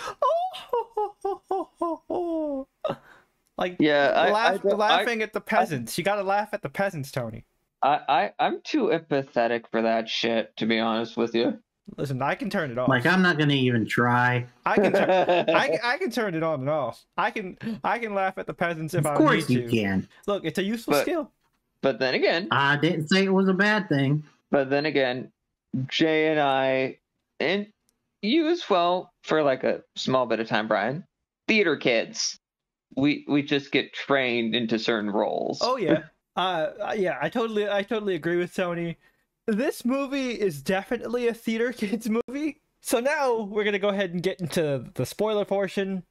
oh, like Yeah, I, I, laugh, don't- I, laughing at the peasants. you gotta laugh at the peasants, Tony. I, I, I'm too empathetic for that shit, to be honest with you. Listen, I can turn it off. Like I'm not gonna even try. I can turn. I, I can turn it on and off. I can I can laugh at the peasants if Of I course you to. can. Look, it's a useful But- skill. but then again, I didn't say it was a bad thing. but then again, Jay and I, and you as well, for like a small bit of time, Brian, theater kids. We we just get trained into certain roles. Oh yeah. Uh uh, yeah, I totally I totally agree with Tony. This movie is definitely a theater kids movie. So now we're going to go ahead and get into the spoiler portion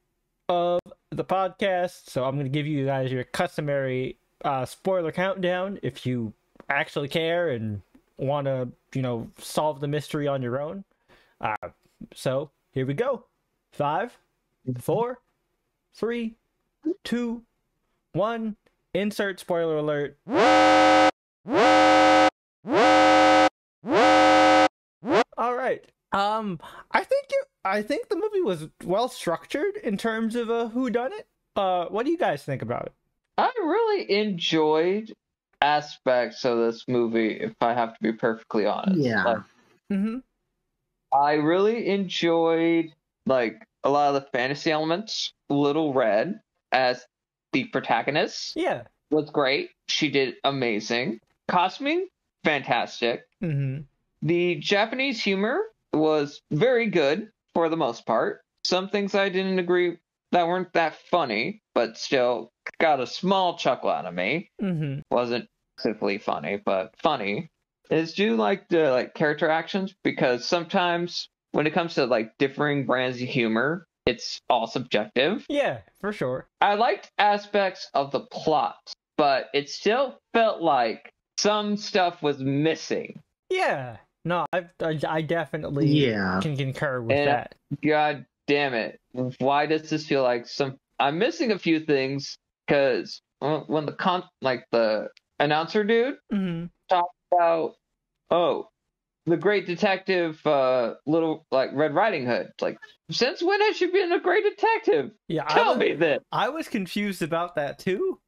of the podcast. So I'm going to give you guys your customary uh spoiler countdown if you actually care and want to, you know, solve the mystery on your own. Uh so, here we go. Five, four, three, two, one. Insert spoiler alert. Right. Um, I think it, I think the movie was well structured in terms of uh, who done it. Uh, what do you guys think about it? I really enjoyed aspects of this movie, if I have to be perfectly honest. Yeah. Like, Mm-hmm. I really enjoyed like a lot of the fantasy elements. Little Red as the protagonist Yeah. was great. She did amazing. Costuming, fantastic. Mm-hmm. The Japanese humor was very good for the most part. Some things I didn't agree that weren't that funny, but still got a small chuckle out of me. Mm-hmm. Wasn't specifically funny, but funny. Is do like the like character actions because sometimes when it comes to like differing brands of humor, it's all subjective. Yeah, for sure. I liked aspects of the plot, but it still felt like some stuff was missing. Yeah. No, I I, I definitely Yeah. can concur with And- that. God damn it. Why does this feel like some I'm missing a few things cuz when the con like the announcer dude Mm-hmm. about oh the great detective uh little like red riding hood like since when has she been a great detective Yeah, I tell was, me this I was confused about that too.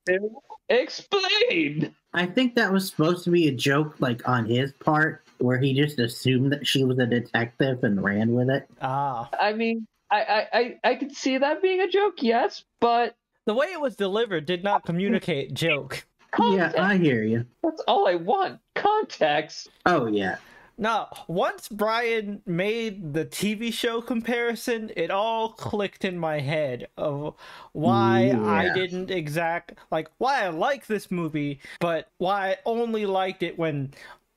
explain I think that was supposed to be a joke, like on his part, where he just assumed that she was a detective and ran with it. Ah, i mean I, I i i could see that being a joke yes but the way it was delivered did not communicate joke. context, Yeah, I hear you. that's all i want context Oh yeah. Now, once Brian made the TV show comparison, it all clicked in my head of why I didn't exact like why I like this movie, but why I only liked it when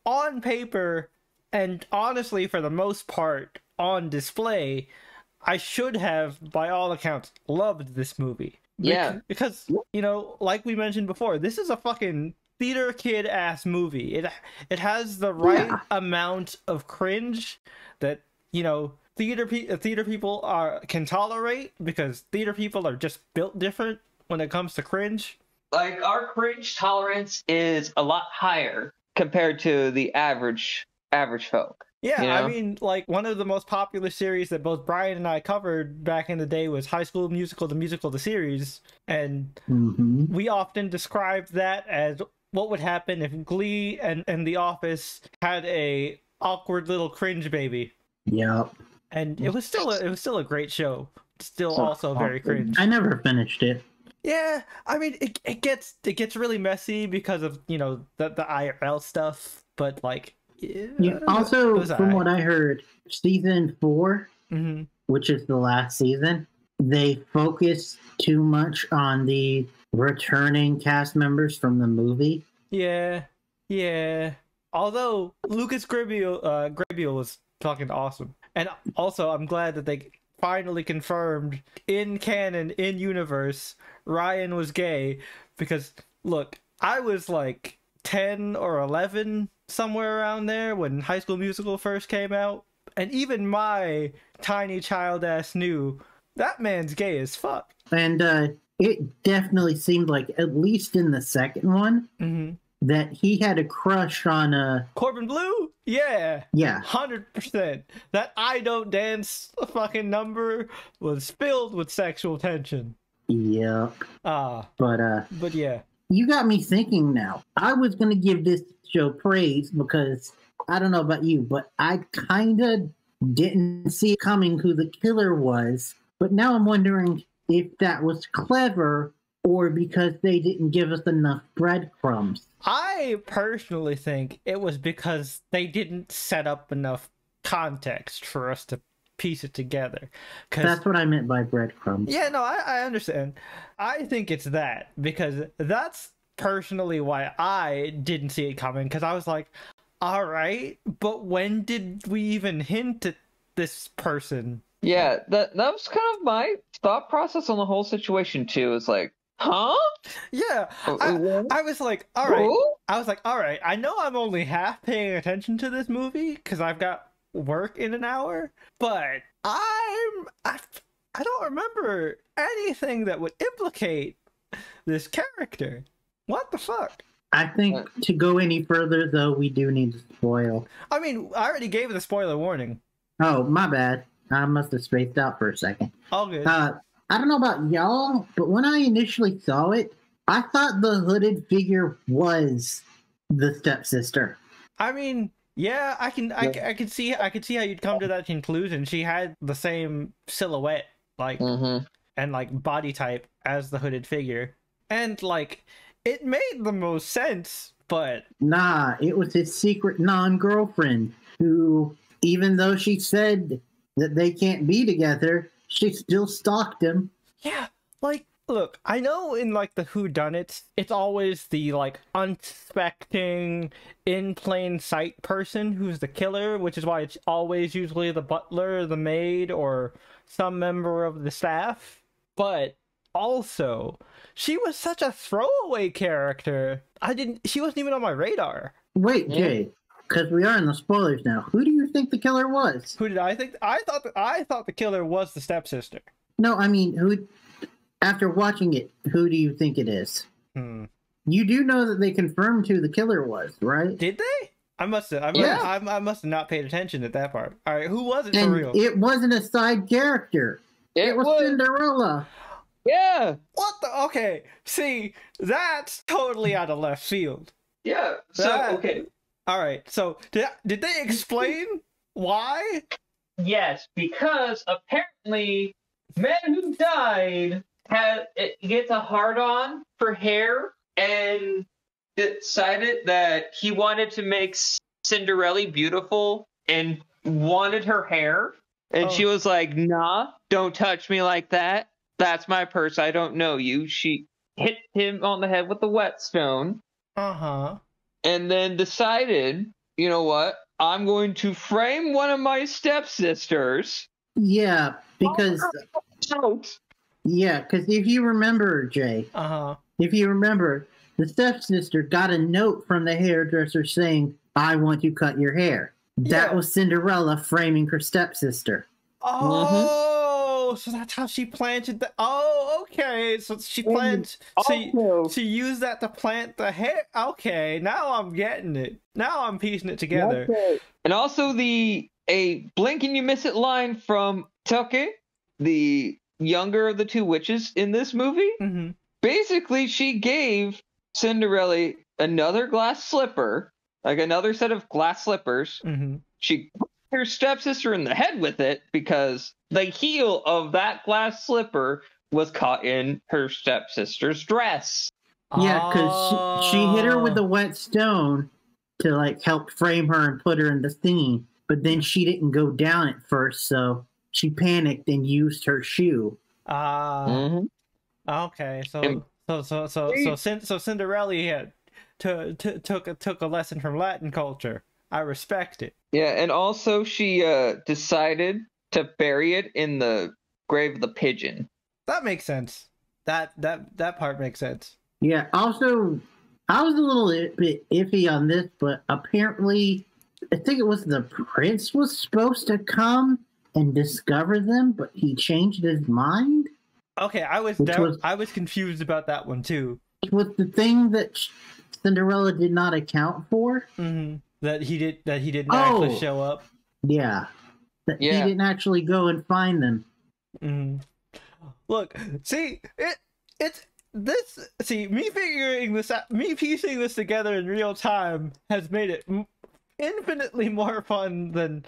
on paper and honestly for the most part on display, I should have by all accounts loved this movie. Yeah. Because you know, like we mentioned before, this is a fucking theater kid ass movie. It it has the right Yeah. amount of cringe that you know theater pe- theater people are can tolerate because theater people are just built different when it comes to cringe. like our cringe tolerance is a lot higher compared to the average average folk Yeah, You I mean, like one of the most popular series that both Brian and I covered back in the day was High School Musical, the musical, the series, and hmm we often described that as what would happen if Glee and, and The Office had a awkward little cringe baby. Yeah, And it was still a, it was still a great show. Still So also very cringe. I never finished it. Yeah, I mean it, it gets it gets really messy because of you know the the IRL stuff, but like yeah, Yeah. Also, from what I heard, season four, hmm which is the last season, they focus too much on the returning cast members from the movie. Yeah, yeah. Although Lucas Grabeel, uh, Grabeel was fucking awesome, and also I'm glad that they finally confirmed in canon, in universe, Ryan was gay. Because look, I was like ten or eleven, somewhere around there, when High School Musical first came out, and even my tiny child ass knew that man's gay as fuck. And uh, it definitely seemed like, at least in the second one, hmm that he had a crush on uh Corbin Bleu? Yeah. yeah Hundred percent. That I don't dance fucking number was filled with sexual tension. yep Ah, but uh but yeah. you got me thinking now i was gonna give this show praise because i don't know about you but i kind of didn't see it coming who the killer was but now i'm wondering if that was clever or because they didn't give us enough breadcrumbs I personally think it was because they didn't set up enough context for us to piece it together. Cause that's what i meant by breadcrumbs yeah, no, I, I understand. I think it's that because that's personally why I didn't see it coming. Because I was like, all right, but when did we even hint at this person? Yeah, that that was kind of my thought process on the whole situation too. Is like, huh? Yeah, Uh, I, uh, I was like, all right. who? I was like, all right, I know I'm only half paying attention to this movie because I've got work in an hour, but I'm I, I don't remember anything that would implicate this character. What the fuck? I think to go any further, though, we do need to spoil. I mean, I already gave the spoiler warning. Oh, my bad. I must have spaced out for a second. All good. Uh, I don't know about y'all, but when I initially saw it, I thought the hooded figure was the stepsister. I mean, yeah, I can, I, I can see, I could see how you'd come to that conclusion. She had the same silhouette, like, Mm-hmm. and like body type as the hooded figure, and like, it made the most sense. But Nah, it was his secret non girlfriend who, even though she said that they can't be together, she still stalked him. yeah, like, look, I know in like the Who Done It, it's always the like unsuspecting, in plain sight person who's the killer, which is why it's always usually the butler, the maid, or some member of the staff. But also, she was such a throwaway character. I didn't. She wasn't even on my radar. Wait, Yeah. Jay, because we are in the spoilers now. Who do you think the killer was? Who did I think? I thought that I thought the killer was the stepsister. No, I mean, who? After watching it, who do you think it is? Hmm. You do know that they confirmed who the killer was, right? Did they? I must have. I must, Yeah. I, I must have not paid attention at that part. All right, who was it for real? it wasn't a side character. It, It was was, Cinderella. yeah, What the? Okay, see, that's totally out of left field. Yeah. So That- okay. All right, so did did they explain why? Yes, because apparently, man who died had it gets a hard on for hair and decided that he wanted to make Cinderella beautiful and wanted her hair. And she Oh. was like, "Nah, don't touch me like that. That's my purse. I don't know you." She hit him on the head with the whetstone Uh huh. And then decided, you know what? I'm going to frame one of my stepsisters Yeah, because out. yeah, because if you remember, Jay, Uh huh. if you remember, the stepsister got a note from the hairdresser saying, "I want to cut your hair." That Yeah. was Cinderella framing her stepsister. Oh, so that's how she planted the. Oh, okay. So she plants. She Also, she used that to plant the hair. Okay, now I'm getting it. Now I'm piecing it together. and also the a blink and you miss it line from Tucky, the younger of the two witches in this movie. hmm Basically, she gave Cinderella another glass slipper, like another set of glass slippers, hmm she hit her stepsister in the head with it because the heel of that glass slipper was caught in her stepsister's dress. Yeah, because she, she hit her with a wet stone to like help frame her and put her in the scene, but then she didn't go down at first, so she panicked and used her shoe. Ah. Mhm. Okay, so And- so so so so Cin- so Cinderella had to, to, took a, took a lesson from Latin culture. I respect it. Yeah, and also she uh, decided to bury it in the grave of the pigeon. That makes sense. That that that part makes sense. Yeah, also, I was a little bit iffy on this, but apparently, I think it was the prince was supposed to come and discover them, but he changed his mind. Okay, I was Which down, was- I was confused about that one too. It was the thing that Cinderella did not account for. hmm That he did that he didn't actually Oh. show up. Yeah. That Yeah. he didn't actually go and find them. hmm Look, see it. It's this. See me figuring this out. Me piecing this together in real time has made it m- infinitely more fun than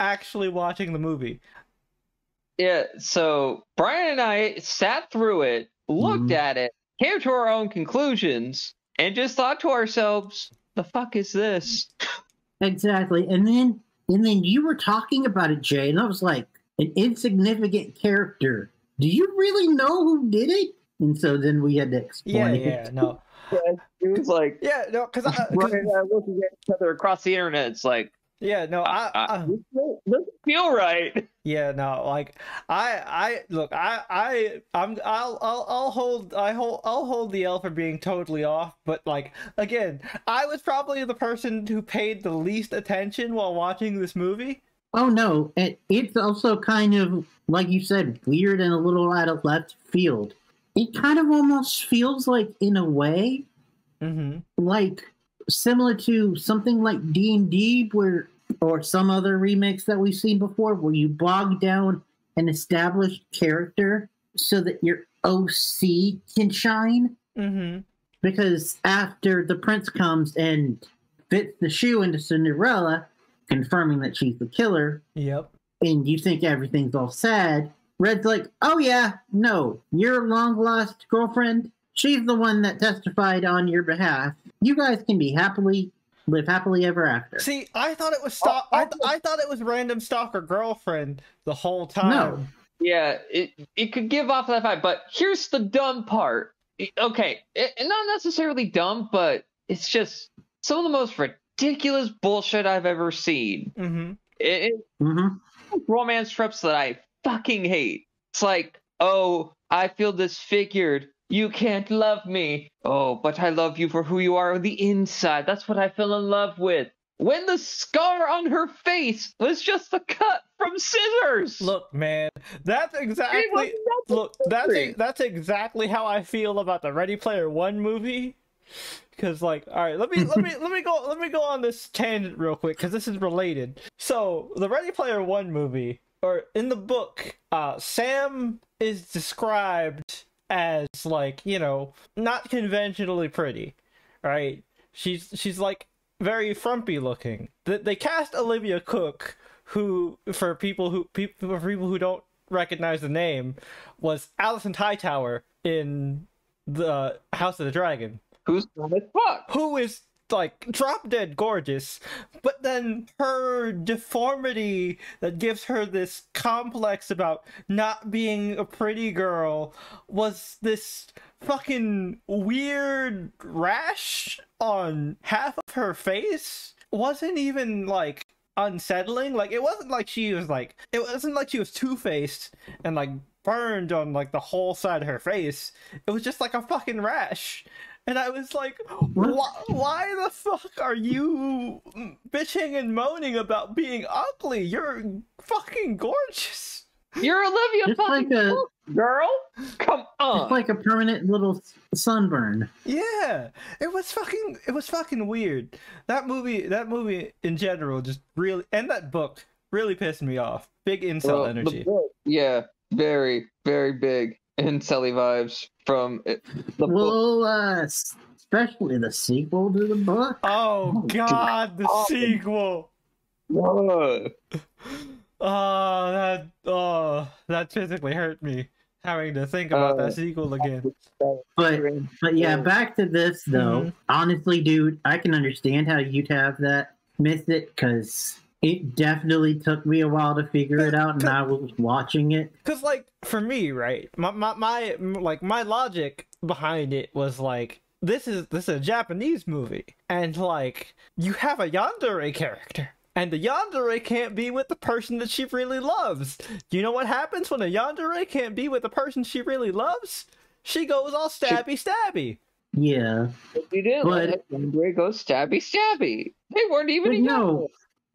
actually watching the movie. Yeah, so Brian and I sat through it, looked Mhm. at it, came to our own conclusions, and just thought to ourselves, the fuck is this? Exactly. And then and then you were talking about it, Jay, and I was like, an insignificant character. Do you really know who did it? And so then we had to Yeah, explain. yeah, no, It was like yeah, no, because I, 'cause- Brian and I looking at each other across the internet. It's like, yeah, no, I, uh, I, doesn't feel right. Yeah, no, like I, I look, I, I, I'm, I'll, I'll, I'll hold, I hold, I'll hold the L for being totally off. But like again, I was probably the person who paid the least attention while watching this movie. Oh no, it, it's also kind of like you said, weird and a little out of left field. It kind of almost feels like, in a way, Mm-hmm. like similar to something like D and D, where or some other remix that we've seen before, where you bog down an established character so that your OC can shine. Mm-hmm. Because after the prince comes and fits the shoe into Cinderella, confirming that she's the killer, Yep. and you think everything's all sad, Red's like, oh yeah, no, your long lost girlfriend, she's the one that testified on your behalf. You guys can be happily, live happily ever after. See, I thought it was stalk. I, th- I thought it was random stalker girlfriend the whole time. No. Yeah, it it could give off that vibe, but here's the dumb part. Okay, it, not necessarily dumb, but it's just some of the most ridiculous bullshit I've ever seen. Mm-hmm. It, hmm romance tropes that I fucking hate. It's like, oh, I feel disfigured. You can't love me. Oh, but I love you for who you are on the inside. That's what I fell in love with. When the scar on her face was just a cut from scissors. Look, man, that's exactly. Look, that's different. that's exactly how I feel about the Ready Player One movie. Because, like, all right, let me let me let me go let me go on this tangent real quick because this is related. So, the Ready Player One movie, or in the book, uh, Sam is described as like you know not conventionally pretty, right? She's she's like very frumpy looking. Th- They cast Olivia Cooke, who for people who people for people who don't recognize the name, was Alicent Hightower in the House of the Dragon, Who's dumb as fuck? who is like drop dead gorgeous, but then her deformity that gives her this complex about not being a pretty girl was this fucking weird rash on half of her face. Wasn't even like unsettling. Like it wasn't like she was like it wasn't like she was two faced and like burned on like the whole side of her face. It was just like a fucking rash. And I was like, why, why the fuck are you bitching and moaning about being ugly? You're fucking gorgeous. You're Olivia Just fucking like a- girl. Come on. It's like a permanent little sunburn. Yeah, it was fucking it was fucking weird. That movie that movie in general just really and that book really pissed me off. Big incel Well, energy. book- yeah, very, very big incelly vibes from it, the book. Well, uh, especially the sequel to the book. Oh Oh, god, the Oh. sequel. Ugh. Oh, that oh, that physically hurt me having to think about Uh, that sequel again. But but yeah, Yeah. back to this though. Mhm. Honestly, dude, I can understand how you'd have that missed it because it definitely took me a while to figure it out, and I was watching it. Cause like for me, right, my, my my like my logic behind it was like this is this is a Japanese movie, and like you have a yandere character, and the yandere can't be with the person that she really loves. You know what happens when a yandere can't be with the person she really loves? She goes all stabby stabby. Yeah, You didn't But- let Andre go stabby stabby. They weren't even But together.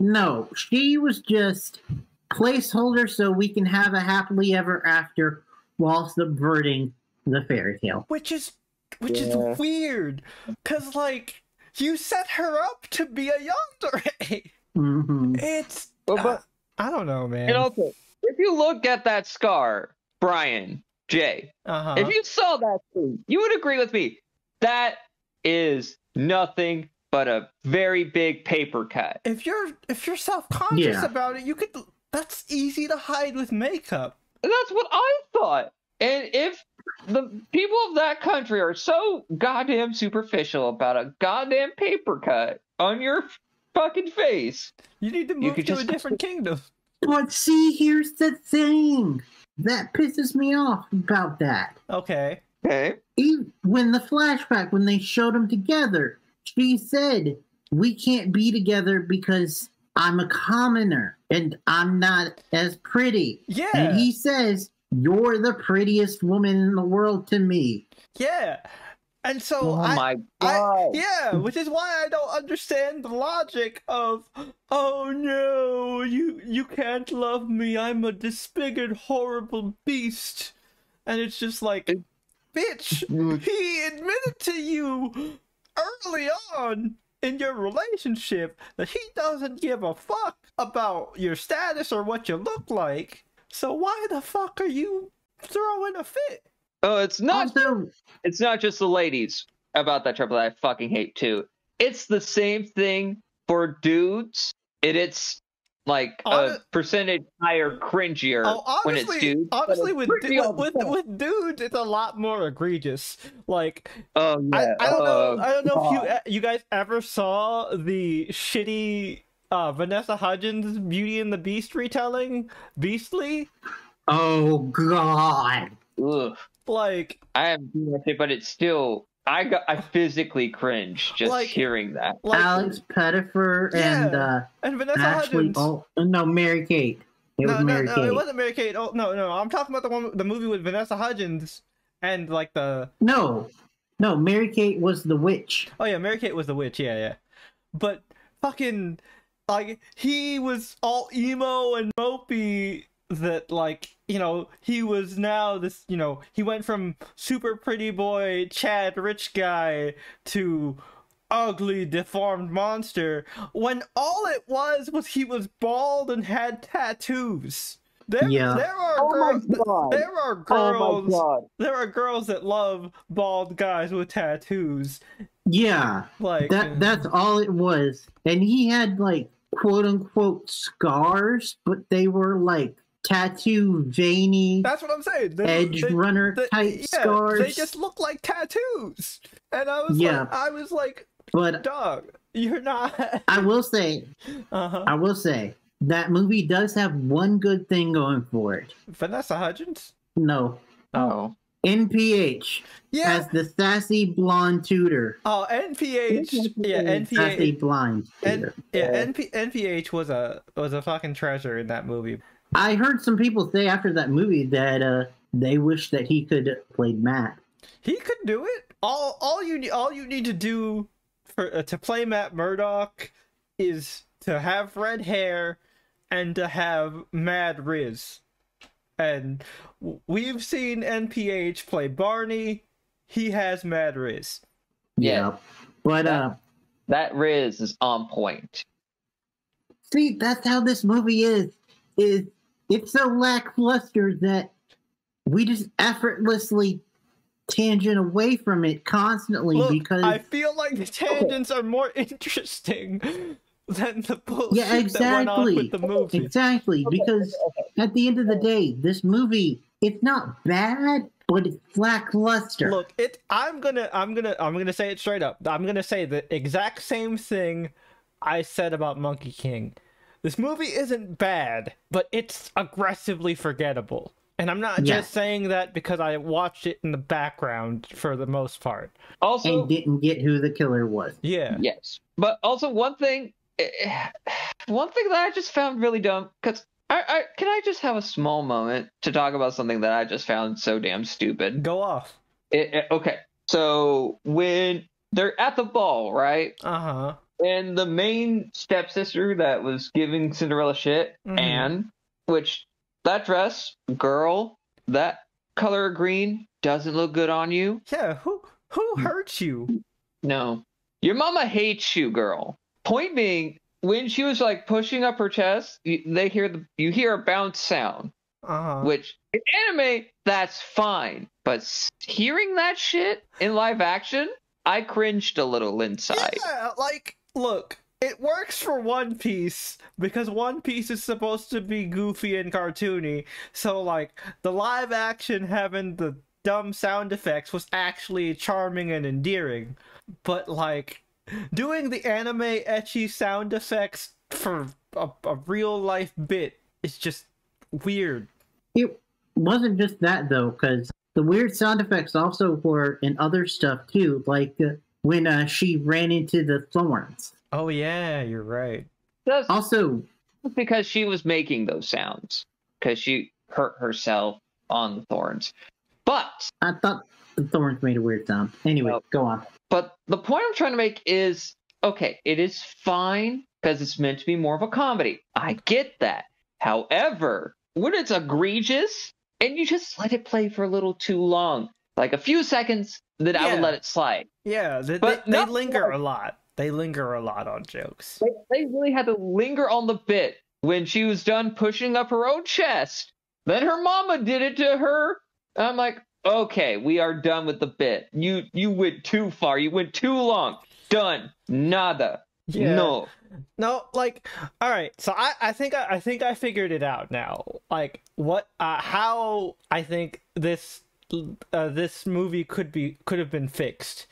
No. no, she was just placeholder so we can have a happily ever after while subverting the fairy tale. which is which Yeah. is weird, cause like you set her up to be a yandere. hmm It's Well, but- I don't know, man. And also, if you look at that scar, Brian, Jay, uh-huh. if you saw that thing, you would agree with me. That is nothing but a very big paper cut. if you're if you're self-conscious Yeah. about it, you could that's easy to hide with makeup. And that's what I thought. And if the people of that country are so goddamn superficial about a goddamn paper cut on your fucking face, You need to You move could to a different kingdom. But see, here's the thing that pisses me off about that. Okay. okay? Even when the flashback, when they showed them together, she said, "We can't be together because I'm a commoner and I'm not as pretty." Yeah. And he says, "You're the prettiest woman in the world to me." yeah. And so Oh I, my I god. yeah, which is why I don't understand the logic of oh no, you you can't love me. I'm a disfigured horrible beast. And it's just like bitch, he admitted to you early on in your relationship that he doesn't give a fuck about your status or what you look like. So why the fuck are you throwing a fit? Oh, it's not Also, it's not just the ladies about that triple that I fucking hate too. It's the same thing for dudes. And it's like Hon- a percentage higher cringier Oh, when it's honestly, dudes. honestly, with, du- with, with dudes, it's a lot more egregious. Like, oh yeah. I, I don't know, oh, I don't know if you e- you guys ever saw the shitty uh, Vanessa Hudgens Beauty and the Beast retelling, Beastly. oh god, Ugh. Like, I haven't seen that shit, but it's still I got I physically cringe just Like- hearing that. like, Alex Pettyfer and uh, and Vanessa Ashley. Hudgens. Oh no, Mary Kate. It no, was no, Mary no, Kate. it wasn't Mary Kate. Oh, no, no, I'm talking about the one, the movie with Vanessa Hudgens and like the No, no, Mary Kate was the witch. Oh yeah, Mary Kate was the witch. Yeah, yeah. But fucking like he was all emo and mopey that like you know he was now this you know he went from super pretty boy Chad rich guy to ugly deformed monster when all it was was he was bald and had tattoos. There, Yeah. there are Oh my girls. God. There are Oh girls. my god. there are girls that love bald guys with tattoos. Yeah, Like that that's all it was. And he had like quote unquote scars, but they were like tattoo veiny That's what I'm saying. They, edge they- runner they- type yeah, scars. They just look like tattoos, and I was Yeah. like, I was like, But dog, you're not. I will say, uh-huh. I will say that movie does have one good thing going for it. Vanessa Hudgens. No, Oh. NPH Yeah. as the sassy blonde tutor. Oh, NPH. Yeah, Sassy NPH. blind N- tutor. yeah, NP, NPH was a was a fucking treasure in that movie. I heard some people say after that movie that uh, they wish that he could have played Matt. He could do it. All all you all you need to do for uh, to play Matt Murdock is to have red hair and to have mad riz. And we've seen NPH play Barney. He has mad riz. Yeah. But uh, That Riz is on point. see, that's how this movie is. Is it's so lackluster that we just effortlessly tangent away from it constantly Look, because I feel like the oh. tangents are more interesting than the bullshit Yeah, that went on exactly. with the movie. exactly because at the end of the day, this movie it's not bad, but it's lackluster. Look, it. I'm gonna. I'm gonna. I'm gonna say it straight up. I'm gonna say the exact same thing I said about Monkey King. This movie isn't bad, but it's aggressively forgettable. And I'm not Yeah. just saying that because I watched it in the background for the most part. Also, and didn't get who the killer was. Yeah. yes, but also one thing, eh, one thing that I just found really dumb because I, I can I just have a small moment to talk about something that I just found so damn stupid. Go off. It- it- okay, so when they're at the ball, right? Uh huh. And the main stepsister that was giving Cinderella shit, Mhm. Anne, which that dress, girl, that color of green doesn't look good on you. Yeah. Who Who hurt you? No. Your mama hates you, girl. Point being, when she was like pushing up her chest, you, they hear the you hear a bounce sound, Uh-huh. which in anime that's fine, but hearing that shit in live action, I cringed a little inside. Yeah, like, look, it works for One Piece because One Piece is supposed to be goofy and cartoony. So, like, the live action having the dumb sound effects was actually charming and endearing. But, like, doing the anime ecchi sound effects for a, a real life bit is just weird. It wasn't just that though, because the weird sound effects also were in other stuff too, like uh, when uh, she ran into the thorns. Oh, yeah, you're right. That's Also, because she was making those sounds because she hurt herself on the thorns. But I thought the thorns made a weird sound. Anyway, Well- go on. But the point I'm trying to make is okay, it is fine because it's meant to be more of a comedy. I get that. However, when it's egregious and you just let it play for a little too long, like a few seconds, then I would let it slide. Yeah, they, But they, they linger more. a lot. They linger a lot on jokes. They, they really had to linger on the bit when she was done pushing up her own chest. Then her mama did it to her. I'm like, okay, we are done with the bit. You you went too far. You went too long. Done. Nada. Yeah. No. No, like, all right. So I, I think I, I think I figured it out now. Like, what, uh, how I think this, uh, this movie could be could have been fixed.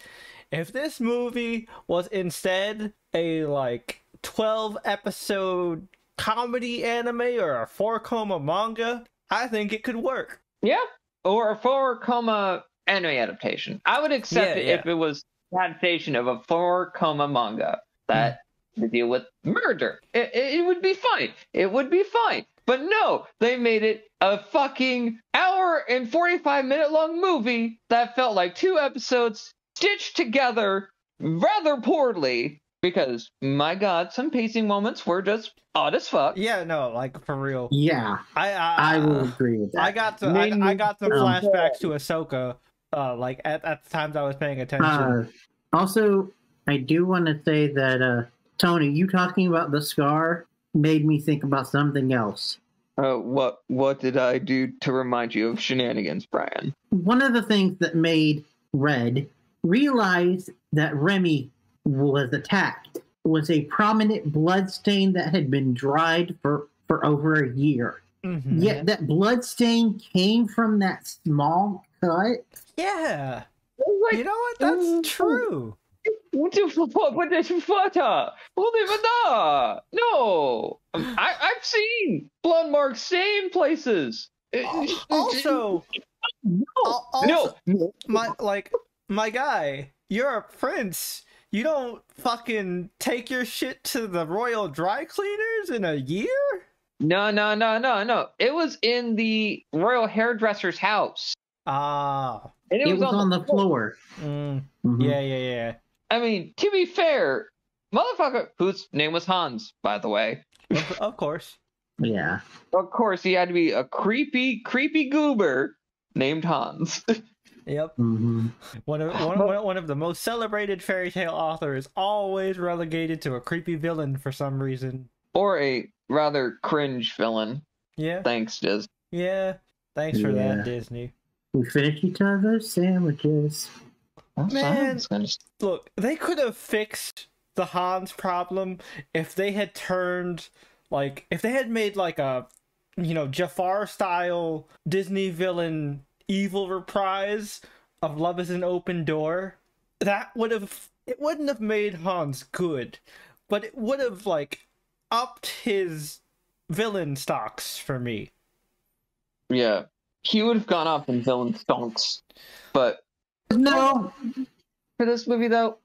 If this movie was instead a like twelve episode comedy anime or a four koma manga, I think it could work. Yeah. Or a four koma anime adaptation. I would accept Yeah, it yeah. if it was an adaptation of a four koma manga that to deal with murder. It, it would be fine. It would be fine. But no, they made it a fucking hour and 45 minute long movie that felt like two episodes stitched together rather poorly because my god, some pacing moments were just odd as fuck. Yeah, no, like for real. Yeah, I I, I will agree with that. I got the I, I got the some flashbacks to Ahsoka. Uh, like at, at the times I was paying attention. Uh, also, I do want to say that uh, Tony, you talking about the scar made me think about something else. Uh, what what did I do to remind you of shenanigans, Brian? One of the things that made Red realize that Remy was attacked was a prominent blood stain that had been dried for, for over a year. Mhm. Yet that blood stain came from that small cut. Yeah. Like, You know what? That's Ooh. true. What the fuck? What the fuck? What the No, Um, I I've seen blood marks same places. Also, no, also no, no. my like my guy, you're a prince. You don't fucking take your shit to the royal dry cleaners in a year? no, no, no, no, no. It was in the royal hairdresser's house, Ah. and It, was, on, the floor. Mm, Mhm. yeah, yeah, yeah. I mean, to be fair, motherfucker, whose name was Hans, by the way. Of, of course. Yeah. Of course, he had to be a creepy, creepy goober named Hans. Yep. hmm One of one, one, one of the most celebrated fairy tale authors, always relegated to a creepy villain for some reason. or a rather cringe villain. Yeah, Thanks, Diz. yeah. Thanks for Yeah. that, Disney. We finished each other's sandwiches. Man. Look, they could have fixed the Hans problem if they had turned like if they had made like a you know Jafar style Disney villain evil reprise of Love is an Open Door. That would have it wouldn't have made Hans good, but it would have like upped his villain stocks for me. Yeah, he would have gone up in villain stonks. But No. for this movie, though,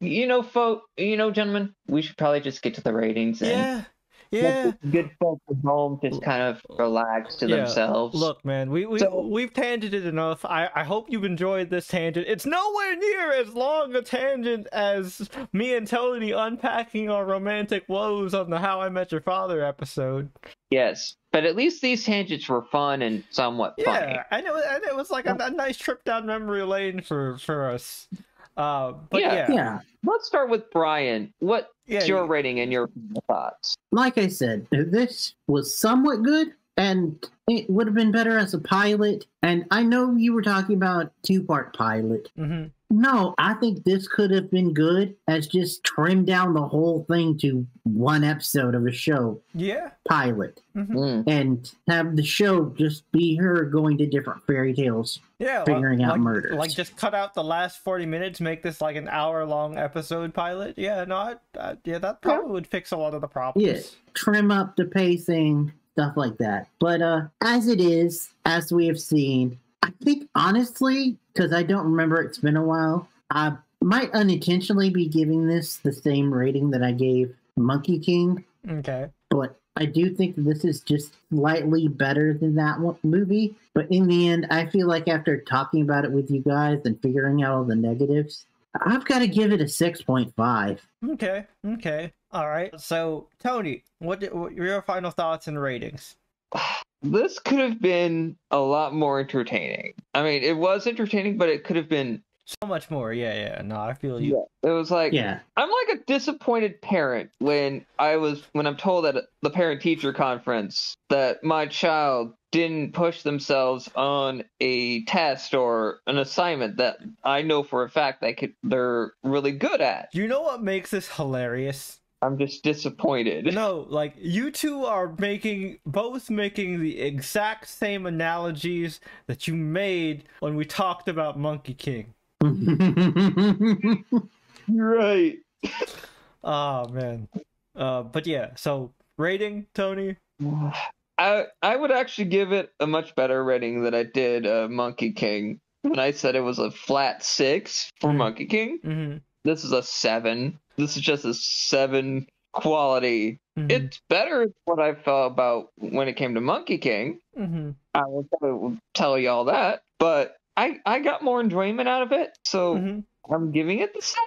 you know, folk, you know, gentlemen, we should probably just get to the ratings. And Yeah. Yeah. good folks at home just kind of relax to Yeah, themselves. Look, man, we we So- we've tangented enough. I I hope you've enjoyed this tangent. It's nowhere near as long a tangent as me and Tony unpacking our romantic woes on the How I Met Your Father episode. yes, but at least these tangents were fun and somewhat funny. Yeah, and it was and it was like a, a nice trip down memory lane for for us. Uh, but Yeah. yeah, Yeah. Let's start with Brian. What's yeah, your you- rating and your thoughts? like I said, this was somewhat good, and it would have been better as a pilot. And I know you were talking about two part pilot. Mhm. No, I think this could have been good as just trim down the whole thing to one episode of a show yeah. pilot mhm. Mm. and have the show just be her going to different fairy tales. Yeah, figuring out like, murders. Like just cut out the last forty minutes, make this like an hour long episode pilot. Yeah, no, I, I, yeah, that probably would fix a lot of the problems. Yeah. Trim up the pacing, stuff like that. But uh as it is, as we have seen, I think honestly, because I don't remember it's been a while, I might unintentionally be giving this the same rating that I gave Monkey King. Okay. but I do think this is just slightly better than that one movie. But in the end, I feel like after talking about it with you guys and figuring out all the negatives, I've got to give it a 6.5. Okay. Okay. All right. So, Tony, what, did- what your final thoughts and ratings? This could have been a lot more entertaining. I mean, it was entertaining, but it could have been. So much more. Yeah. Yeah. No, I feel you. It was like Yeah. I'm like a disappointed parent when I was when I'm told at the parent teacher conference that my child didn't push themselves on a test or an assignment that I know for a fact they could they're really good at. You know what makes this hilarious? I'm just disappointed. No, like you two are making both making the exact same analogies that you made when we talked about Monkey King. Right. Oh man. Uh, but yeah. So rating, Tony. I I would actually give it a much better rating than I did uh, Monkey King when I said it was a flat six for. Monkey King. Mm-hmm. This is a seven. This is just a seven quality. mm-hmm, It's better than what I felt about when it came to Monkey King. Mm-hmm. I will tell, you all that, but I I got more enjoyment out of it, so Mm-hmm. I'm giving it the seven.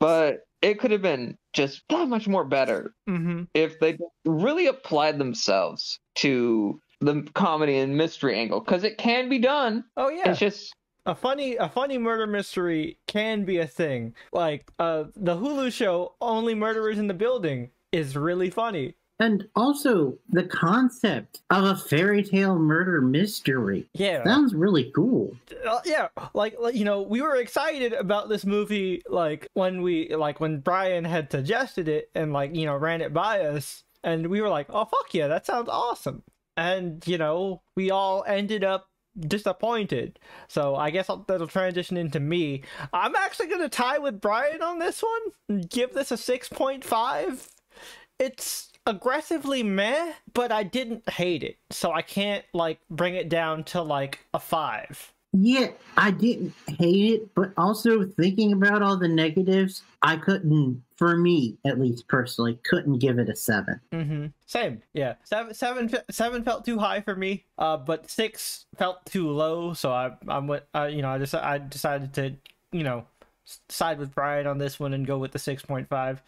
But it could have been just that much more better Mm-hmm. if they really applied themselves to the comedy and mystery angle because it can be done. Oh yeah. It's just a funny a funny murder mystery can be a thing. Like uh the Hulu show Only Murderers in the Building is really funny. and also, the concept of a fairy tale murder mystery Yeah. sounds really cool. Uh, yeah, like, like you know, we were excited about this movie like when we like when Brian had suggested it and like, you know, ran it by us and we were like, "Oh fuck yeah, that sounds awesome." And, you know, we all ended up disappointed. So I guess I'll, that'll transition into me. I'm actually going to tie with Brian on this one give this a 6.5. It's aggressively meh, but I didn't hate it. So I can't like bring it down to like a 5. Yeah, I didn't hate it, but also thinking about all the negatives, I couldn't, for me at least personally, couldn't give it a seven. Mm-hmm. Same. Yeah. Seven, seven, fe- seven felt too high for me. Uh, but six felt too low. So I, I'm with, uh, you know, I just, I decided to, you know, side with Brian on this one and go with the six point five.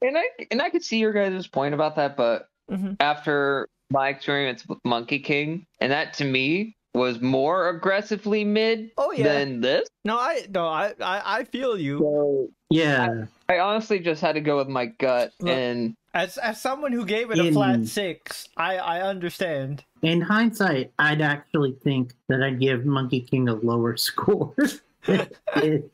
and I and I could see your guys' point about that, but Mhm. after my experience with Monkey King, and that to me was more aggressively mid Oh yeah. than this. no, I, no, I, I, I feel you. So Yeah, I honestly just had to go with my gut Look, and As, as someone who gave it a flat six, I, I understand. in hindsight, I'd actually think that I'd give Monkey King a lower score. It-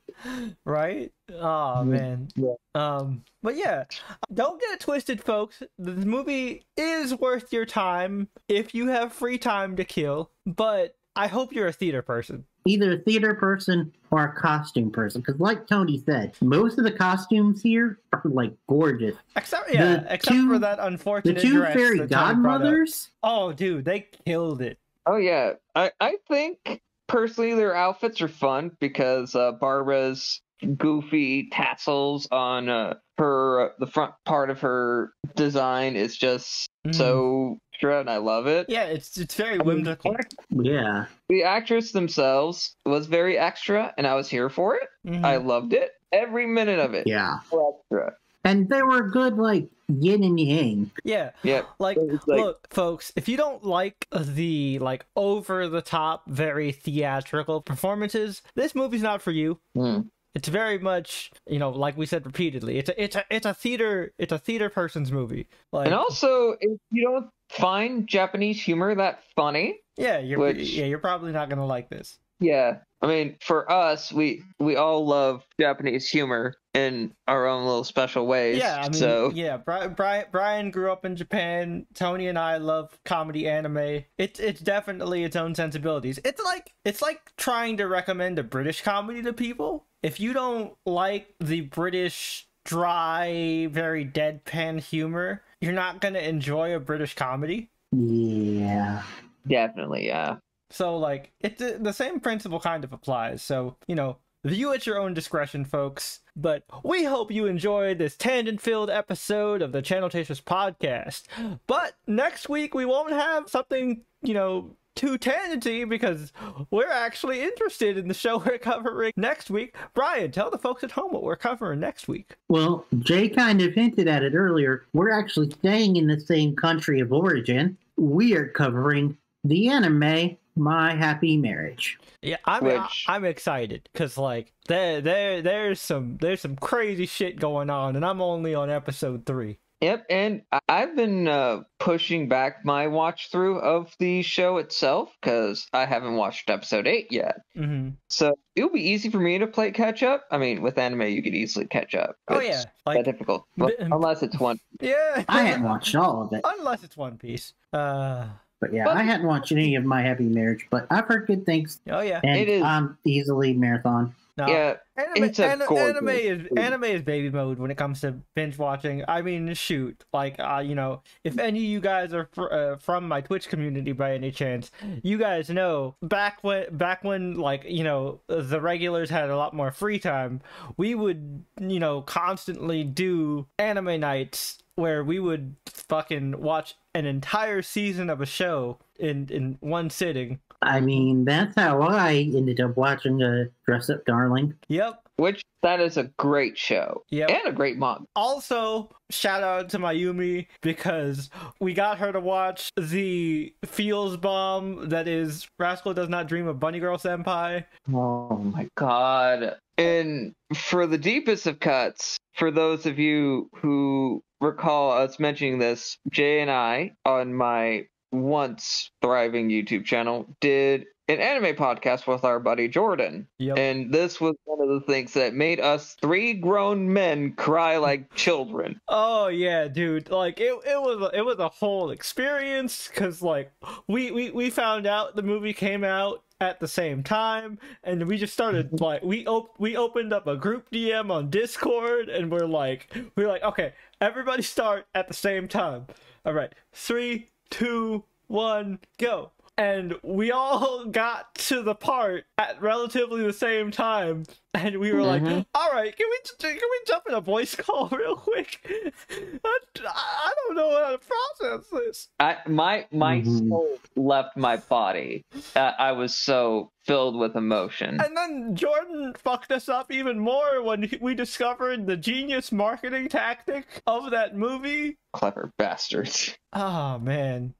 right? Oh man. Yeah. Um, but yeah, don't get it twisted, folks. The movie is worth your time if you have free time to kill. But I hope you're a theater person. either a theater person or a costume person, because like Tony said, most of the costumes here are like gorgeous. Except yeah, The except two- for that unfortunate. The unfortunate two dress fairy that Tony brought up. godmothers. Oh, dude, they killed it. oh yeah, I I think personally their outfits are fun because uh, Barbara's goofy tassels on uh, her the front part of her design is just Mhm. so extra, and I love it. yeah, it's it's very whimsical. Yeah. The actress themselves was very extra, and I was here for it. Mhm. I loved it, every minute of it. Yeah. Extra. And they were good, like, yin and yang. yeah, Yep. like It like- look folks if you don't like the like over the top very theatrical performances this movie's not for you Hmm. it's very much you know like we said repeatedly it's a it's a it's a theater it's a theater person's movie like And also, if you don't find Japanese humor that funny, yeah you're which- yeah you're probably not gonna like this yeah. I mean, for us, we we all love Japanese humor in our own little special ways. yeah i mean so yeah brian brian brian grew up in japan tony and i love comedy anime it's it's definitely its own sensibilities it's like it's like trying to recommend a british comedy to people if you don't like the british dry very deadpan humor you're not gonna enjoy a british comedy Yeah. definitely, yeah. So like it the same principle kind of applies. So, you know, view at your own discretion, folks. But we hope you enjoyed this tangent-filled episode of the Channel Chasers podcast. But next week we won't have something, you know, too tangenty because we're actually interested in the show we're covering next week. Brian, tell the folks at home what we're covering next week. Well, Jay kind of hinted at it earlier. We're actually staying in the same country of origin. We are covering the anime My Happy Marriage. Yeah, I'm Which- I'm excited because like there there there's some there's some crazy shit going on, and I'm only on episode three. Yep, and I- I've been uh, pushing back my watch through of the show itself because I haven't watched episode eight yet. Mm-hmm. So it'll be easy for me to play catch up. I mean, with anime, you could easily catch up. Oh It's yeah, that difficult, Well, bi- unless it's one. yeah. I hadn't watched all of it, unless it's One Piece. Uh, but yeah, But- I hadn't watched any of My Happy Marriage, but I've heard good things, oh yeah. and It is- I'm easily marathon. No, Yeah, anime, it's a an- anime is movie. anime is baby mode when it comes to binge watching. I mean, shoot, like uh, you know, if any of you guys are fr- uh, from my Twitch community by any chance, you guys know back when back when like you know the regulars had a lot more free time, we would you know constantly do anime nights where we would fucking watch an entire season of a show in in one sitting. I mean, that's how I ended up watching uh, Dress Up Darling. Yep. which that is a great show Yep. and a great mom. Also, shout out to Mayumi because we got her to watch the feels bomb that is Rascal Does Not Dream of Bunny Girl Senpai. Oh my god. And for the deepest of cuts, for those of you who recall us mentioning this, Jay and I on my once thriving YouTube channel did an anime podcast with our buddy Jordan. Yep. And this was one of the things that made us three grown men cry like children. Oh yeah, dude. Like it, it was a, it was a whole experience cuz like we, we we found out the movie came out at the same time and we just started like we op- we opened up a group DM on Discord and we're like we're like okay, everybody start at the same time. All right. three, two, one, go. And we all got to the part at relatively the same time, and we were like, Mhm. "All right, can we can we jump in a voice call real quick? I, I don't know how to process this." I my my Mhm. soul left my body. Uh, I was so filled with emotion. And then Jordan fucked us up even more when we discovered the genius marketing tactic of that movie. Clever bastards. Oh man,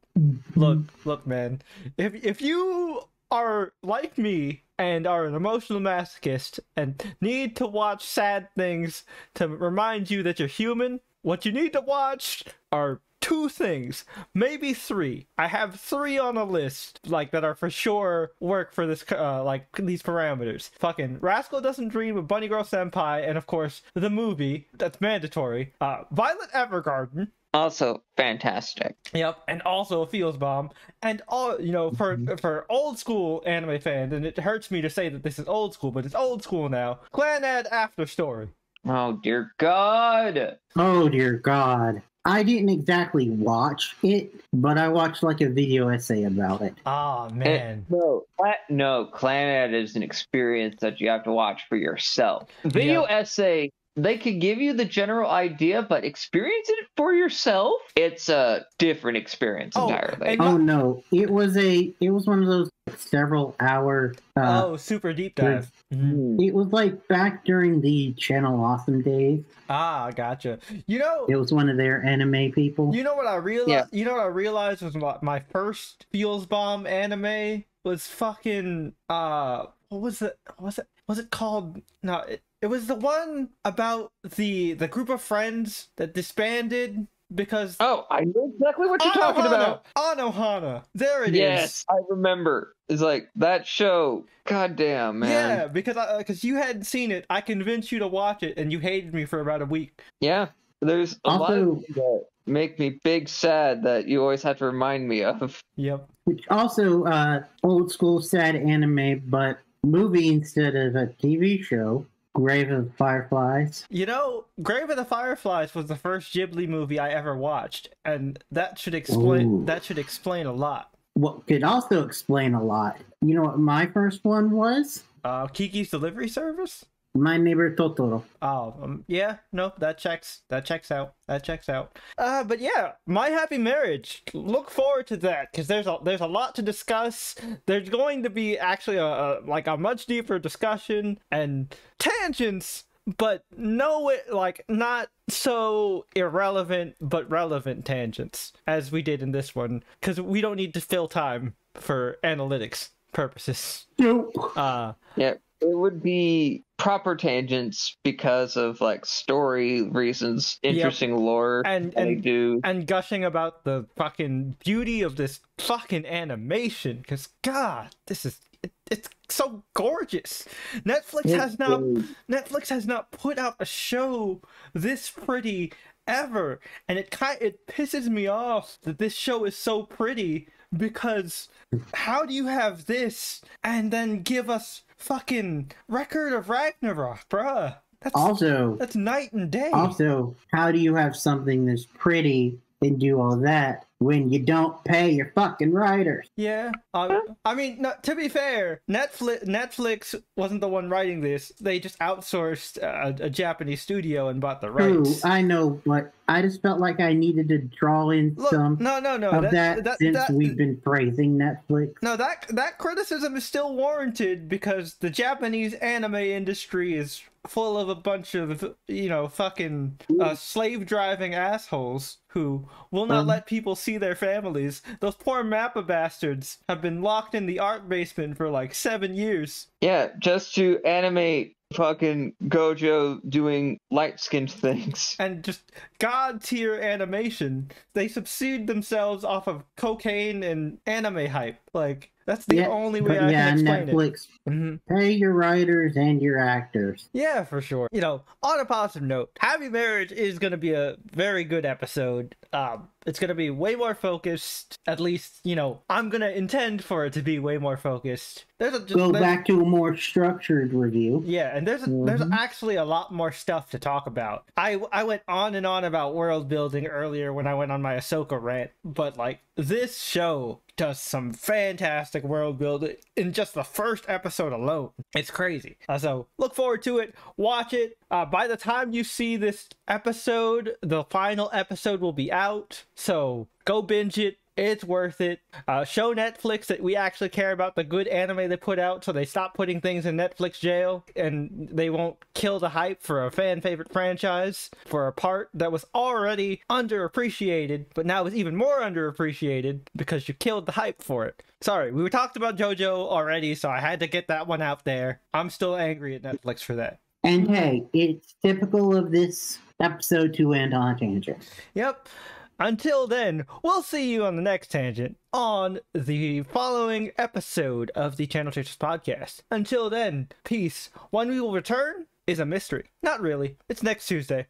look, look, man. If if you are like me and are an emotional masochist and need to watch sad things to remind you that you're human, what you need to watch are two things, maybe three. I have three on a list like that are for sure work for this uh, like these parameters. Fucking Rascal doesn't dream of Bunny Girl Senpai, and of course the movie that's mandatory. Uh, Violet Evergarden. Also fantastic. Yep, and also a feels bomb, and all you know for mm-hmm. for old school anime fans, and it hurts me to say that this is old school, but it's old school now. Clannad After Story. Oh dear God. Oh dear God. I didn't exactly watch it, but I watched like a video essay about it. Oh It- man. no, Cla- no, Clannad is an experience that you have to watch for yourself. Video essay, they could give you the general idea, but experience it for yourself, it's a different experience Oh, entirely. and- Oh no, it was a it was one of those several hour. Uh, oh, super deep dive. Mhm. Hmm. It was like back during the Channel Awesome days. Ah, gotcha. You know, It was one of their anime people. You know what I realized? Yeah. You know what I realized was my, my first Feels Bomb anime was fucking uh what was it? Was it was it called? No, it, it was the one about the the group of friends that disbanded because Oh, I know exactly what you're talking about. Anohana. There it is. Yes, I remember. It's like that show. Goddamn, man. Yeah, because I because you hadn't seen it, I convinced you to watch it, and you hated me for about a week. Yeah. There's a lot of Also- things that make me big sad that you always have to remind me of. Yep. Which also uh, old school sad anime, but movie instead of a TV show. Grave of the Fireflies. You know, Grave of the Fireflies was the first Ghibli movie I ever watched, and that should explain Ooh. that should explain a lot. What could also explain a lot. You know what my first one was? Uh, Kiki's Delivery Service. My Neighbor Totoro. Oh, um, yeah, no, that checks. That checks out. That checks out. Uh, but yeah, My Happy Marriage. Look forward to that because there's a there's a lot to discuss. There's going to be actually a, a like a much deeper discussion and tangents, but no, like not so irrelevant but relevant tangents as we did in this one because we don't need to fill time for analytics purposes. Nope. Uh, Yeah, it would be proper tangents because of like story reasons, interesting lore And- and- do. and gushing about the fucking beauty of this fucking animation because god this is it, it's so gorgeous. Netflix has not netflix has not put out a show this pretty ever and it kind it pisses me off that this show is so pretty because how do you have this and then give us fucking record of ragnarok bruh. That's Also, that's night and day. also, how do you have something that's pretty and do all that when you don't pay your fucking writers? Yeah, uh, I mean, no, to be fair, Netflix Netflix wasn't the one writing this. They just outsourced a, a Japanese studio and bought the rights. I know, but I just felt like I needed to draw in Look, some no, no, no, of that, that, that, since that- we've been praising Netflix. no, that that criticism is still warranted because the Japanese anime industry is full of a bunch of you know fucking uh, slave driving assholes who will not Um. let people see their families. Those poor Mappa bastards have been locked in the art basement for like seven years. Yeah, just to animate fucking Gojo doing light skinned things. and just god tier animation. They subsude themselves off of cocaine and anime hype. Like that's the only way I yeah, can explain Netflix, it. Mhm. pay your writers and your actors. Yeah, for sure. You know, on a positive note, Happy Marriage is going to be a very good episode. Um, it's going to be way more focused. At least, you know, I'm going to intend for it to be way more focused. There's a just, Go there's- back to a more structured review. Yeah, and there's a, there's Mhm. actually a lot more stuff to talk about. I I went on and on about world building earlier when I went on my Ahsoka rant, but like this show does some fantastic world building in just the first episode alone. It's crazy. Uh, so look forward to it. Watch it. Uh, by the time you see this episode, the final episode will be out. So go binge it. It's worth it. Uh, show Netflix that we actually care about the good anime they put out, so they stop putting things in Netflix jail and they won't kill the hype for a fan favorite franchise for a part that was already underappreciated, but now is even more underappreciated because you killed the hype for it. Sorry, we were talked about JoJo already, so I had to get that one out there. I'm still angry at Netflix for that. And hey, it's typical of this episode to end on a tangent. Yep. Until then, we'll see you on the next tangent on the following episode of the Channel Chasers podcast. Until then, peace. When we will return is a mystery. Not really. It's next Tuesday.